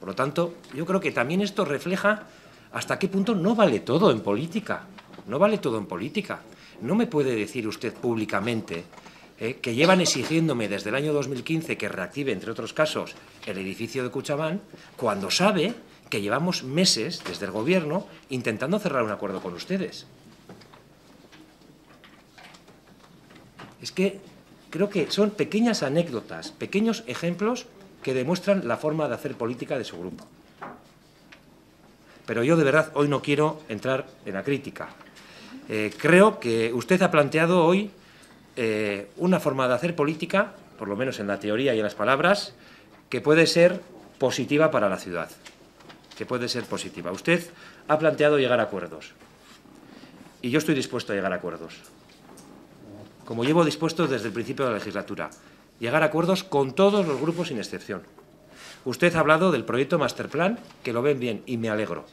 C: Por lo tanto, yo creo que también esto refleja hasta qué punto no vale todo en política. No vale todo en política. No me puede decir usted públicamente eh, que llevan exigiéndome desde el año 2015 que reactive, entre otros casos, el edificio de Cuchabán, cuando sabe que llevamos meses desde el Gobierno intentando cerrar un acuerdo con ustedes. Es que creo que son pequeñas anécdotas, pequeños ejemplos que demuestran la forma de hacer política de su grupo. Pero yo de verdad hoy no quiero entrar en la crítica. Eh, creo que usted ha planteado hoy eh, una forma de hacer política, por lo menos en la teoría y en las palabras, que puede ser positiva para la ciudad, que puede ser positiva. Usted ha planteado llegar a acuerdos. Y yo estoy dispuesto a llegar a acuerdos, como llevo dispuesto desde el principio de la legislatura, llegar a acuerdos con todos los grupos sin excepción. Usted ha hablado del proyecto Masterplan, que lo ven bien y me alegro,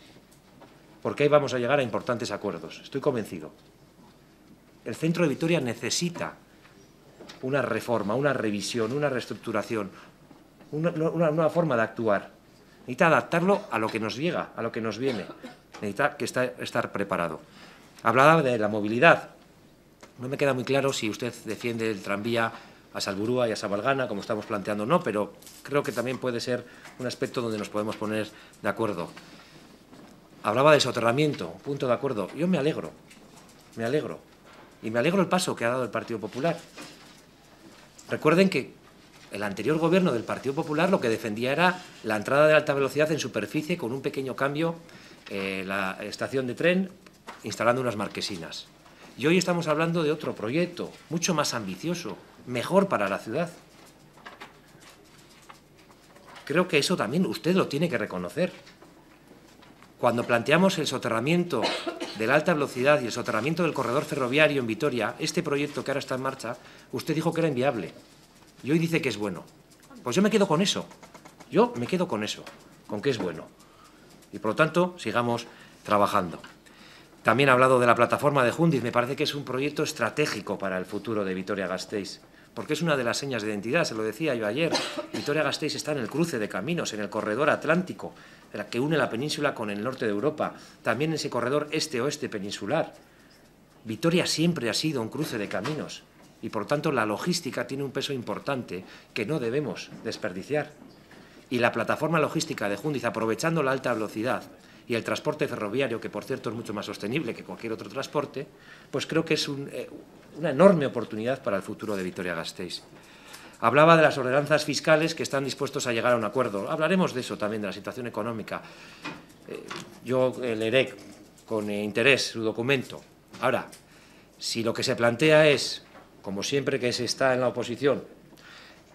C: porque ahí vamos a llegar a importantes acuerdos, estoy convencido el centro de Vitoria necesita una reforma, una revisión, una reestructuración, una, nueva forma de actuar. Necesita adaptarlo a lo que nos llega, a lo que nos viene. Necesita que estar preparado. Hablaba de la movilidad. No me queda muy claro si usted defiende el tranvía a Salburúa y a Sabalgana, como estamos planteando, no, pero creo que también puede ser un aspecto donde nos podemos poner de acuerdo. Hablaba de soterramiento, punto de acuerdo. Yo me alegro, me alegro. Y me alegro el paso que ha dado el Partido Popular. Recuerden que el anterior gobierno del Partido Popular lo que defendía era la entrada de alta velocidad en superficie con un pequeño cambio, eh, la estación de tren instalando unas marquesinas. Y hoy estamos hablando de otro proyecto, mucho más ambicioso, mejor para la ciudad. Creo que eso también usted lo tiene que reconocer. Cuando planteamos el soterramiento de la alta velocidad y el soterramiento del corredor ferroviario en Vitoria, este proyecto que ahora está en marcha, usted dijo que era inviable. Y hoy dice que es bueno. Pues yo me quedo con eso. Yo me quedo con eso, con que es bueno. Y por lo tanto, sigamos trabajando. También ha hablado de la plataforma de Jundiz. Me parece que es un proyecto estratégico para el futuro de Vitoria-Gasteiz porque es una de las señas de identidad, se lo decía yo ayer. Vitoria-Gasteiz está en el cruce de caminos, en el corredor atlántico, que une la península con el norte de Europa, también ese corredor este-oeste peninsular. Vitoria siempre ha sido un cruce de caminos y por tanto la logística tiene un peso importante que no debemos desperdiciar. Y la plataforma logística de Jundiz, aprovechando la alta velocidad y el transporte ferroviario, que por cierto es mucho más sostenible que cualquier otro transporte, pues creo que es eh, una enorme oportunidad para el futuro de Vitoria-Gasteiz. Hablaba de las ordenanzas fiscales que están dispuestos a llegar a un acuerdo. Hablaremos de eso también, de la situación económica. Eh, yo eh, leeré con interés su documento. Ahora, si lo que se plantea es, como siempre que se está en la oposición,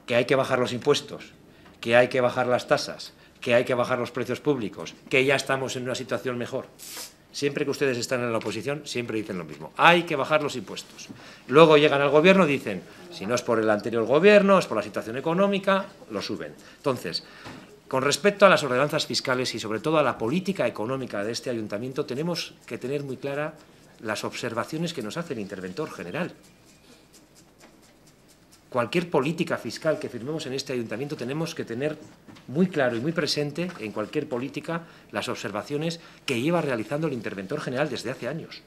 C: que hay que bajar los impuestos, que hay que bajar las tasas, que hay que bajar los precios públicos, que ya estamos en una situación mejor, Siempre que ustedes están en la oposición, siempre dicen lo mismo. Hay que bajar los impuestos. Luego llegan al gobierno dicen, si no es por el anterior gobierno, es por la situación económica, lo suben. Entonces, con respecto a las ordenanzas fiscales y sobre todo a la política económica de este ayuntamiento, tenemos que tener muy clara las observaciones que nos hace el interventor general cualquier política fiscal que firmemos en este ayuntamiento tenemos que tener muy claro y muy presente en cualquier política las observaciones que lleva realizando el interventor general desde hace años.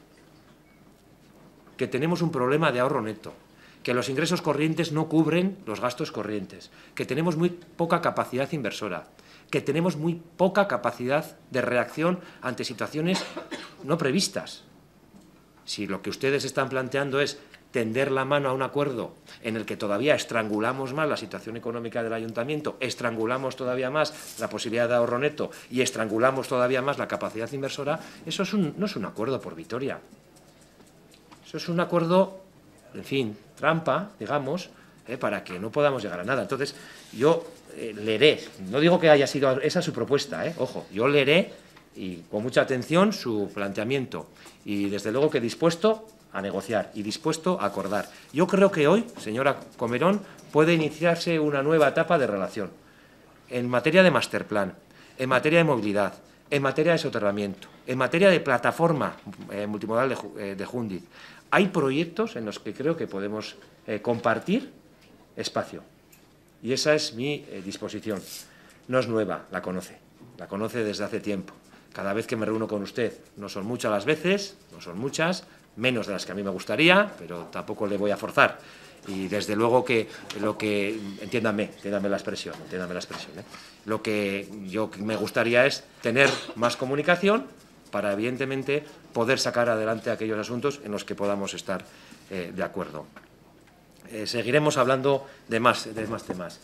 C: Que tenemos un problema de ahorro neto, que los ingresos corrientes no cubren los gastos corrientes, que tenemos muy poca capacidad inversora, que tenemos muy poca capacidad de reacción ante situaciones no previstas. Si lo que ustedes están planteando es tender la mano a un acuerdo en el que todavía estrangulamos más la situación económica del ayuntamiento, estrangulamos todavía más la posibilidad de ahorro neto y estrangulamos todavía más la capacidad inversora, eso es un, no es un acuerdo por Vitoria. Eso es un acuerdo, en fin, trampa, digamos, eh, para que no podamos llegar a nada. Entonces, yo eh, leeré, no digo que haya sido esa su propuesta, eh, ojo, yo leeré y con mucha atención su planteamiento y desde luego que dispuesto a negociar y dispuesto a acordar. Yo creo que hoy, señora Comerón, puede iniciarse una nueva etapa de relación en materia de masterplan, en materia de movilidad, en materia de soterramiento, en materia de plataforma eh, multimodal de, eh. Hay proyectos en los que creo que podemos eh, compartir espacio. Y esa es mi eh, disposición. No es nueva, la conoce. La conoce desde hace tiempo. Cada vez que me reúno con usted, no son muchas las veces, no son muchas, menos de las que a mí me gustaría, pero tampoco le voy a forzar. Y desde luego que lo que, entiéndame, entiéndame la expresión, entiéndame la expresión, ¿eh? lo que yo me gustaría es tener más comunicación para, evidentemente, poder sacar adelante aquellos asuntos en los que podamos estar eh, de acuerdo. Eh, seguiremos hablando de más, de más temas.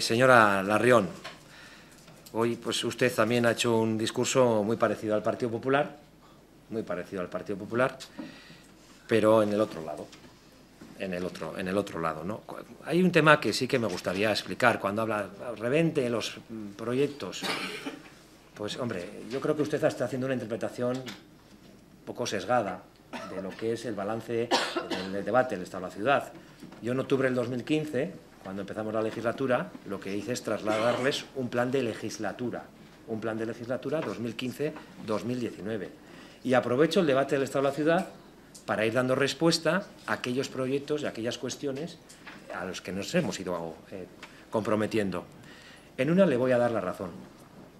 C: Señora Larrión, hoy pues usted también ha hecho un discurso muy parecido al Partido Popular, muy parecido al Partido Popular, pero en el otro lado, en el otro, en el otro lado, ¿no? Hay un tema que sí que me gustaría explicar cuando habla revente los mm, proyectos. Pues hombre, yo creo que usted está haciendo una interpretación poco sesgada de lo que es el balance del debate del Estado de la ciudad. Yo en octubre del 2015, cuando empezamos la legislatura, lo que hice es trasladarles un plan de legislatura, un plan de legislatura 2015-2019. Y aprovecho el debate del Estado de la ciudad para ir dando respuesta a aquellos proyectos y a aquellas cuestiones a los que nos hemos ido eh, comprometiendo. En una le voy a dar la razón,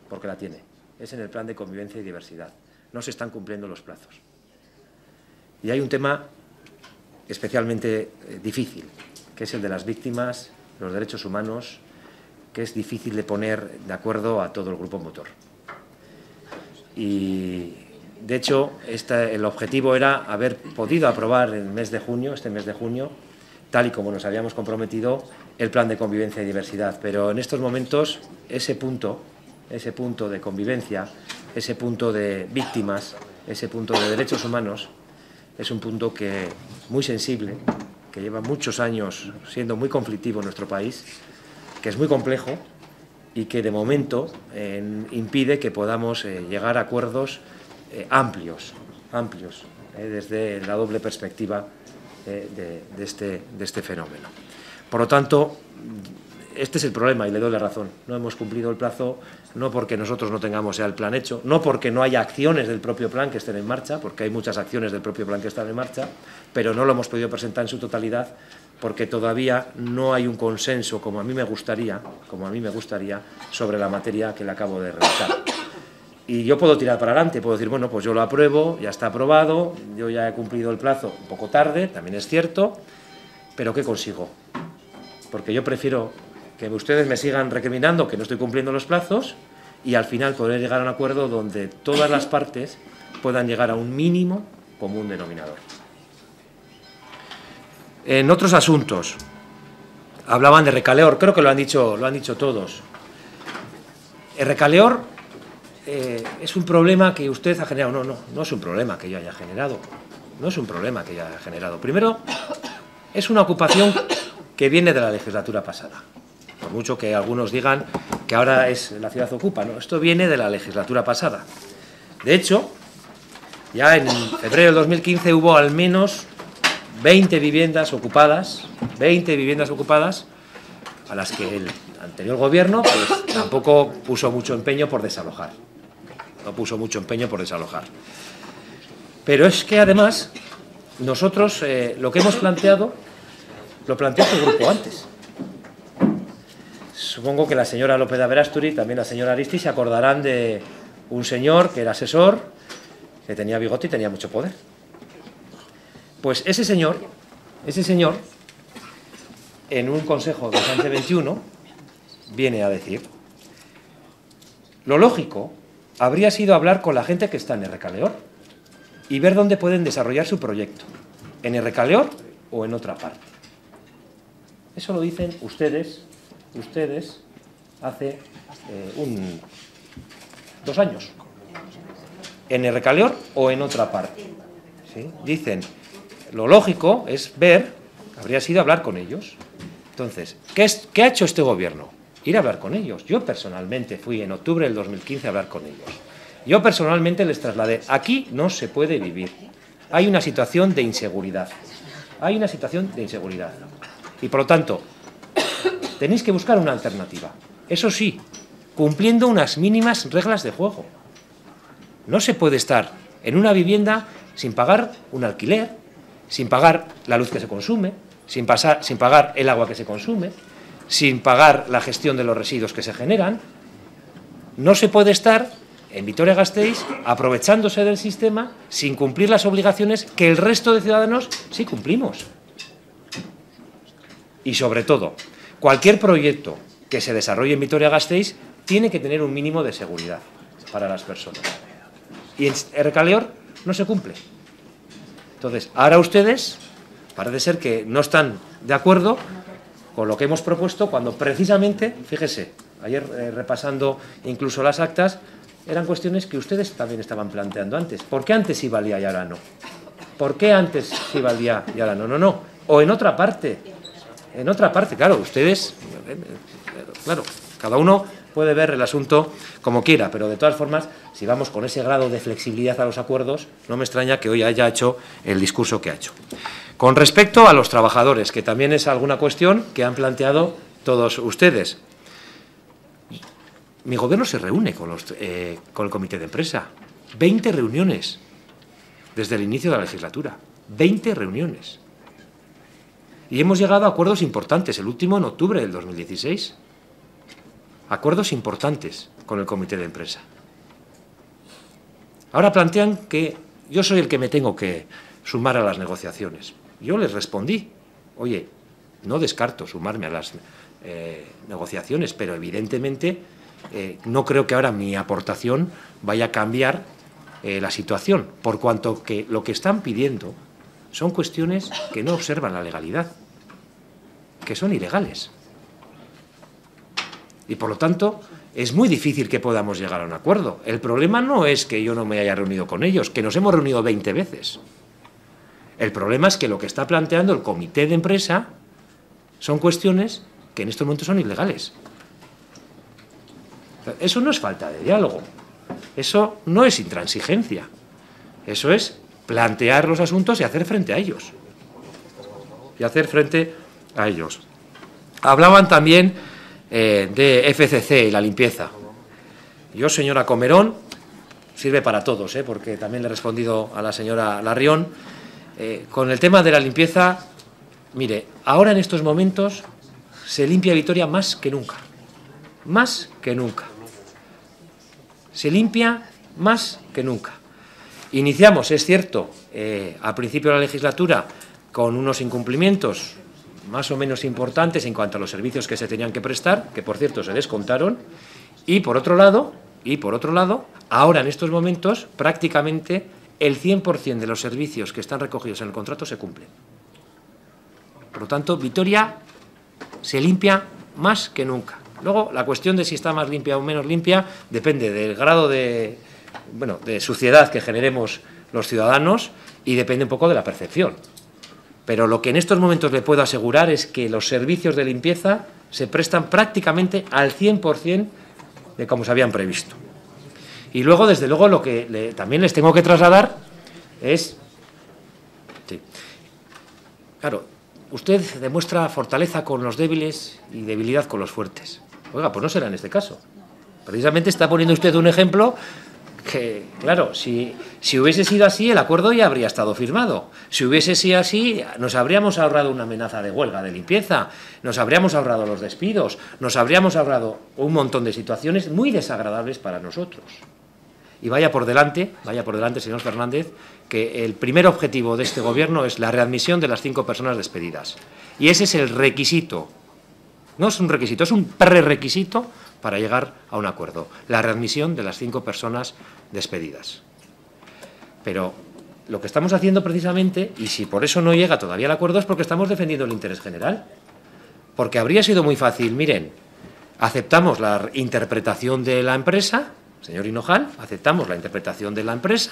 C: porque la tiene. Es en el plan de convivencia y diversidad. No se están cumpliendo los plazos. Y hay un tema especialmente eh, difícil, que es el de las víctimas, los derechos humanos, que es difícil de poner de acuerdo a todo el grupo motor. Y, de hecho, el objetivo era haber podido aprobar el mes de junio, este mes de junio, tal y como nos habíamos comprometido, el plan de convivencia y diversidad. Pero en estos momentos, ese punto, ese punto de convivencia, ese punto de víctimas, ese punto de derechos humanos, es un punto que muy sensible, que lleva muchos años siendo muy conflictivo en nuestro país, que es muy complejo y que de momento impide que podamos eh, llegar a acuerdos eh, amplios, amplios, eh, desde la doble perspectiva eh, este, de este fenómeno. Por lo tanto, este es el problema y le doy la razón. No hemos cumplido el plazo, no porque nosotros no tengamos ya el plan hecho, no porque no haya acciones del propio plan que estén en marcha, porque hay muchas acciones del propio plan que están en marcha, pero no lo hemos podido presentar en su totalidad porque todavía no hay un consenso, como a mí me gustaría, como a mí me gustaría, sobre la materia que le acabo de relatar. Y yo puedo tirar para adelante, puedo decir, bueno, pues yo lo apruebo, ya está aprobado, yo ya he cumplido el plazo un poco tarde, también es cierto, pero ¿qué consigo? Porque yo prefiero que ustedes me sigan recriminando que no estoy cumpliendo los plazos y al final poder llegar a un acuerdo donde todas las partes puedan llegar a un mínimo común denominador. En otros asuntos, hablaban de recaleor, creo que lo han dicho, lo han dicho todos. El recaleor eh, es un problema que usted ha generado. No, no, no es un problema que yo haya generado. No es un problema que yo haya generado. Primero, es una ocupación que viene de la legislatura pasada. Por mucho que algunos digan que ahora es la ciudad ocupa, no, esto viene de la legislatura pasada. De hecho, ya en febrero del 2015 hubo al menos 20 viviendas ocupadas, 20 viviendas ocupadas, a las que el anterior gobierno pues, tampoco puso mucho empeño por desalojar. No puso mucho empeño por desalojar. Pero es que además nosotros eh, lo que hemos planteado lo planteó su grupo antes. Supongo que la señora López de Averasturi, también la señora Aristi, se acordarán de un señor que era asesor, que tenía bigote y tenía mucho poder. Pues ese señor, ese señor, en un consejo de Sánchez 21, viene a decir, lo lógico habría sido hablar con la gente que está en recaleor y ver dónde pueden desarrollar su proyecto. ¿En Errecaleor o en otra parte? Eso lo dicen ustedes, ustedes, hace eh, un, dos años. ¿En Errecaleor o en otra parte? ¿Sí? Dicen, lo lógico es ver, habría sido hablar con ellos. Entonces, ¿qué, es, ¿qué ha hecho este gobierno? Ir a hablar con ellos. Yo personalmente fui en octubre del 2015 a hablar con ellos. Yo personalmente les trasladé, aquí no se puede vivir. Hay una situación de inseguridad. Hay una situación de inseguridad. Y por lo tanto, tenéis que buscar una alternativa. Eso sí, cumpliendo unas mínimas reglas de juego. No se puede estar en una vivienda sin pagar un alquiler, sin pagar la luz que se consume, sin, sin pagar el agua que se consume, sin pagar la gestión de los residuos que se generan. No se puede estar en Vitoria-Gasteiz aprovechándose del sistema sin cumplir las obligaciones que el resto de ciudadanos sí cumplimos. Y sobre todo, cualquier proyecto que se desarrolle en Vitoria-Gasteiz tiene que tener un mínimo de seguridad para las personas. Y en Recaleor no se cumple. Entonces, ahora ustedes parece ser que no están de acuerdo con lo que hemos propuesto cuando precisamente, fíjese, ayer eh, repasando incluso las actas, eran cuestiones que ustedes también estaban planteando antes. ¿Por qué antes sí valía y ahora no? ¿Por qué antes sí valía y ahora no? No, no. O en otra parte. En otra parte, claro, ustedes, claro, cada uno puede ver el asunto como quiera, pero de todas formas, si vamos con ese grado de flexibilidad a los acuerdos, no me extraña que hoy haya hecho el discurso que ha hecho. Con respecto a los trabajadores, que también es alguna cuestión que han planteado todos ustedes. Mi gobierno se reúne con, eh, el comité de empresa. 20 reuniones desde el inicio de la legislatura. 20 reuniones. Y hemos llegado a acuerdos importantes, el último en octubre del 2016. Acuerdos importantes con el comité de empresa. Ahora plantean que yo soy el que me tengo que sumar a las negociaciones. Yo les respondí, oye, no descarto sumarme a las eh, negociaciones, pero evidentemente eh, no creo que ahora mi aportación vaya a cambiar eh, la situación, por cuanto que lo que están pidiendo son cuestiones que no observan la legalidad, que son ilegales. Y por lo tanto, es muy difícil que podamos llegar a un acuerdo. El problema no es que yo no me haya reunido con ellos, que nos hemos reunido 20 veces. El problema es que lo que está planteando el comité de empresa son cuestiones que en estos momentos son ilegales. Eso no es falta de diálogo, eso no es intransigencia, eso es plantear los asuntos y hacer frente a ellos. Y hacer frente a ellos. Hablaban también eh, de FCC y la limpieza. Yo, señora Comerón, sirve para todos, eh, porque también le he respondido a la señora Larrión, eh, con el tema de la limpieza, mire, ahora en estos momentos se limpia Vitoria más que nunca, más que nunca se limpia más que nunca. Iniciamos, es cierto, eh, al principio de la legislatura con unos incumplimientos más o menos importantes en cuanto a los servicios que se tenían que prestar, que por cierto se descontaron, y por otro lado, y por otro lado, ahora en estos momentos prácticamente el 100% de los servicios que están recogidos en el contrato se cumplen. Por lo tanto, Vitoria se limpia más que nunca. Luego, la cuestión de si está más limpia o menos limpia depende del grado de, bueno, de suciedad que generemos los ciudadanos y depende un poco de la percepción. Pero lo que en estos momentos le puedo asegurar es que los servicios de limpieza se prestan prácticamente al 100% de como se habían previsto. Y luego, desde luego, lo que también les tengo que trasladar es... Sí, claro, usted demuestra fortaleza con los débiles y debilidad con los fuertes. Oiga, pues no será en este caso. Precisamente está poniendo usted un ejemplo que, claro, si, si hubiese sido así, el acuerdo ya habría estado firmado. Si hubiese sido así, nos habríamos ahorrado una amenaza de huelga de limpieza, nos habríamos ahorrado los despidos, nos habríamos ahorrado un montón de situaciones muy desagradables para nosotros. Y vaya por delante, vaya por delante, señor Fernández, que el primer objetivo de este Gobierno es la readmisión de las cinco personas despedidas. Y ese es el requisito no es un requisito, es un prerequisito para llegar a un acuerdo. La readmisión de las cinco personas despedidas. Pero lo que estamos haciendo precisamente, y si por eso no llega todavía el acuerdo, es porque estamos defendiendo el interés general. Porque habría sido muy fácil, miren, aceptamos la interpretación de la empresa, señor Hinojal, aceptamos la interpretación de la empresa,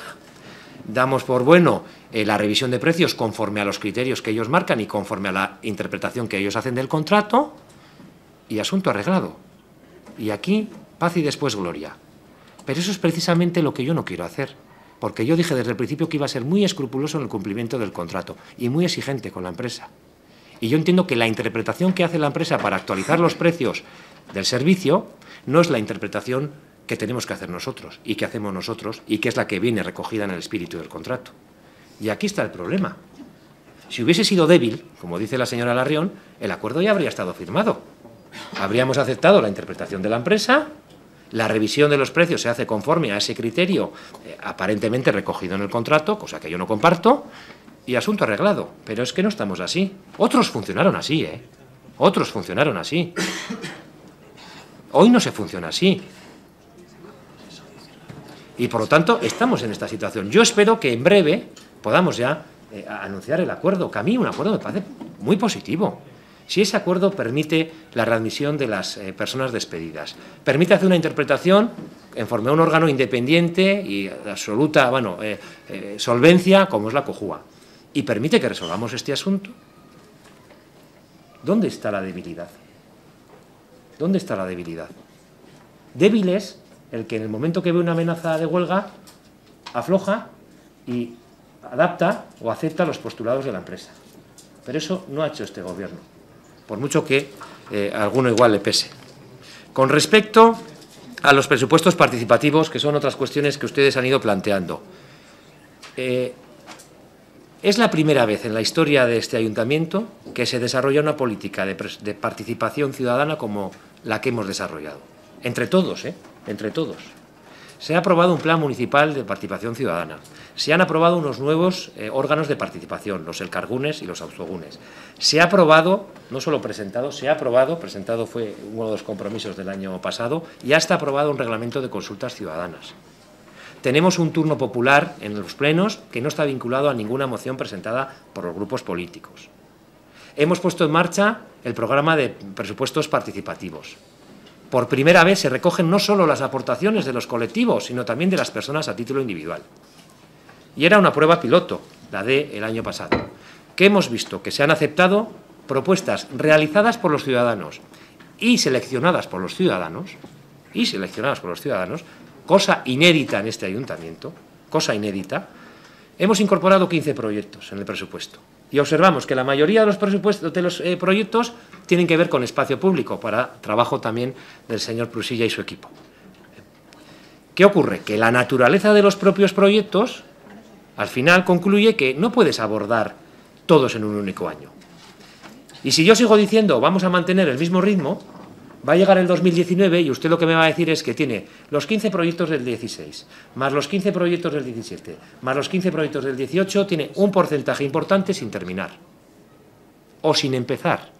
C: damos por bueno eh, la revisión de precios conforme a los criterios que ellos marcan y conforme a la interpretación que ellos hacen del contrato, y asunto arreglado. Y aquí, paz y después gloria. Pero eso es precisamente lo que yo no quiero hacer, porque yo dije desde el principio que iba a ser muy escrupuloso en el cumplimiento del contrato y muy exigente con la empresa. Y yo entiendo que la interpretación que hace la empresa para actualizar los precios del servicio no es la interpretación que tenemos que hacer nosotros y que hacemos nosotros y que es la que viene recogida en el espíritu del contrato. Y aquí está el problema. Si hubiese sido débil, como dice la señora Larrión, el acuerdo ya habría estado firmado. Habríamos aceptado la interpretación de la empresa, la revisión de los precios se hace conforme a ese criterio eh, aparentemente recogido en el contrato, cosa que yo no comparto, y asunto arreglado. Pero es que no estamos así. Otros funcionaron así, ¿eh? Otros funcionaron así. Hoy no se funciona así. Y por lo tanto, estamos en esta situación. Yo espero que en breve podamos ya eh, anunciar el acuerdo, que a mí un acuerdo me parece muy positivo. Si ese acuerdo permite la readmisión de las eh, personas despedidas, permite hacer una interpretación en forma de un órgano independiente y absoluta bueno, eh, solvencia, como es la COJUA, y permite que resolvamos este asunto, ¿dónde está la debilidad? ¿Dónde está la debilidad? Débil es el que en el momento que ve una amenaza de huelga afloja y adapta o acepta los postulados de la empresa. Pero eso no ha hecho este gobierno, por mucho que eh, a alguno igual le pese. Con respecto a los presupuestos participativos, que son otras cuestiones que ustedes han ido planteando. Eh, es la primera vez en la historia de este ayuntamiento que se desarrolla una política de, participación ciudadana como la que hemos desarrollado. Entre todos, ¿eh? Entre todos. Se ha aprobado un plan municipal de participación ciudadana. Se han aprobado unos nuevos eh, órganos de participación, los elcargunes y los autogunes. Se ha aprobado, no solo presentado, se ha aprobado, presentado fue uno de los compromisos del año pasado, y hasta aprobado un reglamento de consultas ciudadanas. Tenemos un turno popular en los plenos que no está vinculado a ninguna moción presentada por los grupos políticos. Hemos puesto en marcha el programa de presupuestos participativos. Por primera vez se recogen no solo las aportaciones de los colectivos, sino también de las personas a título individual. Y era una prueba piloto, la de el año pasado, que hemos visto que se han aceptado propuestas realizadas por los ciudadanos y seleccionadas por los ciudadanos y seleccionadas por los ciudadanos cosa inédita en este ayuntamiento, cosa inédita, hemos incorporado 15 proyectos en el presupuesto. Y observamos que la mayoría de los, presupuestos, de los eh, proyectos tienen que ver con espacio público, para trabajo también del señor Prusilla y su equipo. ¿Qué ocurre? Que la naturaleza de los propios proyectos, al final, concluye que no puedes abordar todos en un único año. Y si yo sigo diciendo vamos a mantener el mismo ritmo, Va a llegar el 2019 y usted lo que me va a decir es que tiene los 15 proyectos del 16, más los 15 proyectos del 17, más los 15 proyectos del 18, tiene un porcentaje importante sin terminar o sin empezar.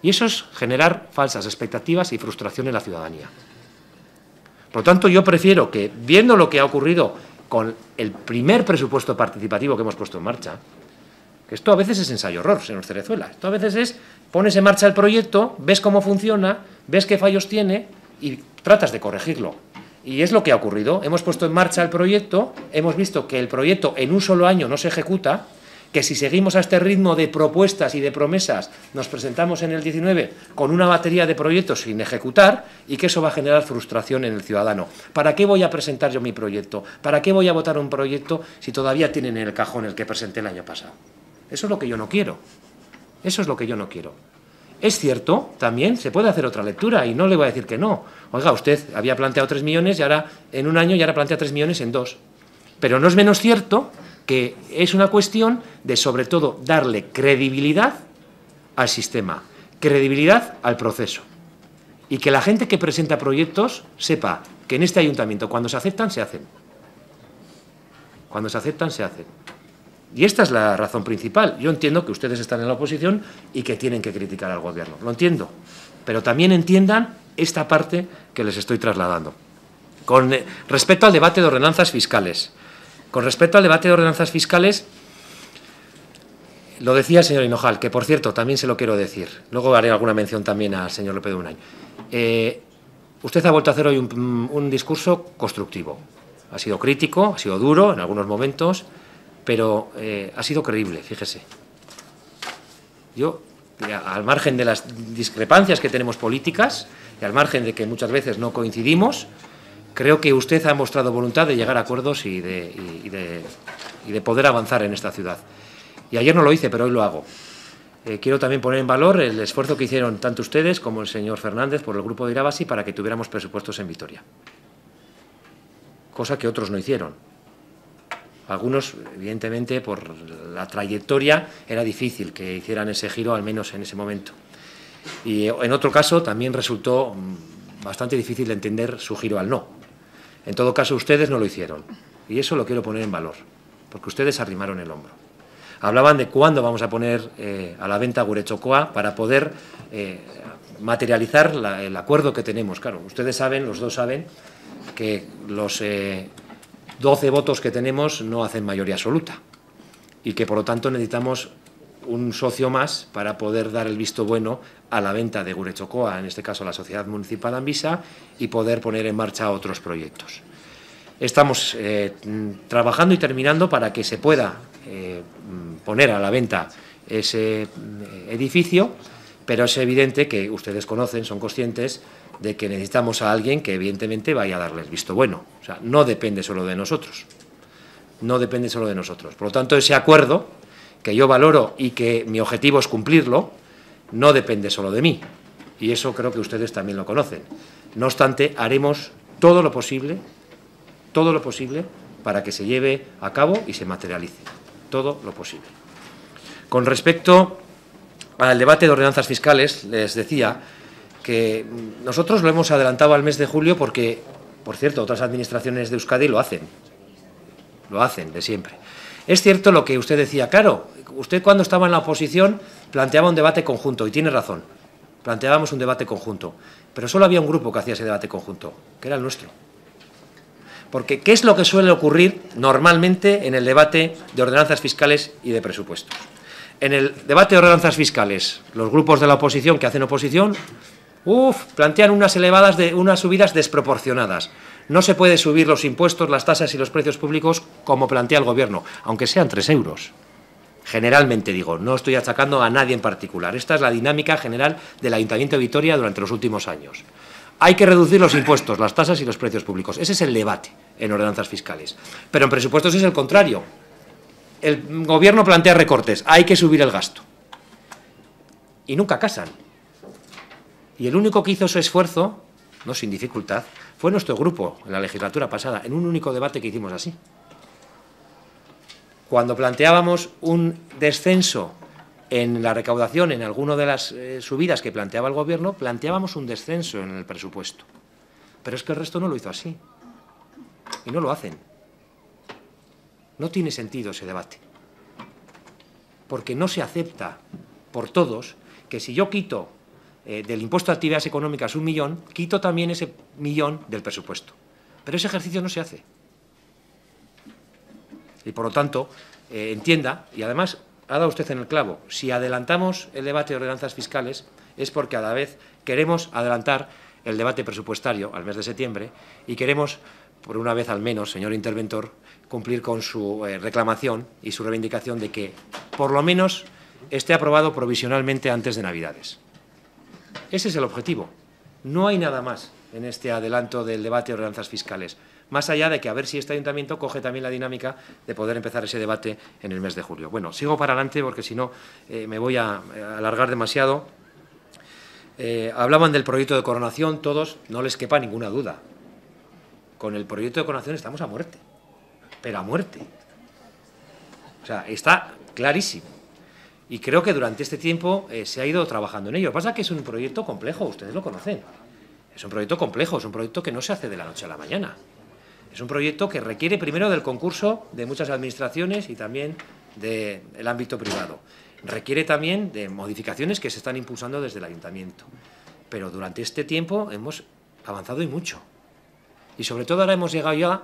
C: Y eso es generar falsas expectativas y frustración en la ciudadanía. Por lo tanto, yo prefiero que, viendo lo que ha ocurrido con el primer presupuesto participativo que hemos puesto en marcha, que esto a veces es ensayo-horror, señor Cerezuela, esto a veces es pones en marcha el proyecto, ves cómo funciona, ves qué fallos tiene y tratas de corregirlo. Y es lo que ha ocurrido. Hemos puesto en marcha el proyecto, hemos visto que el proyecto en un solo año no se ejecuta, que si seguimos a este ritmo de propuestas y de promesas, nos presentamos en el 19 con una batería de proyectos sin ejecutar y que eso va a generar frustración en el ciudadano. ¿Para qué voy a presentar yo mi proyecto? ¿Para qué voy a votar un proyecto si todavía tienen en el cajón el que presenté el año pasado? Eso es lo que yo no quiero. Eso es lo que yo no quiero. Es cierto, también se puede hacer otra lectura y no le voy a decir que no. Oiga, usted había planteado tres millones y ahora en un año y ahora plantea tres millones en dos. Pero no es menos cierto que es una cuestión de, sobre todo, darle credibilidad al sistema, credibilidad al proceso. Y que la gente que presenta proyectos sepa que en este ayuntamiento, cuando se aceptan, se hacen. Cuando se aceptan, se hacen. Y esta es la razón principal. Yo entiendo que ustedes están en la oposición y que tienen que criticar al gobierno. Lo entiendo. Pero también entiendan esta parte que les estoy trasladando. Con eh, respecto al debate de ordenanzas fiscales, Con respecto al debate de ordenanzas fiscales, lo decía el señor Hinojal, que por cierto también se lo quiero decir. Luego haré alguna mención también al señor López de Unay. Eh, usted ha vuelto a hacer hoy un, un, discurso constructivo. Ha sido crítico, ha sido duro en algunos momentos, pero eh, ha sido creíble, fíjese. Yo, al margen de las discrepancias que tenemos políticas y al margen de que muchas veces no coincidimos, creo que usted ha mostrado voluntad de llegar a acuerdos y de, y de, poder avanzar en esta ciudad. Y ayer no lo hice, pero hoy lo hago. Eh, quiero también poner en valor el esfuerzo que hicieron tanto ustedes como el señor Fernández por el grupo de Irabasi para que tuviéramos presupuestos en Vitoria. Cosa que otros no hicieron. Algunos, evidentemente, por la trayectoria, era difícil que hicieran ese giro, al menos en ese momento. Y en otro caso también resultó mm, bastante difícil de entender su giro al no. En todo caso, ustedes no lo hicieron. Y eso lo quiero poner en valor, porque ustedes arrimaron el hombro hablaban de cuándo vamos a poner eh, a la venta Gurechocoa para poder eh, materializar el acuerdo que tenemos. Claro, ustedes saben, los dos saben, que los eh, 12 votos que tenemos no hacen mayoría absoluta y que por lo tanto necesitamos un socio más para poder dar el visto bueno a la venta de Gurechocoa, en este caso la Sociedad Municipal Anvisa, y poder poner en marcha otros proyectos. Estamos eh, trabajando y terminando para que se pueda eh, poner a la venta ese eh, edificio, pero es evidente que ustedes conocen, son conscientes de que necesitamos a alguien que evidentemente vaya a darles visto bueno. O sea, no depende solo de nosotros. No depende solo de nosotros. Por lo tanto, ese acuerdo, que yo valoro y que mi objetivo es cumplirlo, no depende solo de mí. Y eso creo que ustedes también lo conocen. No obstante, haremos todo lo posible, todo lo posible para que se lleve a cabo y se materialice. Todo lo posible. Con respecto al debate de ordenanzas fiscales, les decía que nosotros lo hemos adelantado al mes de julio porque, por cierto, otras administraciones de Euskadi lo hacen. Lo hacen de siempre. Es cierto lo que usted decía, claro, usted cuando estaba en la oposición planteaba un debate conjunto, y tiene razón, planteábamos un debate conjunto, pero solo había un grupo que hacía ese debate conjunto, que era el nuestro. Porque, ¿qué es lo que suele ocurrir normalmente en el debate de ordenanzas fiscales y de presupuestos? En el debate de ordenanzas fiscales, los grupos de la oposición que hacen oposición, uf, plantean unas elevadas de unas subidas desproporcionadas. No se puede subir los impuestos, las tasas y los precios públicos como plantea el Gobierno, aunque sean tres euros. Generalmente digo, no estoy achacando a nadie en particular. Esta es la dinámica general del Ayuntamiento de Vitoria durante los últimos años. Hay que reducir los impuestos, las tasas y los precios públicos. Ese es el debate en ordenanzas fiscales. Pero en presupuestos es el contrario. El gobierno plantea recortes, hay que subir el gasto. Y nunca casan. Y el único que hizo ese esfuerzo, no sin dificultad, fue nuestro grupo en la legislatura pasada, en un único debate que hicimos así. Cuando planteábamos un descenso en la recaudación, en alguna de las eh, subidas que planteaba el Gobierno, planteábamos un descenso en el presupuesto. Pero es que el resto no lo hizo así. Y no lo hacen. No tiene sentido ese debate. Porque no se acepta por todos que si yo quito eh, del impuesto de actividades económicas un millón, quito también ese millón del presupuesto. Pero ese ejercicio no se hace. Y por lo tanto, eh, entienda, y además ha dado usted en el clavo. Si adelantamos el debate de ordenanzas fiscales es porque a la vez queremos adelantar el debate presupuestario al mes de septiembre y queremos, por una vez al menos, señor interventor, cumplir con su eh, reclamación y su reivindicación de que, por lo menos, esté aprobado provisionalmente antes de Navidades. Ese es el objetivo. No hay nada más en este adelanto del debate de ordenanzas fiscales más allá de que a ver si este ayuntamiento coge también la dinámica de poder empezar ese debate en el mes de julio. Bueno, sigo para adelante porque si no eh, me voy a, a, alargar demasiado. Eh, hablaban del proyecto de coronación, todos, no les quepa ninguna duda. Con el proyecto de coronación estamos a muerte, pero a muerte. O sea, está clarísimo. Y creo que durante este tiempo eh, se ha ido trabajando en ello. Lo que pasa es que es un proyecto complejo, ustedes lo conocen. Es un proyecto complejo, es un proyecto que no se hace de la noche a la mañana. Es un proyecto que requiere primero del concurso de muchas administraciones y también del ámbito privado. Requiere también de modificaciones que se están impulsando desde el ayuntamiento. Pero durante este tiempo hemos avanzado y mucho. Y sobre todo ahora hemos llegado ya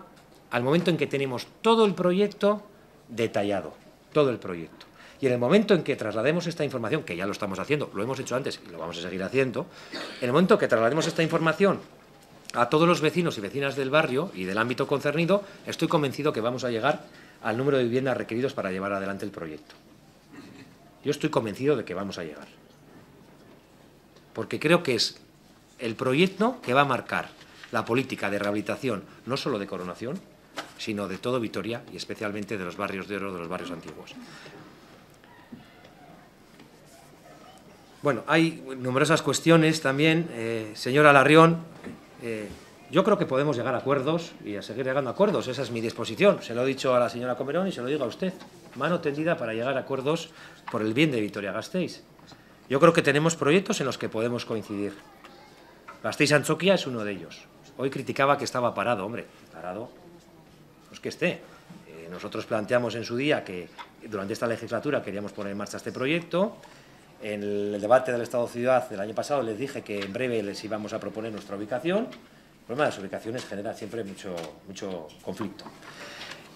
C: al momento en que tenemos todo el proyecto detallado, todo el proyecto. Y en el momento en que traslademos esta información, que ya lo estamos haciendo, lo hemos hecho antes y lo vamos a seguir haciendo, en el momento que traslademos esta información a todos los vecinos y vecinas del barrio y del ámbito concernido, estoy convencido que vamos a llegar al número de viviendas requeridos para llevar adelante el proyecto. Yo estoy convencido de que vamos a llegar. Porque creo que es el proyecto que va a marcar la política de rehabilitación, no solo de coronación, sino de todo Vitoria y especialmente de los barrios de oro, de los barrios antiguos. Bueno, hay numerosas cuestiones también. Eh, señora Larrión, eh, yo creo que podemos llegar a acuerdos y a seguir llegando a acuerdos. Esa es mi disposición. Se lo he dicho a la señora Comerón y se lo digo a usted. Mano tendida para llegar a acuerdos por el bien de Vitoria-Gasteiz. Yo creo que tenemos proyectos en los que podemos coincidir. Gasteiz-Anchoquia es uno de ellos. Hoy criticaba que estaba parado. Hombre, parado, pues que esté. Eh, nosotros planteamos en su día que durante esta legislatura queríamos poner en marcha este proyecto. En el debate del Estado-Ciudad del año pasado les dije que en breve les íbamos a proponer nuestra ubicación. El problema de las ubicaciones genera siempre mucho, mucho conflicto.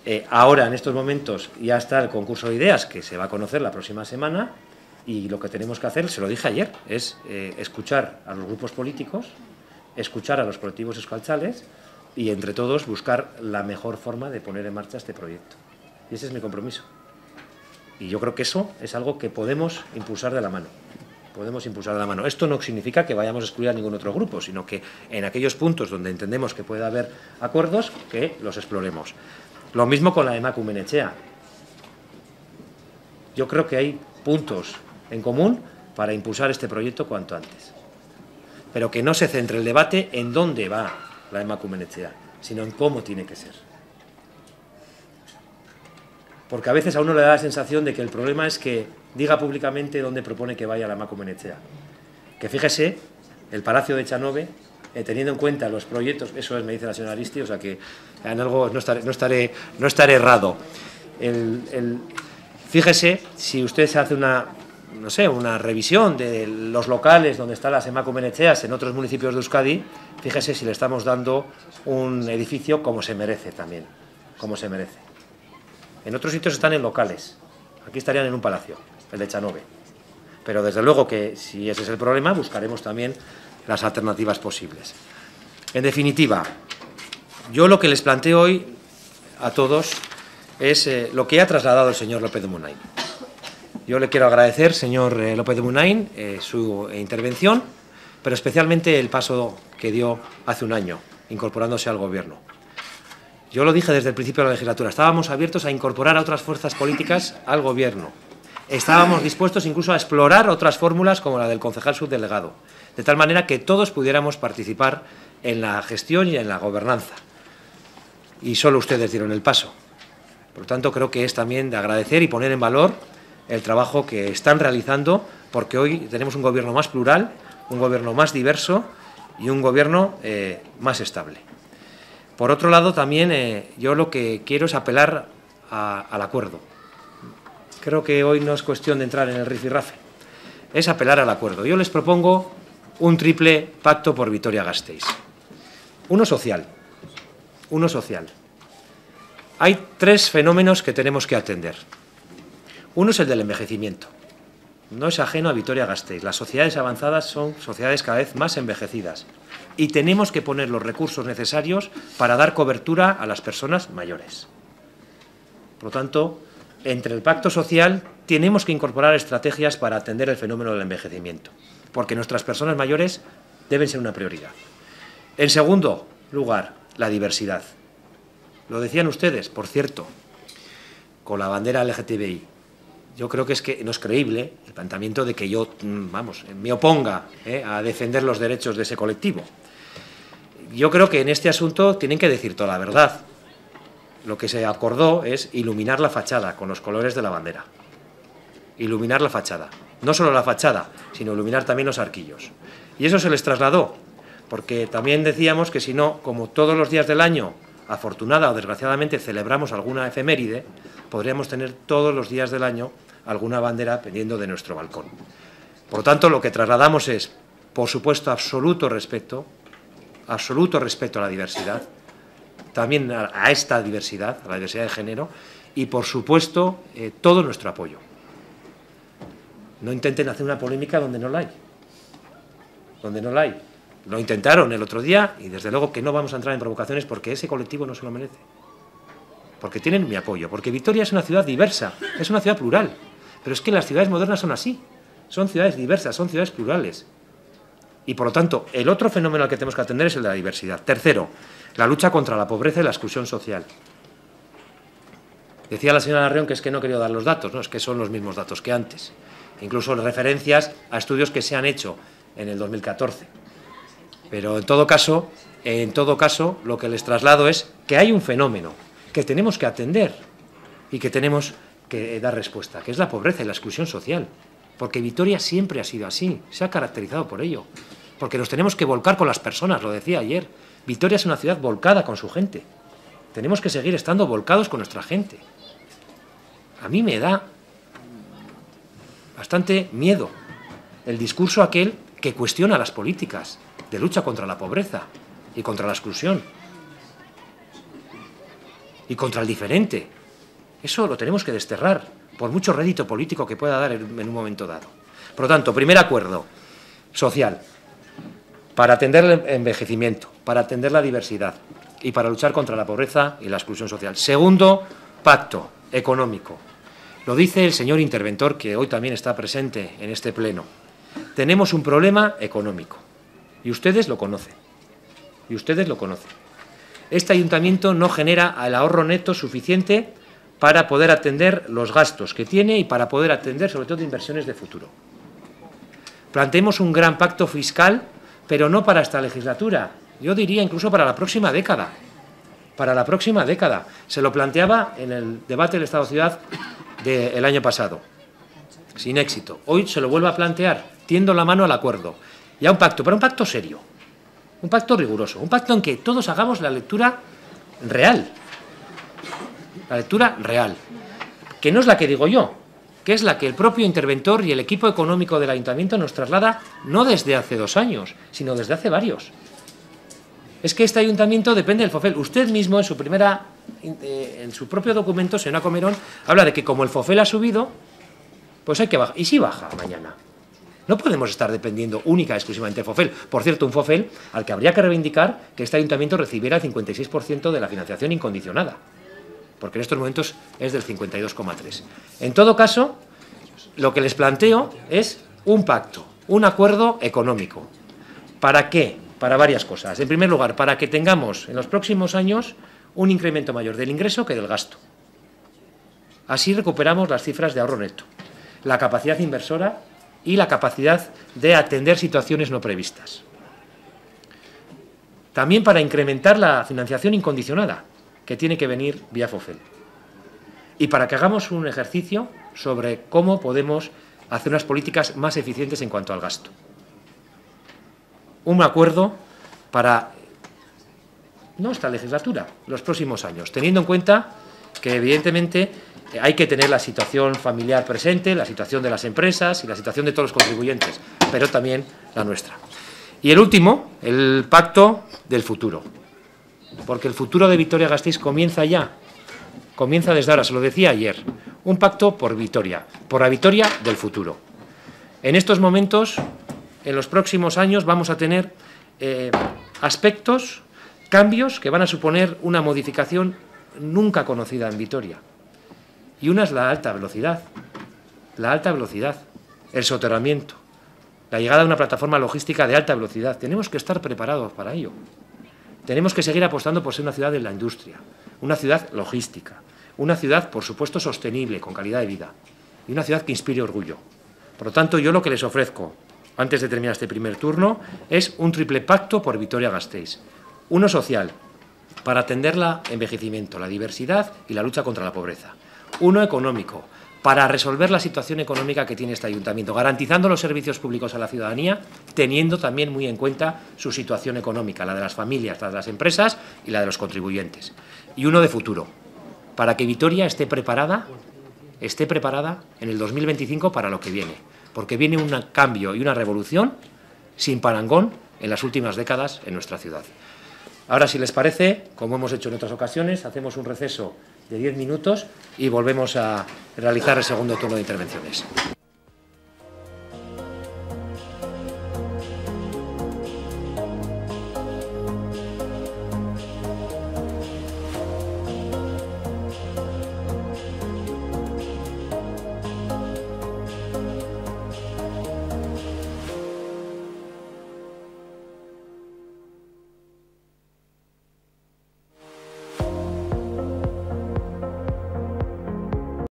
C: Eh, ahora, en estos momentos, ya está el concurso de ideas que se va a conocer la próxima semana y lo que tenemos que hacer, se lo dije ayer, es eh, escuchar a los grupos políticos, escuchar a los colectivos escalchales y entre todos buscar la mejor forma de poner en marcha este proyecto. Y ese es mi compromiso. Y yo creo que eso es algo que podemos impulsar de la mano. Podemos impulsar de la mano. Esto no significa que vayamos a excluir a ningún otro grupo, sino que en aquellos puntos donde entendemos que puede haber acuerdos, que los exploremos. Lo mismo con la de Macu Menechea. Yo creo que hay puntos en común para impulsar este proyecto cuanto antes. Pero que no se centre el debate en dónde va la EMACU Menechea, sino en cómo tiene que ser. Porque a veces a uno le da la sensación de que el problema es que diga públicamente dónde propone que vaya la EMACU Menechea. Que fíjese, el Palacio de Chanove, eh, teniendo en cuenta los proyectos, eso es, me dice la señora Aristi, o sea que en algo no estaré, no estaré, no estaré errado. El, el, fíjese, si usted se hace una, no sé, una revisión de los locales donde están las EMACU Menecheas en otros municipios de Euskadi, fíjese si le estamos dando un edificio como se merece también, como se merece. En otros sitios están en locales, aquí estarían en un palacio, el de Chanove. Pero desde luego que si ese es el problema, buscaremos también las alternativas posibles. En definitiva, yo lo que les planteo hoy a todos es eh, lo que ha trasladado el señor López de Munain. Yo le quiero agradecer, señor eh, López de Munain, eh, su intervención, pero especialmente el paso que dio hace un año, incorporándose al Gobierno. Yo lo dije desde el principio de la legislatura, estábamos abiertos a incorporar a otras fuerzas políticas al Gobierno. Estábamos dispuestos incluso a explorar otras fórmulas como la del concejal subdelegado, de tal manera que todos pudiéramos participar en la gestión y en la gobernanza. Y solo ustedes dieron el paso. Por lo tanto, creo que es también de agradecer y poner en valor el trabajo que están realizando, porque hoy tenemos un gobierno más plural, un gobierno más diverso y un gobierno eh, más estable. Por otro lado, también eh, yo lo que quiero es apelar al acuerdo. Creo que hoy no es cuestión de entrar en el rifirrafe, es apelar al acuerdo. Yo les propongo un triple pacto por Vitoria-Gasteiz. Uno social, uno social. Hay tres fenómenos que tenemos que atender. Uno es el del envejecimiento. No es ajeno a Vitoria-Gasteiz. Las sociedades avanzadas son sociedades cada vez más envejecidas y tenemos que poner los recursos necesarios para dar cobertura a las personas mayores. Por lo tanto, entre el pacto social tenemos que incorporar estrategias para atender el fenómeno del envejecimiento, porque nuestras personas mayores deben ser una prioridad. En segundo lugar, la diversidad. Lo decían ustedes, por cierto, con la bandera LGTBI. Yo creo que es que no es creíble el planteamiento de que yo, vamos, me oponga eh, a defender los derechos de ese colectivo yo creo que en este asunto tienen que decir toda la verdad. Lo que se acordó es iluminar la fachada con los colores de la bandera. Iluminar la fachada. No solo la fachada, sino iluminar también los arquillos. Y eso se les trasladó, porque también decíamos que si no, como todos los días del año, afortunada o desgraciadamente, celebramos alguna efeméride, podríamos tener todos los días del año alguna bandera pendiendo de nuestro balcón. Por lo tanto, lo que trasladamos es, por supuesto, absoluto respeto absoluto respeto a la diversidad, también a, esta diversidad, a la diversidad de género, y por supuesto eh, todo nuestro apoyo. No intenten hacer una polémica donde no la hay. Donde no la hay. Lo intentaron el otro día y desde luego que no vamos a entrar en provocaciones porque ese colectivo no se lo merece. Porque tienen mi apoyo. Porque Vitoria es una ciudad diversa, es una ciudad plural. Pero es que las ciudades modernas son así. Son ciudades diversas, son ciudades plurales. Y por lo tanto, el otro fenómeno al que tenemos que atender es el de la diversidad. Tercero, la lucha contra la pobreza y la exclusión social. Decía la señora Larreón que es que no quería dar los datos, no, es que son los mismos datos que antes. Incluso referencias a estudios que se han hecho en el 2014. Pero en todo caso, en todo caso, lo que les traslado es que hay un fenómeno que tenemos que atender y que tenemos que dar respuesta, que es la pobreza y la exclusión social. Porque Vitoria siempre ha sido así, se ha caracterizado por ello. Porque nos tenemos que volcar con las personas, lo decía ayer. Vitoria es una ciudad volcada con su gente. Tenemos que seguir estando volcados con nuestra gente. A mí me da bastante miedo el discurso aquel que cuestiona las políticas de lucha contra la pobreza y contra la exclusión y contra el diferente. Eso lo tenemos que desterrar, por mucho rédito político que pueda dar en un momento dado. Por lo tanto, primer acuerdo social, para atender el envejecimiento, para atender la diversidad y para luchar contra la pobreza y la exclusión social. Segundo, pacto económico. Lo dice el señor interventor, que hoy también está presente en este pleno. Tenemos un problema económico y ustedes lo conocen. Y ustedes lo conocen. Este ayuntamiento no genera el ahorro neto suficiente para poder atender los gastos que tiene y para poder atender sobre todo inversiones de futuro. Planteemos un gran pacto fiscal, pero no para esta legislatura, yo diría incluso para la próxima década. Para la próxima década. Se lo planteaba en el debate del Estado-Ciudad del año pasado, sin éxito. Hoy se lo vuelvo a plantear, tiendo la mano al acuerdo. Ya un pacto, pero un pacto serio, un pacto riguroso, un pacto en que todos hagamos la lectura real, la lectura real, que no es la que digo yo, que es la que el propio interventor y el equipo económico del ayuntamiento nos traslada no desde hace dos años, sino desde hace varios. Es que este ayuntamiento depende del FOFEL. Usted mismo en su primera, eh, en su propio documento, señora Comerón, habla de que como el FOFEL ha subido, pues hay que bajar. ¿Y si baja mañana? No podemos estar dependiendo única exclusivamente del FOFEL. Por cierto, un FOFEL al que habría que reivindicar que este ayuntamiento recibiera el 56% de la financiación incondicionada, porque en estos momentos es del 52,3%. En todo caso, lo que les planteo es un pacto, un acuerdo económico. ¿Para qué? Para varias cosas. En primer lugar, para que tengamos en los próximos años un incremento mayor del ingreso que del gasto. Así recuperamos las cifras de ahorro neto, la capacidad inversora y la capacidad de atender situaciones no previstas. También para incrementar la financiación incondicionada, que tiene que venir vía FOFEL. Y para que hagamos un ejercicio sobre cómo podemos hacer unas políticas más eficientes en cuanto al gasto. Un acuerdo para, no esta legislatura, los próximos años, teniendo en cuenta que evidentemente hay que tener la situación familiar presente, la situación de las empresas y la situación de todos los contribuyentes, pero también la nuestra. Y el último, el pacto del futuro. Porque el futuro de Vitoria-Gasteiz comienza ya, comienza desde ahora, se lo decía ayer, un pacto por Vitoria, por la Vitoria del futuro. En estos momentos, en los próximos años, vamos a tener eh, aspectos, cambios que van a suponer una modificación nunca conocida en Vitoria. Y una es la alta velocidad, la alta velocidad, el soterramiento, la llegada a una plataforma logística de alta velocidad. Tenemos que estar preparados para ello. Tenemos que seguir apostando por ser una ciudad de la industria, una ciudad logística, una ciudad, por supuesto, sostenible, con calidad de vida, y una ciudad que inspire orgullo. Por lo tanto, yo lo que les ofrezco, antes de terminar este primer turno, es un triple pacto por Vitoria-Gasteiz. Uno social, para atender el envejecimiento, la diversidad y la lucha contra la pobreza uno económico, para resolver la situación económica que tiene este ayuntamiento, garantizando los servicios públicos a la ciudadanía, teniendo también muy en cuenta su situación económica, la de las familias, la de las empresas y la de los contribuyentes. Y uno de futuro, para que Vitoria esté preparada, esté preparada en el 2025 para lo que viene, porque viene un cambio y una revolución sin parangón en las últimas décadas en nuestra ciudad. Ahora, si les parece, como hemos hecho en otras ocasiones, hacemos un receso de 10 minutos y volvemos a realizar el segundo turno de intervenciones.